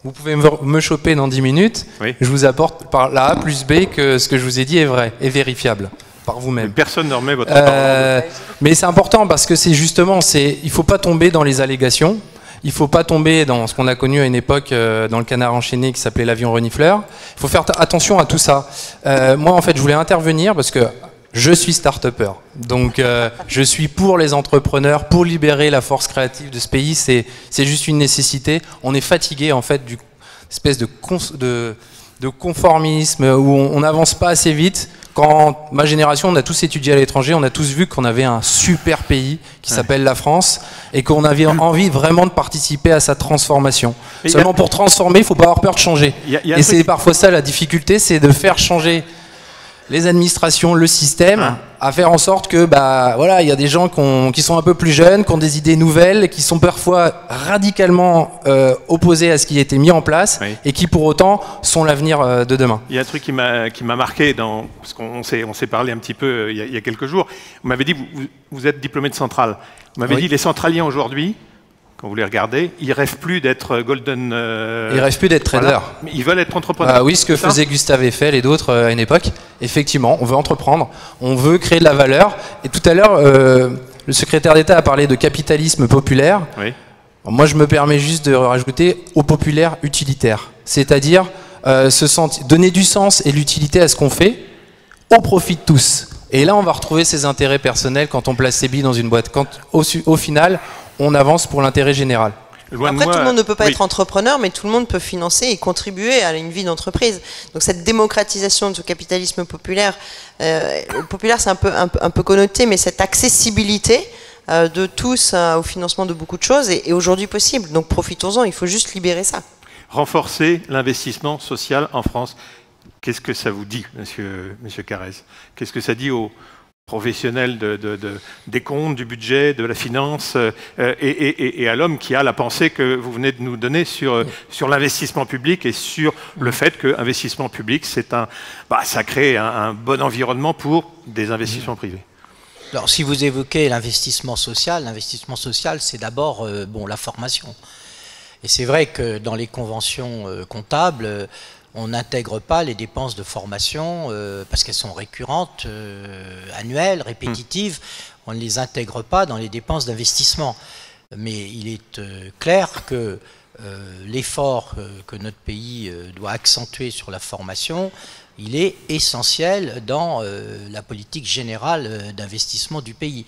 vous pouvez me choper dans 10 minutes, je vous apporte par la A plus B que ce que je vous ai dit est vrai, est vérifiable par vous-même. Personne ne remet votre euh, Mais c'est important parce que c'est justement, c'est, il faut pas tomber dans les allégations. Il faut pas tomber dans ce qu'on a connu à une époque euh, dans le canard enchaîné qui s'appelait l'avion renifleur. Il faut faire attention à tout ça. Euh, moi, en fait, je voulais intervenir parce que je suis start-upper. Donc, euh, je suis pour les entrepreneurs, pour libérer la force créative de ce pays. C'est juste une nécessité. On est fatigué, en fait, du espèce de, de, de conformisme où on n'avance pas assez vite. Quand ma génération, on a tous étudié à l'étranger, on a tous vu qu'on avait un super pays qui s'appelle la France et qu'on avait [clears throat] envie vraiment de participer à sa transformation. Seulement pour transformer, il faut pas avoir peur de changer. et c'est parfois ça la difficulté, c'est de faire changer les administrations, le système, ah. à faire en sorte que, bah, voilà, il y a des gens qui, sont un peu plus jeunes, qui ont des idées nouvelles, qui sont parfois radicalement euh, opposés à ce qui a été mis en place, et qui pour autant sont l'avenir euh, de demain. Il y a un truc qui m'a marqué dans parce qu'on s'est on parlé un petit peu euh, il y a, quelques jours. Vous m'avez dit vous, vous, êtes diplômé de centrale. Vous m'avez dit les centraliens aujourd'hui quand vous les regardez, ils rêvent plus d'être golden. Euh, ils rêvent plus d'être trader. Ils veulent être entrepreneurs. Ah oui, ce que faisait Gustave Eiffel et d'autres euh, à une époque. Effectivement, on veut entreprendre, on veut créer de la valeur. Et tout à l'heure, euh, le secrétaire d'État a parlé de capitalisme populaire. Oui. Moi, je me permets juste de rajouter au populaire utilitaire, c'est-à-dire se donner du sens et l'utilité à ce qu'on fait au profit de tous. Et là, on va retrouver ses intérêts personnels quand on place ses billes dans une boîte. Quand, au, au final, on avance pour l'intérêt général. Après, tout le monde ne peut pas être entrepreneur, mais tout le monde peut financer et contribuer à une vie d'entreprise. Donc cette démocratisation de ce capitalisme populaire, euh, populaire c'est un peu, un, peu connoté, mais cette accessibilité euh, de tous euh, au financement de beaucoup de choses est, est aujourd'hui possible. Donc profitons-en, il faut juste libérer ça. Renforcer l'investissement social en France. Qu'est-ce que ça vous dit, monsieur, monsieur Carrez Qu'est-ce que ça dit aux, professionnel de, des comptes, du budget, de la finance, euh, et, à l'homme qui a la pensée que vous venez de nous donner sur, sur l'investissement public et sur le fait que l'investissement public, c'est un, bah, ça crée un, bon environnement pour des investissements privés. Alors, si vous évoquez l'investissement social, l'investissement social, c'est d'abord euh, bon, la formation. Et c'est vrai que dans les conventions euh, comptables, on n'intègre pas les dépenses de formation euh, parce qu'elles sont récurrentes, euh, annuelles, répétitives. Hmm. On ne les intègre pas dans les dépenses d'investissement. Mais il est euh, clair que l'effort que notre pays doit accentuer sur la formation, il est essentiel dans la politique générale d'investissement du pays.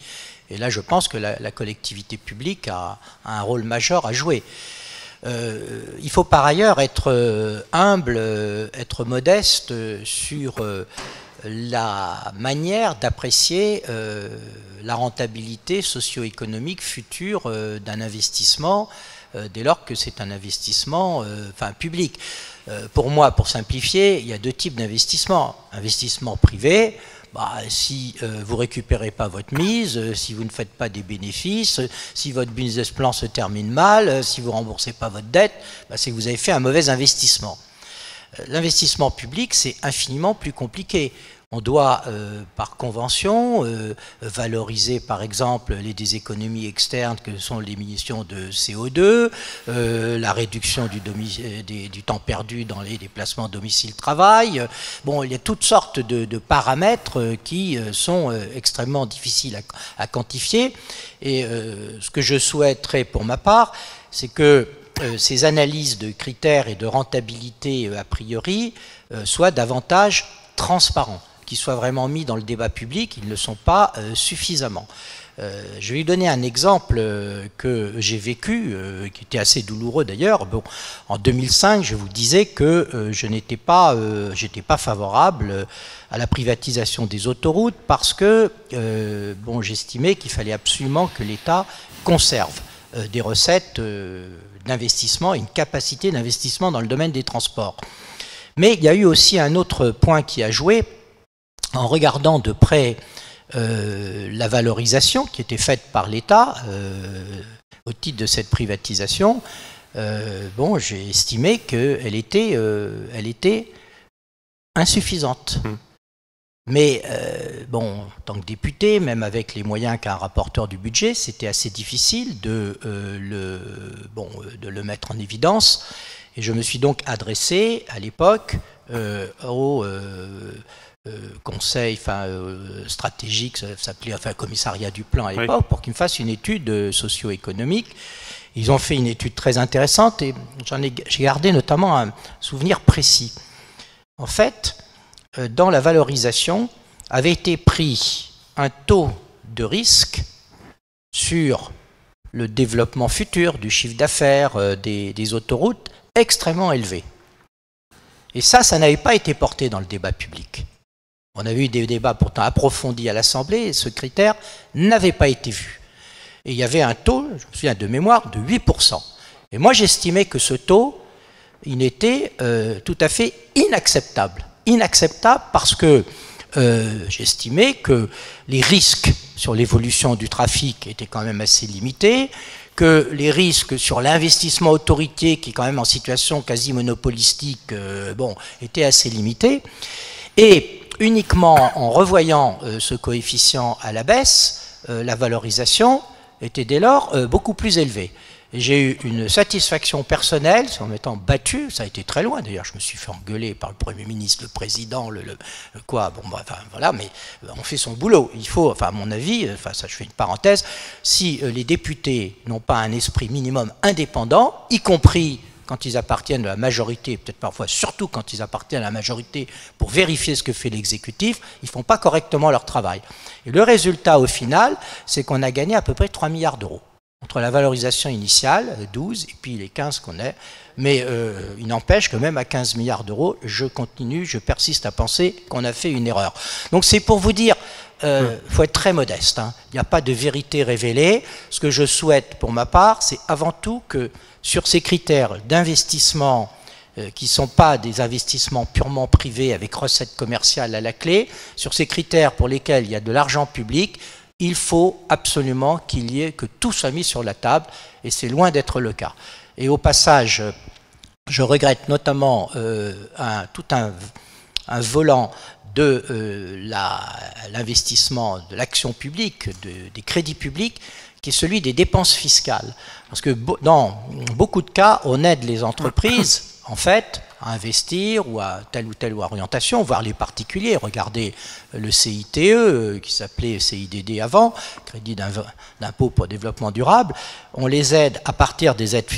Et là, je pense que la, collectivité publique a, un rôle majeur à jouer. Euh, il faut par ailleurs être euh, humble, euh, être modeste sur la manière d'apprécier la rentabilité socio-économique future d'un investissement dès lors que c'est un investissement enfin, public. pour moi, pour simplifier, il y a deux types d'investissement. Investissement privé, bah, si euh, vous récupérez pas votre mise, euh, si vous ne faites pas des bénéfices, euh, si votre business plan se termine mal, si vous remboursez pas votre dette, bah, c'est que vous avez fait un mauvais investissement. L'investissement public, c'est infiniment plus compliqué. On doit, euh, par convention, euh, valoriser, par exemple, les déséconomies externes que sont l'émission de CO2, euh, la réduction du, temps perdu dans les déplacements domicile-travail. Bon, il y a toutes sortes de, paramètres qui sont extrêmement difficiles à, à, quantifier. Et ce que je souhaiterais pour ma part, c'est que ces analyses de critères et de rentabilité a priori soient davantage transparents qui soient vraiment mis dans le débat public, ils ne le sont pas suffisamment. Euh, je vais lui donner un exemple euh, que j'ai vécu, euh, qui était assez douloureux d'ailleurs. En 2005, je vous disais que je n'étais pas, j'étais pas favorable à la privatisation des autoroutes parce que bon, j'estimais qu'il fallait absolument que l'État conserve des recettes d'investissement une capacité d'investissement dans le domaine des transports. Mais il y a eu aussi un autre point qui a joué en regardant de près euh, la valorisation qui était faite par l'État euh, au titre de cette privatisation, euh, bon, j'ai estimé qu'elle était, elle était insuffisante. Hum. Mais bon, en tant que député, même avec les moyens qu'a un rapporteur du budget, c'était assez difficile de, le, bon, de le mettre en évidence. Et je me suis donc adressé à l'époque au conseil enfin, euh, stratégique, ça s'appelait enfin commissariat du plan à l'époque, pour qu'ils me fassent une étude euh, socio-économique. Ils ont fait une étude très intéressante et j'en ai, j'ai gardé notamment un souvenir précis. En fait, dans la valorisation avait été pris un taux de risque sur le développement futur du chiffre d'affaires des, des autoroutes extrêmement élevé. Et ça, ça n'avait pas été porté dans le débat public. On a eu des débats pourtant approfondis à l'Assemblée et ce critère n'avait pas été vu. Et il y avait un taux, je me souviens de mémoire, de 8%. Et moi j'estimais que ce taux, il était euh, tout à fait inacceptable. Inacceptable parce que euh, j'estimais que les risques sur l'évolution du trafic étaient quand même assez limités, que les risques sur l'investissement autorité, qui est quand même en situation quasi monopolistique, euh, bon, étaient assez limités. Et uniquement en revoyant euh, ce coefficient à la baisse, euh, la valorisation était dès lors euh, beaucoup plus élevée. J'ai eu une satisfaction personnelle en m'étant battu, ça a été très loin d'ailleurs, je me suis fait engueuler par le Premier ministre, le Président, le, quoi, bon, bah, voilà, mais on fait son boulot. Il faut, enfin, à mon avis, enfin, ça je fais une parenthèse, si les députés n'ont pas un esprit minimum indépendant, y compris quand ils appartiennent à la majorité, peut-être parfois surtout quand ils appartiennent à la majorité, pour vérifier ce que fait l'exécutif, ils ne font pas correctement leur travail. Et le résultat au final, c'est qu'on a gagné à peu près 3 milliards d'euros. Entre la valorisation initiale, 12, et puis les 15 qu'on est. Mais euh, il n'empêche que même à 15 milliards d'euros, je continue, je persiste à penser qu'on a fait une erreur. Donc c'est pour vous dire, il euh, faut être très modeste. Hein. Il n'y a pas de vérité révélée. Ce que je souhaite pour ma part, c'est avant tout que sur ces critères d'investissement euh, qui ne sont pas des investissements purement privés avec recettes commerciales à la clé, sur ces critères pour lesquels il y a de l'argent public, il faut absolument qu'il y ait que tout soit mis sur la table, et c'est loin d'être le cas. Et au passage, je regrette notamment euh, tout un, volant de euh, l'investissement de l'action publique, des crédits publics, qui est celui des dépenses fiscales. Parce que dans beaucoup de cas, on aide les entreprises, [coughs] en fait, à investir ou à telle ou telle orientation, voire les particuliers. Regardez le CITE, euh, qui s'appelait CIDD avant, Crédit d'impôt pour développement durable. On les aide à partir des aides,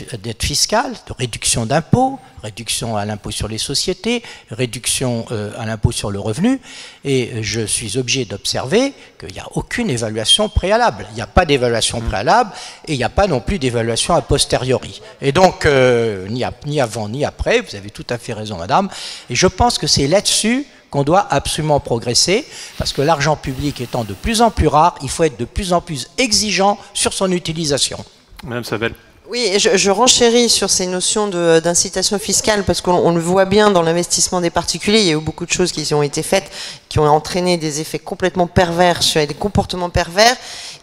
fiscales, de réduction d'impôts, réduction à l'impôt sur les sociétés, réduction euh, à l'impôt sur le revenu, et je suis obligé d'observer qu'il n'y a aucune évaluation préalable. Il n'y a pas d'évaluation mmh. préalable et il n'y a pas non plus d'évaluation a posteriori. Et donc, euh, ni, ni avant ni après, vous avez tout à fait raison, madame, et je pense que c'est là-dessus qu'on doit absolument progresser, parce que l'argent public étant de plus en plus rare, il faut être de plus en plus exigeant sur son utilisation. Madame Savel. Oui, je, je, renchéris sur ces notions d'incitation fiscale parce qu'on le voit bien dans l'investissement des particuliers. Il y a eu beaucoup de choses qui ont été faites qui ont entraîné des effets complètement pervers, des comportements pervers.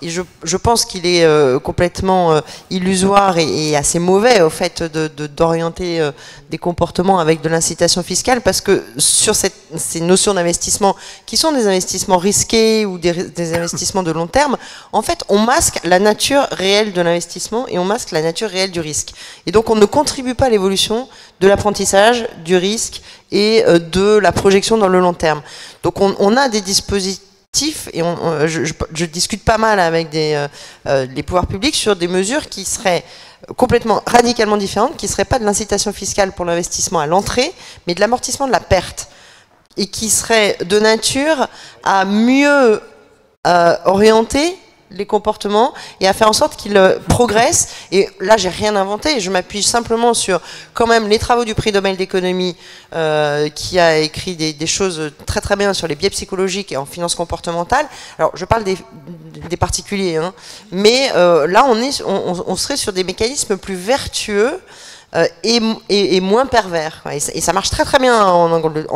Je, pense qu'il est euh, complètement euh, illusoire et, assez mauvais au fait d'orienter euh, des comportements avec de l'incitation fiscale parce que sur ces notions d'investissement qui sont des investissements risqués ou des, des investissements de long terme, en fait, on masque la nature réelle de l'investissement et on masque la nature réelle du risque. Et donc, on ne contribue pas à l'évolution de l'apprentissage, du risque et de la projection dans le long terme. Donc, on, a des dispositifs et je, discute pas mal avec euh, euh, les pouvoirs publics sur des mesures qui seraient complètement radicalement différentes, qui ne seraient pas de l'incitation fiscale pour l'investissement à l'entrée, mais de l'amortissement de la perte. et qui serait de nature à mieux euh, orienter les comportements et à faire en sorte qu'ils euh, progressent. Et là, j'ai rien inventé. Je m'appuie simplement sur quand même les travaux du prix Nobel d'économie euh, qui a écrit des, choses très très bien sur les biais psychologiques et en finance comportementale. Alors, je parle des, particuliers, hein. mais euh, là, on, est, on, serait sur des mécanismes plus vertueux. et, et, moins pervers. Et, ça marche très très bien en,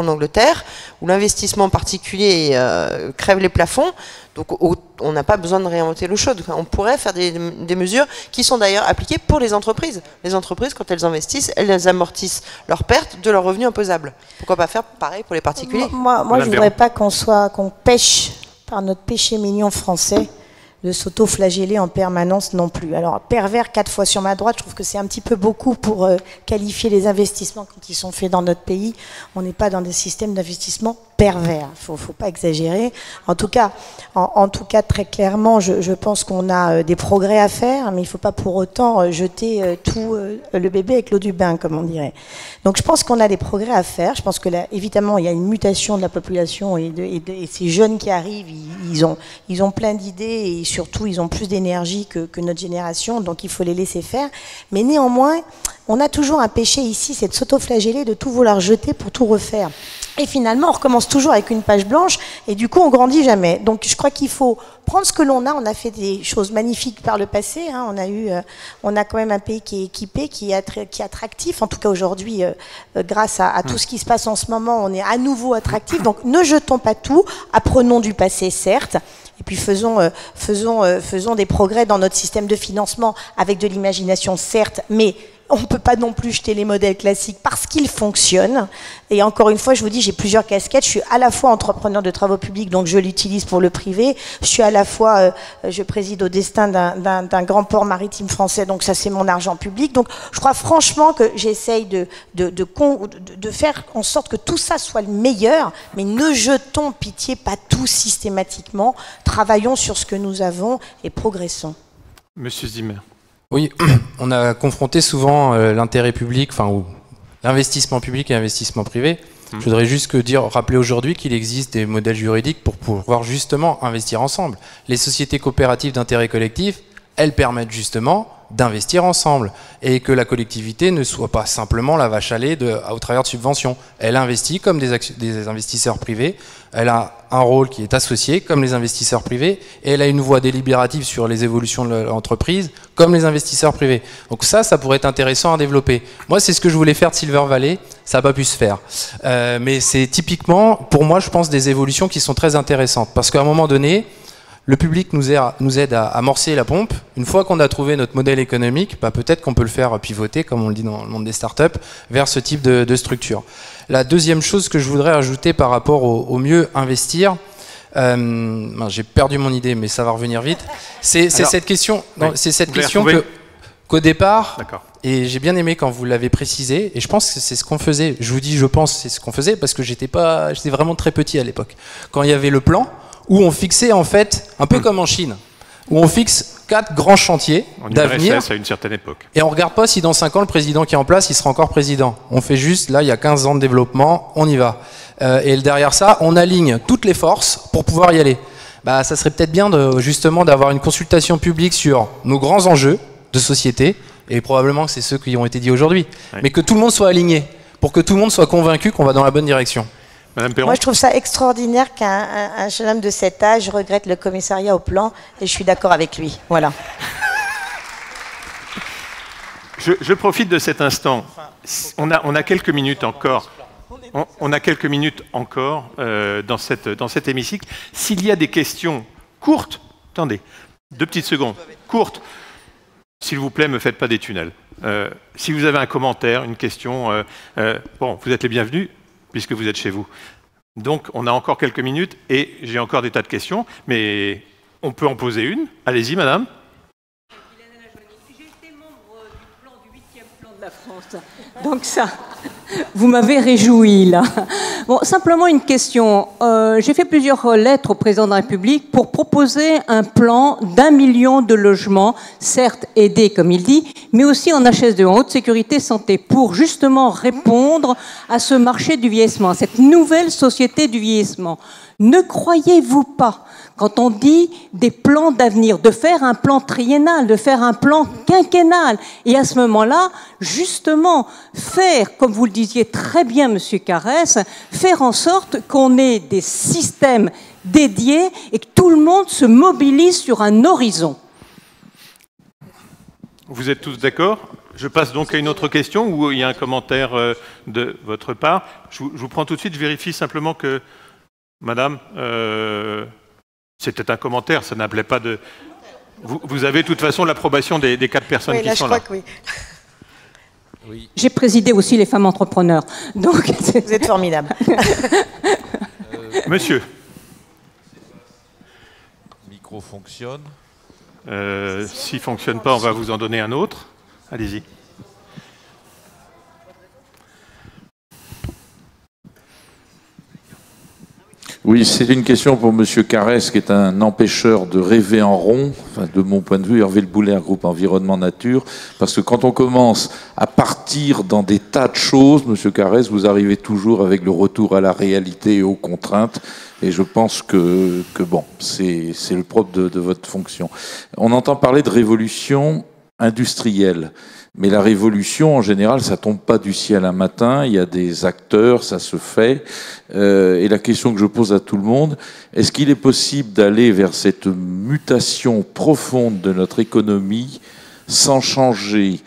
Angleterre, où l'investissement particulier crève les plafonds. Donc on n'a pas besoin de réinventer l'eau chaude. On pourrait faire des, mesures qui sont d'ailleurs appliquées pour les entreprises. Les entreprises, quand elles investissent, elles amortissent leurs pertes de leurs revenus imposables. Pourquoi pas faire pareil pour les particuliers Moi, moi, je ne voudrais pas qu'on soit qu'on pêche par notre péché mignon français de s'auto-flageller en permanence non plus. Alors, pervers quatre fois sur ma droite, je trouve que c'est un petit peu beaucoup pour euh, qualifier les investissements quand ils sont faits dans notre pays. On n'est pas dans des systèmes d'investissement pervers. Ne faut, pas exagérer. En tout cas, en, tout cas très clairement, je, pense qu'on a euh, des progrès à faire, mais il faut pas pour autant euh, jeter tout le bébé avec l'eau du bain, comme on dirait. Donc, je pense qu'on a des progrès à faire. Je pense que là, évidemment, il y a une mutation de la population et, de, ces jeunes qui arrivent, ils, ont, ils ont plein d'idées et surtout ils ont plus d'énergie que, notre génération, donc il faut les laisser faire. Mais néanmoins, on a toujours un péché ici, c'est de s'autoflageller, de tout vouloir jeter pour tout refaire. Et finalement, on recommence toujours avec une page blanche, et du coup, on grandit jamais. Donc, je crois qu'il faut prendre ce que l'on a. On a fait des choses magnifiques par le passé. Hein. On a eu, euh, on a quand même un pays qui est équipé, qui est, qui est attractif. En tout cas, aujourd'hui, euh, euh, grâce à, tout ce qui se passe en ce moment, on est à nouveau attractif. Donc, ne jetons pas tout. Apprenons du passé, certes, et puis faisons, faisons, faisons des progrès dans notre système de financement avec de l'imagination, certes, mais on ne peut pas non plus jeter les modèles classiques parce qu'ils fonctionnent. Et encore une fois, je vous dis, j'ai plusieurs casquettes. Je suis à la fois entrepreneur de travaux publics, donc je l'utilise pour le privé. Je suis à la fois, euh, je préside au destin d'un grand port maritime français, donc ça c'est mon argent public. Donc je crois franchement que j'essaye de de, faire en sorte que tout ça soit le meilleur, mais ne jetons pitié pas tout systématiquement. Travaillons sur ce que nous avons et progressons. Monsieur Zimmer. Oui, [clears throat] on a confronté souvent euh, l'intérêt public, enfin, ou l'investissement public et l'investissement privé. Hum. Je voudrais juste que dire, rappeler aujourd'hui qu'il existe des modèles juridiques pour pouvoir justement investir ensemble. Les sociétés coopératives d'intérêt collectif, elles permettent justement d'investir ensemble et que la collectivité ne soit pas simplement la vache à lait de, au travers de subventions. Elle investit comme des, investisseurs privés, elle a un rôle qui est associé comme les investisseurs privés et elle a une voix délibérative sur les évolutions de l'entreprise comme les investisseurs privés. Donc ça, ça pourrait être intéressant à développer. Moi, c'est ce que je voulais faire de Silver Valley, ça n'a pas pu se faire. Euh, mais c'est typiquement, pour moi, je pense, des évolutions qui sont très intéressantes parce qu'à un moment donné, le public nous aide, à amorcer la pompe. Une fois qu'on a trouvé notre modèle économique, bah, peut-être qu'on peut le faire pivoter, comme on le dit dans le monde des startups, vers ce type de, structure. La deuxième chose que je voudrais ajouter par rapport au, mieux investir, euh, j'ai perdu mon idée, mais ça va revenir vite. C'est cette question, c'est cette question qu'au départ, et j'ai bien aimé quand vous l'avez précisé, et je pense que c'est ce qu'on faisait. Je vous dis, je pense, c'est ce qu'on faisait parce que j'étais pas, j'étais vraiment très petit à l'époque. Quand il y avait le plan où on fixait en fait, un peu hmm. comme en Chine, où on fixe quatre grands chantiers d'avenir. à une certaine époque. Et on regarde pas si dans cinq ans le président qui est en place, il sera encore président. On fait juste, là, il y a 15 ans de développement, on y va. Euh, et derrière ça, on aligne toutes les forces pour pouvoir y aller. Bah, ça serait peut-être bien de, justement d'avoir une consultation publique sur nos grands enjeux de société, et probablement que c'est ceux qui ont été dit aujourd'hui, mais que tout le monde soit aligné, pour que tout le monde soit convaincu qu'on va dans la bonne direction. Moi, je trouve ça extraordinaire qu'un jeune homme de cet âge regrette le commissariat au plan, et je suis d'accord avec lui. Voilà. Je, profite de cet instant. On a, on a quelques minutes encore. On, a quelques minutes encore euh, dans, cette, dans cet hémicycle. S'il y a des questions courtes, attendez, deux petites secondes, courtes, s'il vous plaît, ne me faites pas des tunnels. Euh, si vous avez un commentaire, une question, euh, bon, vous êtes les bienvenus puisque vous êtes chez vous. Donc, on a encore quelques minutes et j'ai encore des tas de questions, mais on peut en poser une. Allez-y, madame. Été membre du 8e plan de la France. Donc ça, Vous m'avez réjoui là. Bon, simplement une question. Euh, j'ai fait plusieurs lettres au président de la République pour proposer un plan d'un million de logements, certes aidés comme il dit, mais aussi en HS2, en haute sécurité santé, pour justement répondre à ce marché du vieillissement, à cette nouvelle société du vieillissement. Ne croyez-vous pas quand on dit des plans d'avenir, de faire un plan triennal, de faire un plan quinquennal, et à ce moment-là, justement, faire, comme vous le disiez très bien, Monsieur Carès, faire en sorte qu'on ait des systèmes dédiés et que tout le monde se mobilise sur un horizon. Vous êtes tous d'accord? Je passe donc à une autre question où il y a un commentaire euh, de votre part. Je vous, prends tout de suite, je vérifie simplement que, Madame, euh, c'était un commentaire, ça n'appelait pas de. Vous, avez de toute façon l'approbation des, quatre personnes qui sont là. Que oui. J'ai présidé aussi les femmes entrepreneurs. Donc... [laughs] Vous êtes formidable. Euh, monsieur. Le micro fonctionne. Euh, S'il ne fonctionne pas, on va vous en donner un autre. Allez-y. Oui, c'est une question pour M. Carès, qui est un empêcheur de rêver en rond, de mon point de vue, Hervé Le Boulet, groupe Environnement Nature, parce que quand on commence à partir dans des tas de choses, M. Carès, vous arrivez toujours avec le retour à la réalité et aux contraintes, et je pense que, que bon, c'est le propre de, de votre fonction. On entend parler de révolution industrielle. Mais la révolution, en général, ça tombe pas du ciel un matin. Il y a des acteurs, ça se fait. Euh, et la question que je pose à tout le monde, est-ce qu'il est possible d'aller vers cette mutation profonde de notre économie sans changer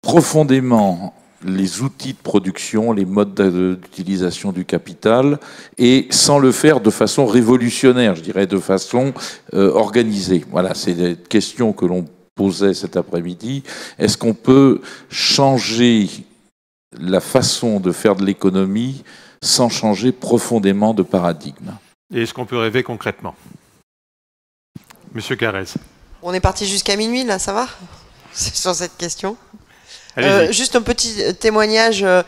profondément les outils de production, les modes d'utilisation du capital, et sans le faire de façon révolutionnaire, je dirais de façon euh, organisée? Voilà, c'est des questions que l'on posait cet après-midi. Est-ce qu'on peut changer la façon de faire de l'économie sans changer profondément de paradigme? Et est-ce qu'on peut rêver concrètement? Monsieur Carrez. On est parti jusqu'à minuit, là, ça va? [laughs] Sur cette question euh, juste un petit témoignage. Euh,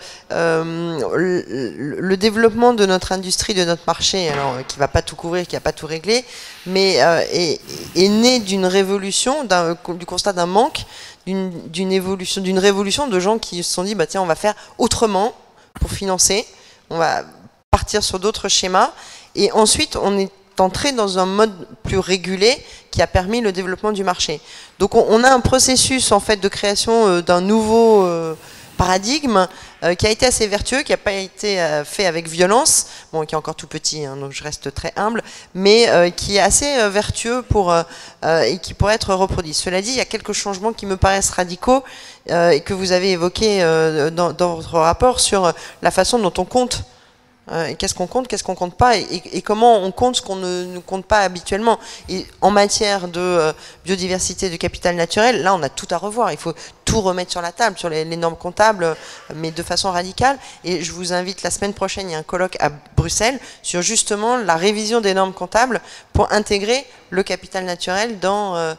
le, développement de notre industrie, de notre marché, alors qui va pas tout couvrir, qui va pas tout régler, mais euh, est, est, né d'une révolution, du constat d'un manque, d'une évolution, d'une révolution de gens qui se sont dit bah tiens on va faire autrement pour financer, on va partir sur d'autres schémas, et ensuite on est entré dans un mode plus régulé qui a permis le développement du marché. Donc on, a un processus en fait de création euh, d'un nouveau euh, paradigme euh, qui a été assez vertueux, qui n'a pas été fait avec violence, bon, qui est encore tout petit, hein, donc je reste très humble, mais qui est assez vertueux pour et qui pourrait être reproduit. Cela dit, il y a quelques changements qui me paraissent radicaux et que vous avez évoqués dans, votre rapport sur la façon dont on compte euh, qu'est-ce qu'on compte, qu'est-ce qu'on compte pas, et, comment on compte ce qu'on ne, compte pas habituellement. Et en matière de euh, biodiversité, de capital naturel, là, on a tout à revoir. Il faut tout remettre sur la table, sur les, normes comptables, mais de façon radicale. Et je vous invite la semaine prochaine, il y a un colloque à Bruxelles sur justement la révision des normes comptables pour intégrer le capital naturel dans euh,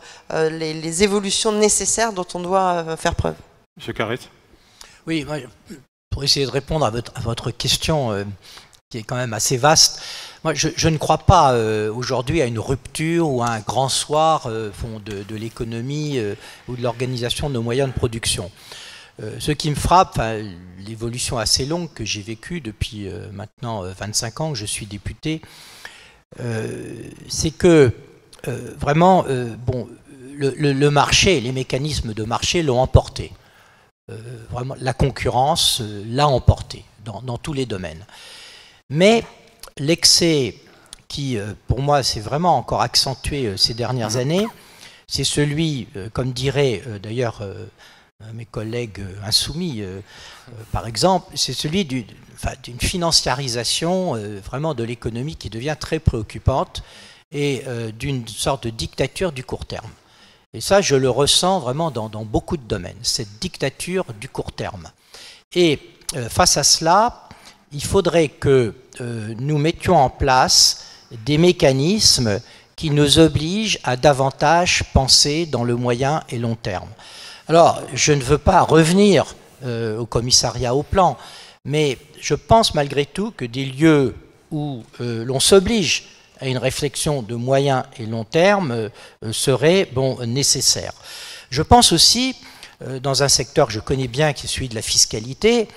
les, évolutions nécessaires dont on doit faire preuve. Monsieur Carré Oui, moi, pour essayer de répondre à votre, question, euh, qui est quand même assez vaste, moi, je, ne crois pas euh, aujourd'hui à une rupture ou à un grand soir euh, de, l'économie ou de l'organisation de nos moyens de production. ce qui me frappe, l'évolution assez longue que j'ai vécue depuis maintenant 25 ans que je suis député, c'est que vraiment, bon, le, marché, les mécanismes de marché l'ont emporté. Euh, vraiment, la concurrence euh, l'a emporté dans, tous les domaines. Mais l'excès qui, euh, pour moi, s'est vraiment encore accentué ces dernières années, c'est celui, comme diraient d'ailleurs mes collègues insoumis, par exemple, c'est celui d'une financiarisation vraiment de l'économie qui devient très préoccupante et d'une sorte de dictature du court terme. Et ça, je le ressens vraiment dans, beaucoup de domaines, cette dictature du court terme. Et euh, face à cela, il faudrait que euh, nous mettions en place des mécanismes qui nous obligent à davantage penser dans le moyen et long terme. Alors, je ne veux pas revenir au commissariat au plan. Mais je pense malgré tout que des lieux où l'on s'oblige à une réflexion de moyen et long terme seraient bon, nécessaires. Je pense aussi, dans un secteur que je connais bien, qui est celui de la fiscalité,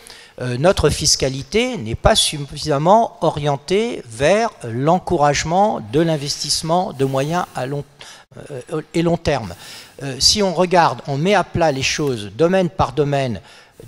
euh, notre fiscalité n'est pas suffisamment orientée vers l'encouragement de l'investissement de moyens euh, et long terme. Euh, si on regarde, on met à plat les choses domaine par domaine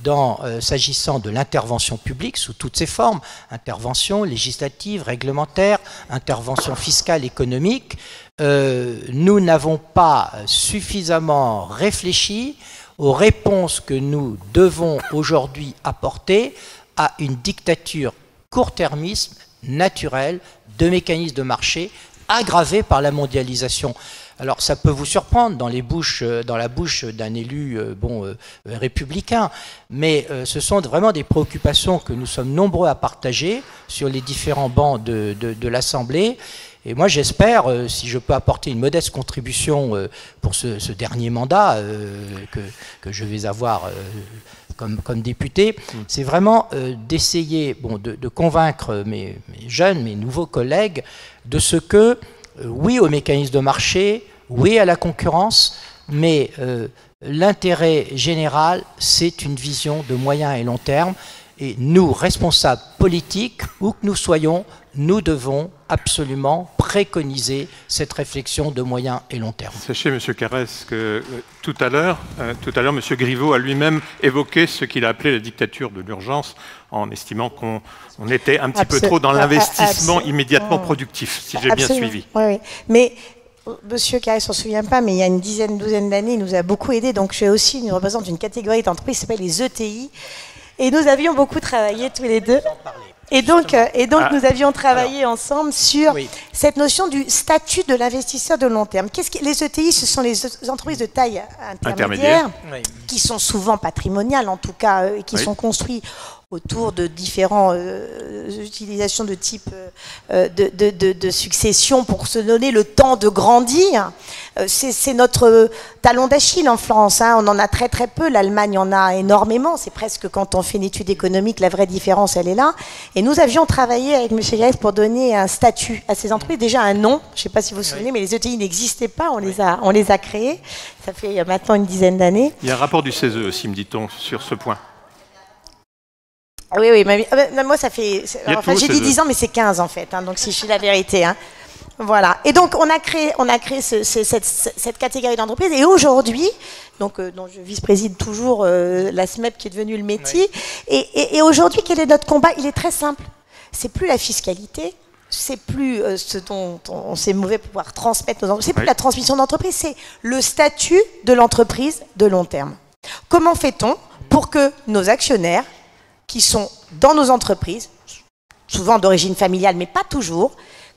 dans s'agissant de l'intervention publique sous toutes ses formes, intervention législative, réglementaire, intervention fiscale, économique, nous n'avons pas suffisamment réfléchi aux réponses que nous devons aujourd'hui apporter à une dictature court-termisme naturelle de mécanismes de marché aggravée par la mondialisation. Alors ça peut vous surprendre dans, les bouches, euh, dans la bouche d'un élu euh, bon, euh, républicain, mais ce sont vraiment des préoccupations que nous sommes nombreux à partager sur les différents bancs de, de l'Assemblée et moi, j'espère, euh, si je peux apporter une modeste contribution euh, pour ce, dernier mandat euh, que, je vais avoir comme, comme, député, mm. c'est vraiment d'essayer bon, de, convaincre mes, jeunes, mes nouveaux collègues de ce que, oui au mécanisme de marché, oui à la concurrence, mais l'intérêt général, c'est une vision de moyen et long terme. Et nous, responsables politiques, où que nous soyons, nous devons absolument préconiser cette réflexion de moyen et long terme. Sachez, Monsieur Carès, que euh, tout à l'heure, euh, tout à l'heure, Monsieur Griveaux a lui-même évoqué ce qu'il a appelé la dictature de l'urgence, en estimant qu'on était un petit peu trop dans l'investissement immédiatement productif, si j'ai bien suivi. Oui, oui. Mais Monsieur Carré s'en souvient pas, mais il y a une dizaine, douzaine d'années, il nous a beaucoup aidé. Donc, je suis aussi, une représente une catégorie d'entreprises qui s'appelle les ETI. Et nous avions beaucoup travaillé tous les deux. Et donc, euh, et donc ah. nous avions travaillé ensemble sur cette notion du statut de l'investisseur de long terme. Qu'est-ce que, les ETI, ce sont les entreprises de taille intermédiaire, qui sont souvent patrimoniales, en tout cas, euh, et qui sont construites autour de différentes euh, utilisations de type euh, de, succession pour se donner le temps de grandir. Euh, c'est notre talon d'Achille en France. Hein. On en a très très peu. L'Allemagne en a énormément. C'est presque quand on fait une étude économique, la vraie différence, elle est là. Et nous avions travaillé avec M. Grèce pour donner un statut à ces entreprises, déjà un nom. Je ne sais pas si vous vous souvenez, mais les ETI n'existaient pas. On, les a, on les a créés. Ça fait maintenant une dizaine d'années. Il y a un rapport du CESE aussi, me dit-on, sur ce point. Oui, oui, ah ben, moi ça fait. Enfin, j'ai dit 10 ans, mais c'est 15 en fait, hein, donc si je suis la vérité. Hein. Voilà. Et donc, on a créé, on a créé cette, catégorie d'entreprise. Et aujourd'hui, donc, euh, dont je vice-préside toujours euh, la SMEP qui est devenue le métier. Et, aujourd'hui, quel est notre combat? Il est très simple. C'est plus la fiscalité, c'est plus euh, ce dont on, s'est mauvais pour pouvoir transmettre nos entreprises, c'est plus la transmission d'entreprise, c'est le statut de l'entreprise de long terme. Comment fait-on pour que nos actionnaires qui sont dans nos entreprises, souvent d'origine familiale, mais pas toujours,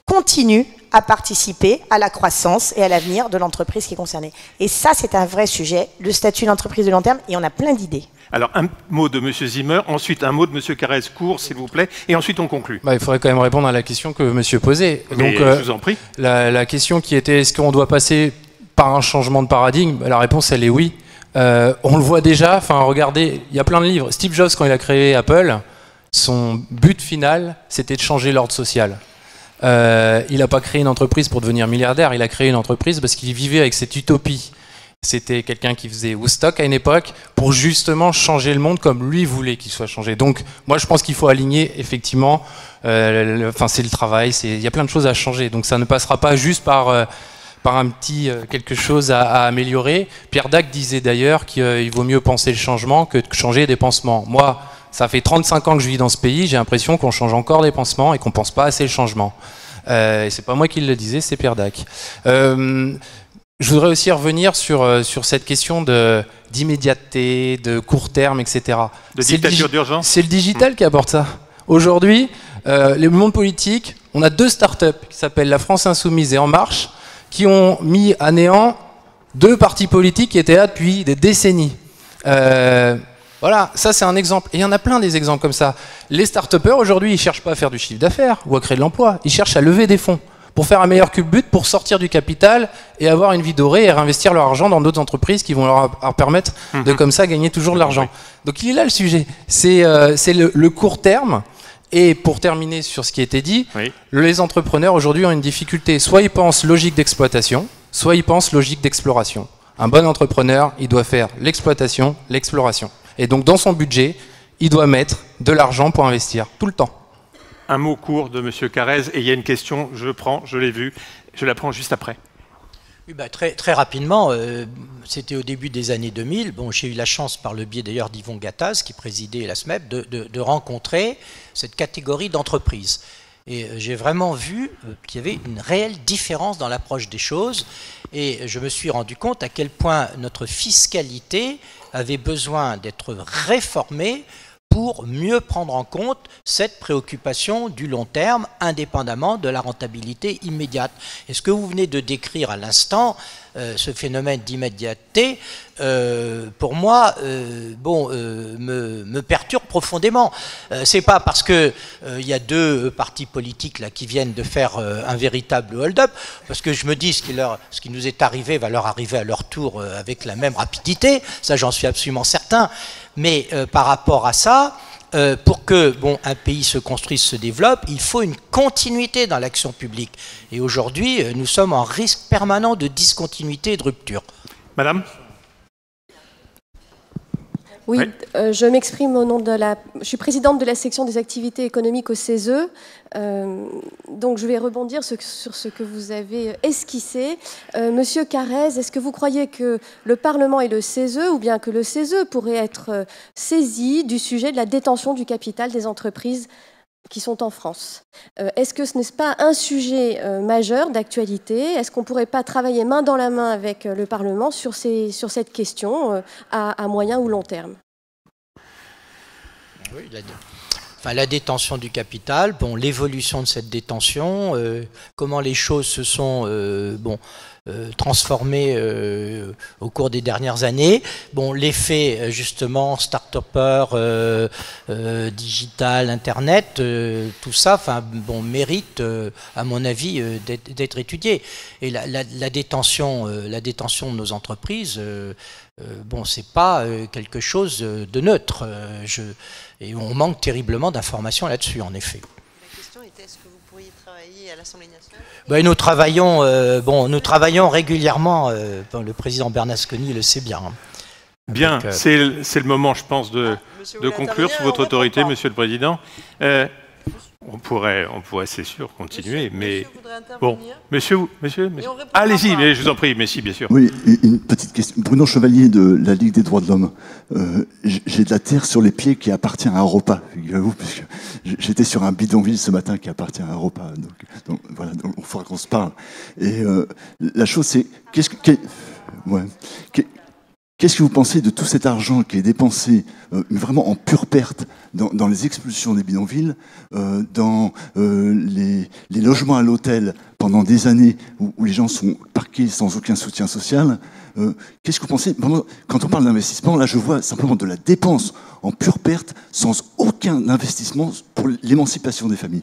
continuent à participer à la croissance et à l'avenir de l'entreprise qui est concernée. Et ça, c'est un vrai sujet, le statut d'entreprise de long terme, et on a plein d'idées. Alors, un mot de M. Zimmer, ensuite un mot de M. Carès court, s'il vous plaît, et ensuite on conclut. Bah, il faudrait quand même répondre à la question que M. posait. Donc, je vous en prie. La, la question qui était est-ce qu'on doit passer par un changement de paradigme? La réponse, elle est oui. Euh, on le voit déjà, enfin regardez, il y a plein de livres. Steve Jobs, quand il a créé Apple, son but final, c'était de changer l'ordre social. Euh, il n'a pas créé une entreprise pour devenir milliardaire, il a créé une entreprise parce qu'il vivait avec cette utopie. C'était quelqu'un qui faisait Woodstock à une époque pour justement changer le monde comme lui voulait qu'il soit changé. Donc moi je pense qu'il faut aligner effectivement, euh, enfin c'est le travail, il y a plein de choses à changer. Donc ça ne passera pas juste par par un petit euh, quelque chose à, améliorer. Pierre Dac disait d'ailleurs qu'il vaut mieux penser le changement que de changer des pansements. Moi, ça fait 35 ans que je vis dans ce pays, j'ai l'impression qu'on change encore des pansements et qu'on pense pas assez le changement. Euh, et c'est pas moi qui le disais, c'est Pierre Dac. Euh, je voudrais aussi revenir sur, euh, sur cette question d'immédiateté, de, court terme, etc. De dictature d'urgence? C'est le digital qui apporte ça. Aujourd'hui, le monde politique, on a deux startups qui s'appellent La France Insoumise et En Marche, qui ont mis à néant deux partis politiques qui étaient là depuis des décennies. Euh, voilà, ça c'est un exemple. Et il y en a plein des exemples comme ça. Les start-upers aujourd'hui, ils cherchent pas à faire du chiffre d'affaires ou à créer de l'emploi, ils cherchent à lever des fonds pour faire un meilleur culbut, pour sortir du capital et avoir une vie dorée et réinvestir leur argent dans d'autres entreprises qui vont leur, permettre de mhm. comme ça gagner toujours de l'argent. Donc il est là le sujet. C'est euh, le, court terme. Et pour terminer sur ce qui a été dit, les entrepreneurs aujourd'hui ont une difficulté. Soit ils pensent logique d'exploitation, soit ils pensent logique d'exploration. Un bon entrepreneur, il doit faire l'exploitation, l'exploration. Et donc dans son budget, il doit mettre de l'argent pour investir tout le temps. Un mot court de M. Carrez, et il y a une question, je prends, je l'ai vue, je la prends juste après. Bah, très, très, rapidement, euh, c'était au début des années 2000. Bon, j'ai eu la chance, par le biais d'ailleurs d'Yvon Gattaz, qui présidait la SMEP, de, de rencontrer cette catégorie d'entreprises. Et euh, j'ai vraiment vu euh, qu'il y avait une réelle différence dans l'approche des choses. Et je me suis rendu compte à quel point notre fiscalité avait besoin d'être réformée pour mieux prendre en compte cette préoccupation du long terme, indépendamment de la rentabilité immédiate. Et ce que vous venez de décrire à l'instant, euh, ce phénomène d'immédiateté, euh, pour moi, euh, bon, me, perturbe profondément. c'est pas parce que il y a deux partis politiques là qui viennent de faire un véritable hold-up, parce que je me dis ce ce qui nous est arrivé va leur arriver à leur tour avec la même rapidité. Ça, j'en suis absolument certain. Mais euh, par rapport à ça, euh, pour que bon, un pays se construise, se développe, il faut une continuité dans l'action publique. Et aujourd'hui, euh, nous sommes en risque permanent de discontinuité et de rupture. Madame oui, euh, je m'exprime au nom de la. Je suis présidente de la section des activités économiques au CESE. Euh, donc je vais rebondir sur ce que vous avez esquissé. Euh, Monsieur Carrez, est-ce que vous croyez que le Parlement et le CESE, ou bien que le CESE pourrait être saisi du sujet de la détention du capital des entreprises qui sont en France? Est-ce que ce n'est pas un sujet majeur d'actualité? Est-ce qu'on ne pourrait pas travailler main dans la main avec le Parlement sur, cette question à, moyen ou long terme? Oui, la, la détention du capital, bon, l'évolution de cette détention, euh, comment les choses se sont euh, bon, euh, transformées au cours des dernières années. Bon, l'effet justement start-upper, digital, internet, tout ça, bon, mérite, à mon avis, d'être étudié. Et la, la, détention, la détention de nos entreprises. bon, c'est pas quelque chose de neutre. je, et on manque terriblement d'informations là-dessus, en effet. La question était est-ce que vous pourriez travailler à l'Assemblée nationale? Ben, nous, travaillons, euh, bon, nous travaillons régulièrement, euh, le président Bernasconi le sait bien. Hein. Bien, euh, c'est le moment, je pense, de, ah, de conclure sous votre autorité, Monsieur le Président. On pourrait, on pourrait, c'est sûr, continuer, mais bon, monsieur, monsieur, monsieur. allez-y, mais je vous en prie, mais si, bien sûr. Oui, une petite question. Bruno Chevalier de la Ligue des droits de l'homme. Euh, j'ai de la terre sur les pieds qui appartient à Europa, figurez-vous, puisque j'étais sur un bidonville ce matin qui appartient à Europa. Donc, donc voilà, donc il faudra qu'on se parle. Et euh, la chose, c'est qu'est-ce que, ouais, Qu'est-ce que vous pensez de tout cet argent qui est dépensé euh, vraiment en pure perte dans, les expulsions des bidonvilles, euh, dans euh, les, logements à l'hôtel pendant des années où, les gens sont parqués sans aucun soutien social Qu'est-ce que vous pensez? Quand on parle d'investissement, là je vois simplement de la dépense en pure perte sans aucun investissement pour l'émancipation des familles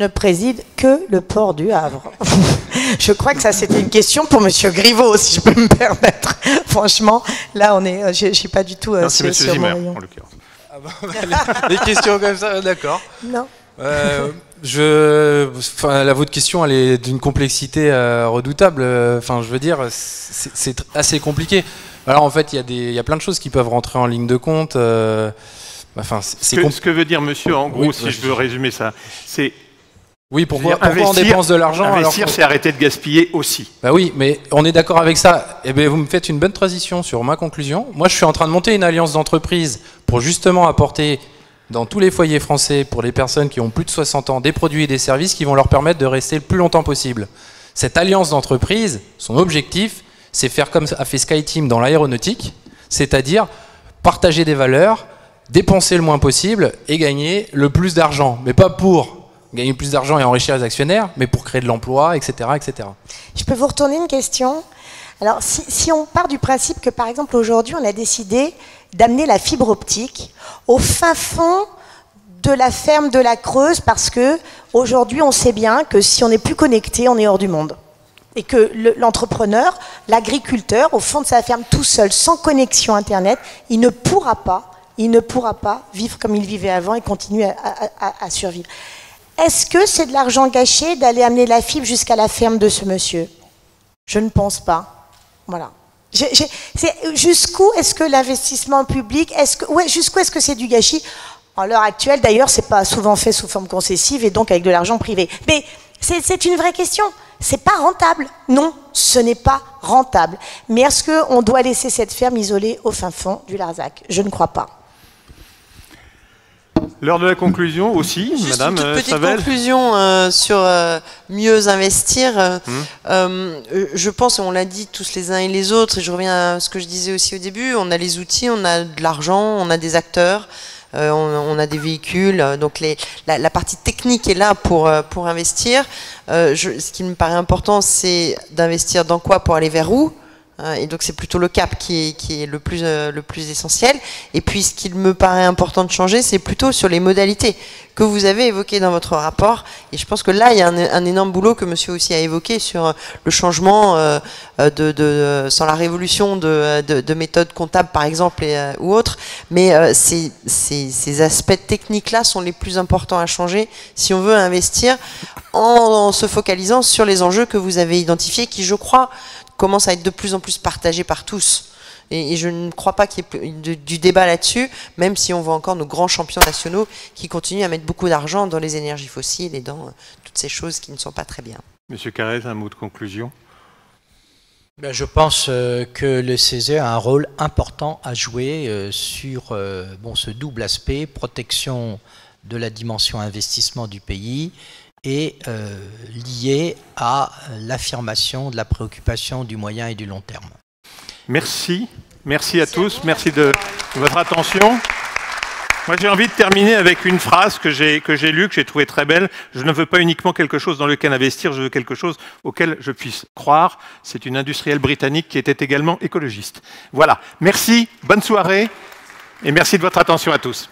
ne préside que le port du Havre. [laughs] je crois que ça, c'était une question pour Monsieur Griveaux, si je peux me permettre. [laughs] Franchement, là, on est, je, ne suis pas du tout euh, sur, sur Zimmer, en l'occurrence. Ah bah, [laughs] des questions comme ça, d'accord. Non. Euh, je, enfin, la votre question, elle est d'une complexité euh, redoutable. Enfin, je veux dire, c'est assez compliqué. Alors, en fait, il y a des, il y a plein de choses qui peuvent rentrer en ligne de compte. enfin, c'est ce, ce, que veut dire Monsieur, en gros, si je veux résumer ça, c'est oui, pourquoi, pourquoi on dépense de l'argent Investir, c'est arrêter de gaspiller aussi. Bah oui, mais on est d'accord avec ça. Eh bien, vous me faites une bonne transition sur ma conclusion. Moi, je suis en train de monter une alliance d'entreprises pour justement apporter dans tous les foyers français, pour les personnes qui ont plus de 60 ans, des produits et des services qui vont leur permettre de rester le plus longtemps possible. Cette alliance d'entreprises, son objectif, c'est faire comme a fait SkyTeam dans l'aéronautique, c'est-à-dire partager des valeurs, dépenser le moins possible et gagner le plus d'argent. Mais pas pour gagner plus d'argent et enrichir les actionnaires, mais pour créer de l'emploi, etc., etc. Je peux vous retourner une question Alors, si, on part du principe que, par exemple, aujourd'hui, on a décidé d'amener la fibre optique au fin fond de la ferme de la Creuse parce que Aujourd'hui, on sait bien que si on n'est plus connecté, on est hors du monde. Et que l'entrepreneur, l'agriculteur, au fond de sa ferme tout seul, sans connexion Internet, il ne pourra pas, il ne pourra pas vivre comme il vivait avant et continuer à, survivre. Est-ce que c'est de l'argent gâché d'aller amener la fibre jusqu'à la ferme de ce monsieur? Je ne pense pas. Voilà. Jusqu'où est-ce que l'investissement public, est-ce que, jusqu'où est-ce que c'est du gâchis? À l'heure actuelle, d'ailleurs, c'est pas souvent fait sous forme concessive et donc avec de l'argent privé. Mais c'est une vraie question. C'est pas rentable. Non, ce n'est pas rentable. Mais est-ce qu'on doit laisser cette ferme isolée au fin fond du Larzac? Je ne crois pas. L'heure de la conclusion aussi, Juste Madame une euh, petite conclusion euh, sur euh, mieux investir. Hum. je pense, on l'a dit tous les uns et les autres, et je reviens à ce que je disais aussi au début, on a les outils, on a de l'argent, on a des acteurs. On, a des véhicules, donc les, la, partie technique est là pour, pour investir. ce qui me paraît important, c'est d'investir dans quoi pour aller vers où? Et donc c'est plutôt le cap qui est, qui est le, plus, euh, le plus essentiel. Et puis ce qu'il me paraît important de changer, c'est plutôt sur les modalités que vous avez évoquées dans votre rapport. Et je pense que là, il y a un, énorme boulot que monsieur aussi a évoqué sur le changement euh, de, de, sans la révolution de, de, méthodes comptables, par exemple, et, euh, ou autres. Mais ces, ces aspects techniques-là sont les plus importants à changer si on veut investir en se focalisant sur les enjeux que vous avez identifiés, qui, je crois, commence à être de plus en plus partagé par tous. Et, je ne crois pas qu'il y ait du débat là-dessus, même si on voit encore nos grands champions nationaux qui continuent à mettre beaucoup d'argent dans les énergies fossiles et dans euh, toutes ces choses qui ne sont pas très bien. Monsieur Carrez, un mot de conclusion? Ben, je pense euh, que le CESE a un rôle important à jouer euh, sur bon, ce double aspect, protection de la dimension investissement du pays est euh, lié à l'affirmation de la préoccupation du moyen et du long terme. Merci. Merci à tous. Merci de, votre attention. Moi, j'ai envie de terminer avec une phrase que j'ai que j'ai lue, que j'ai trouvée très belle. Je ne veux pas uniquement quelque chose dans lequel investir, je veux quelque chose auquel je puisse croire. C'est une industrielle britannique qui était également écologiste. Voilà. Merci. Bonne soirée et merci de votre attention à tous.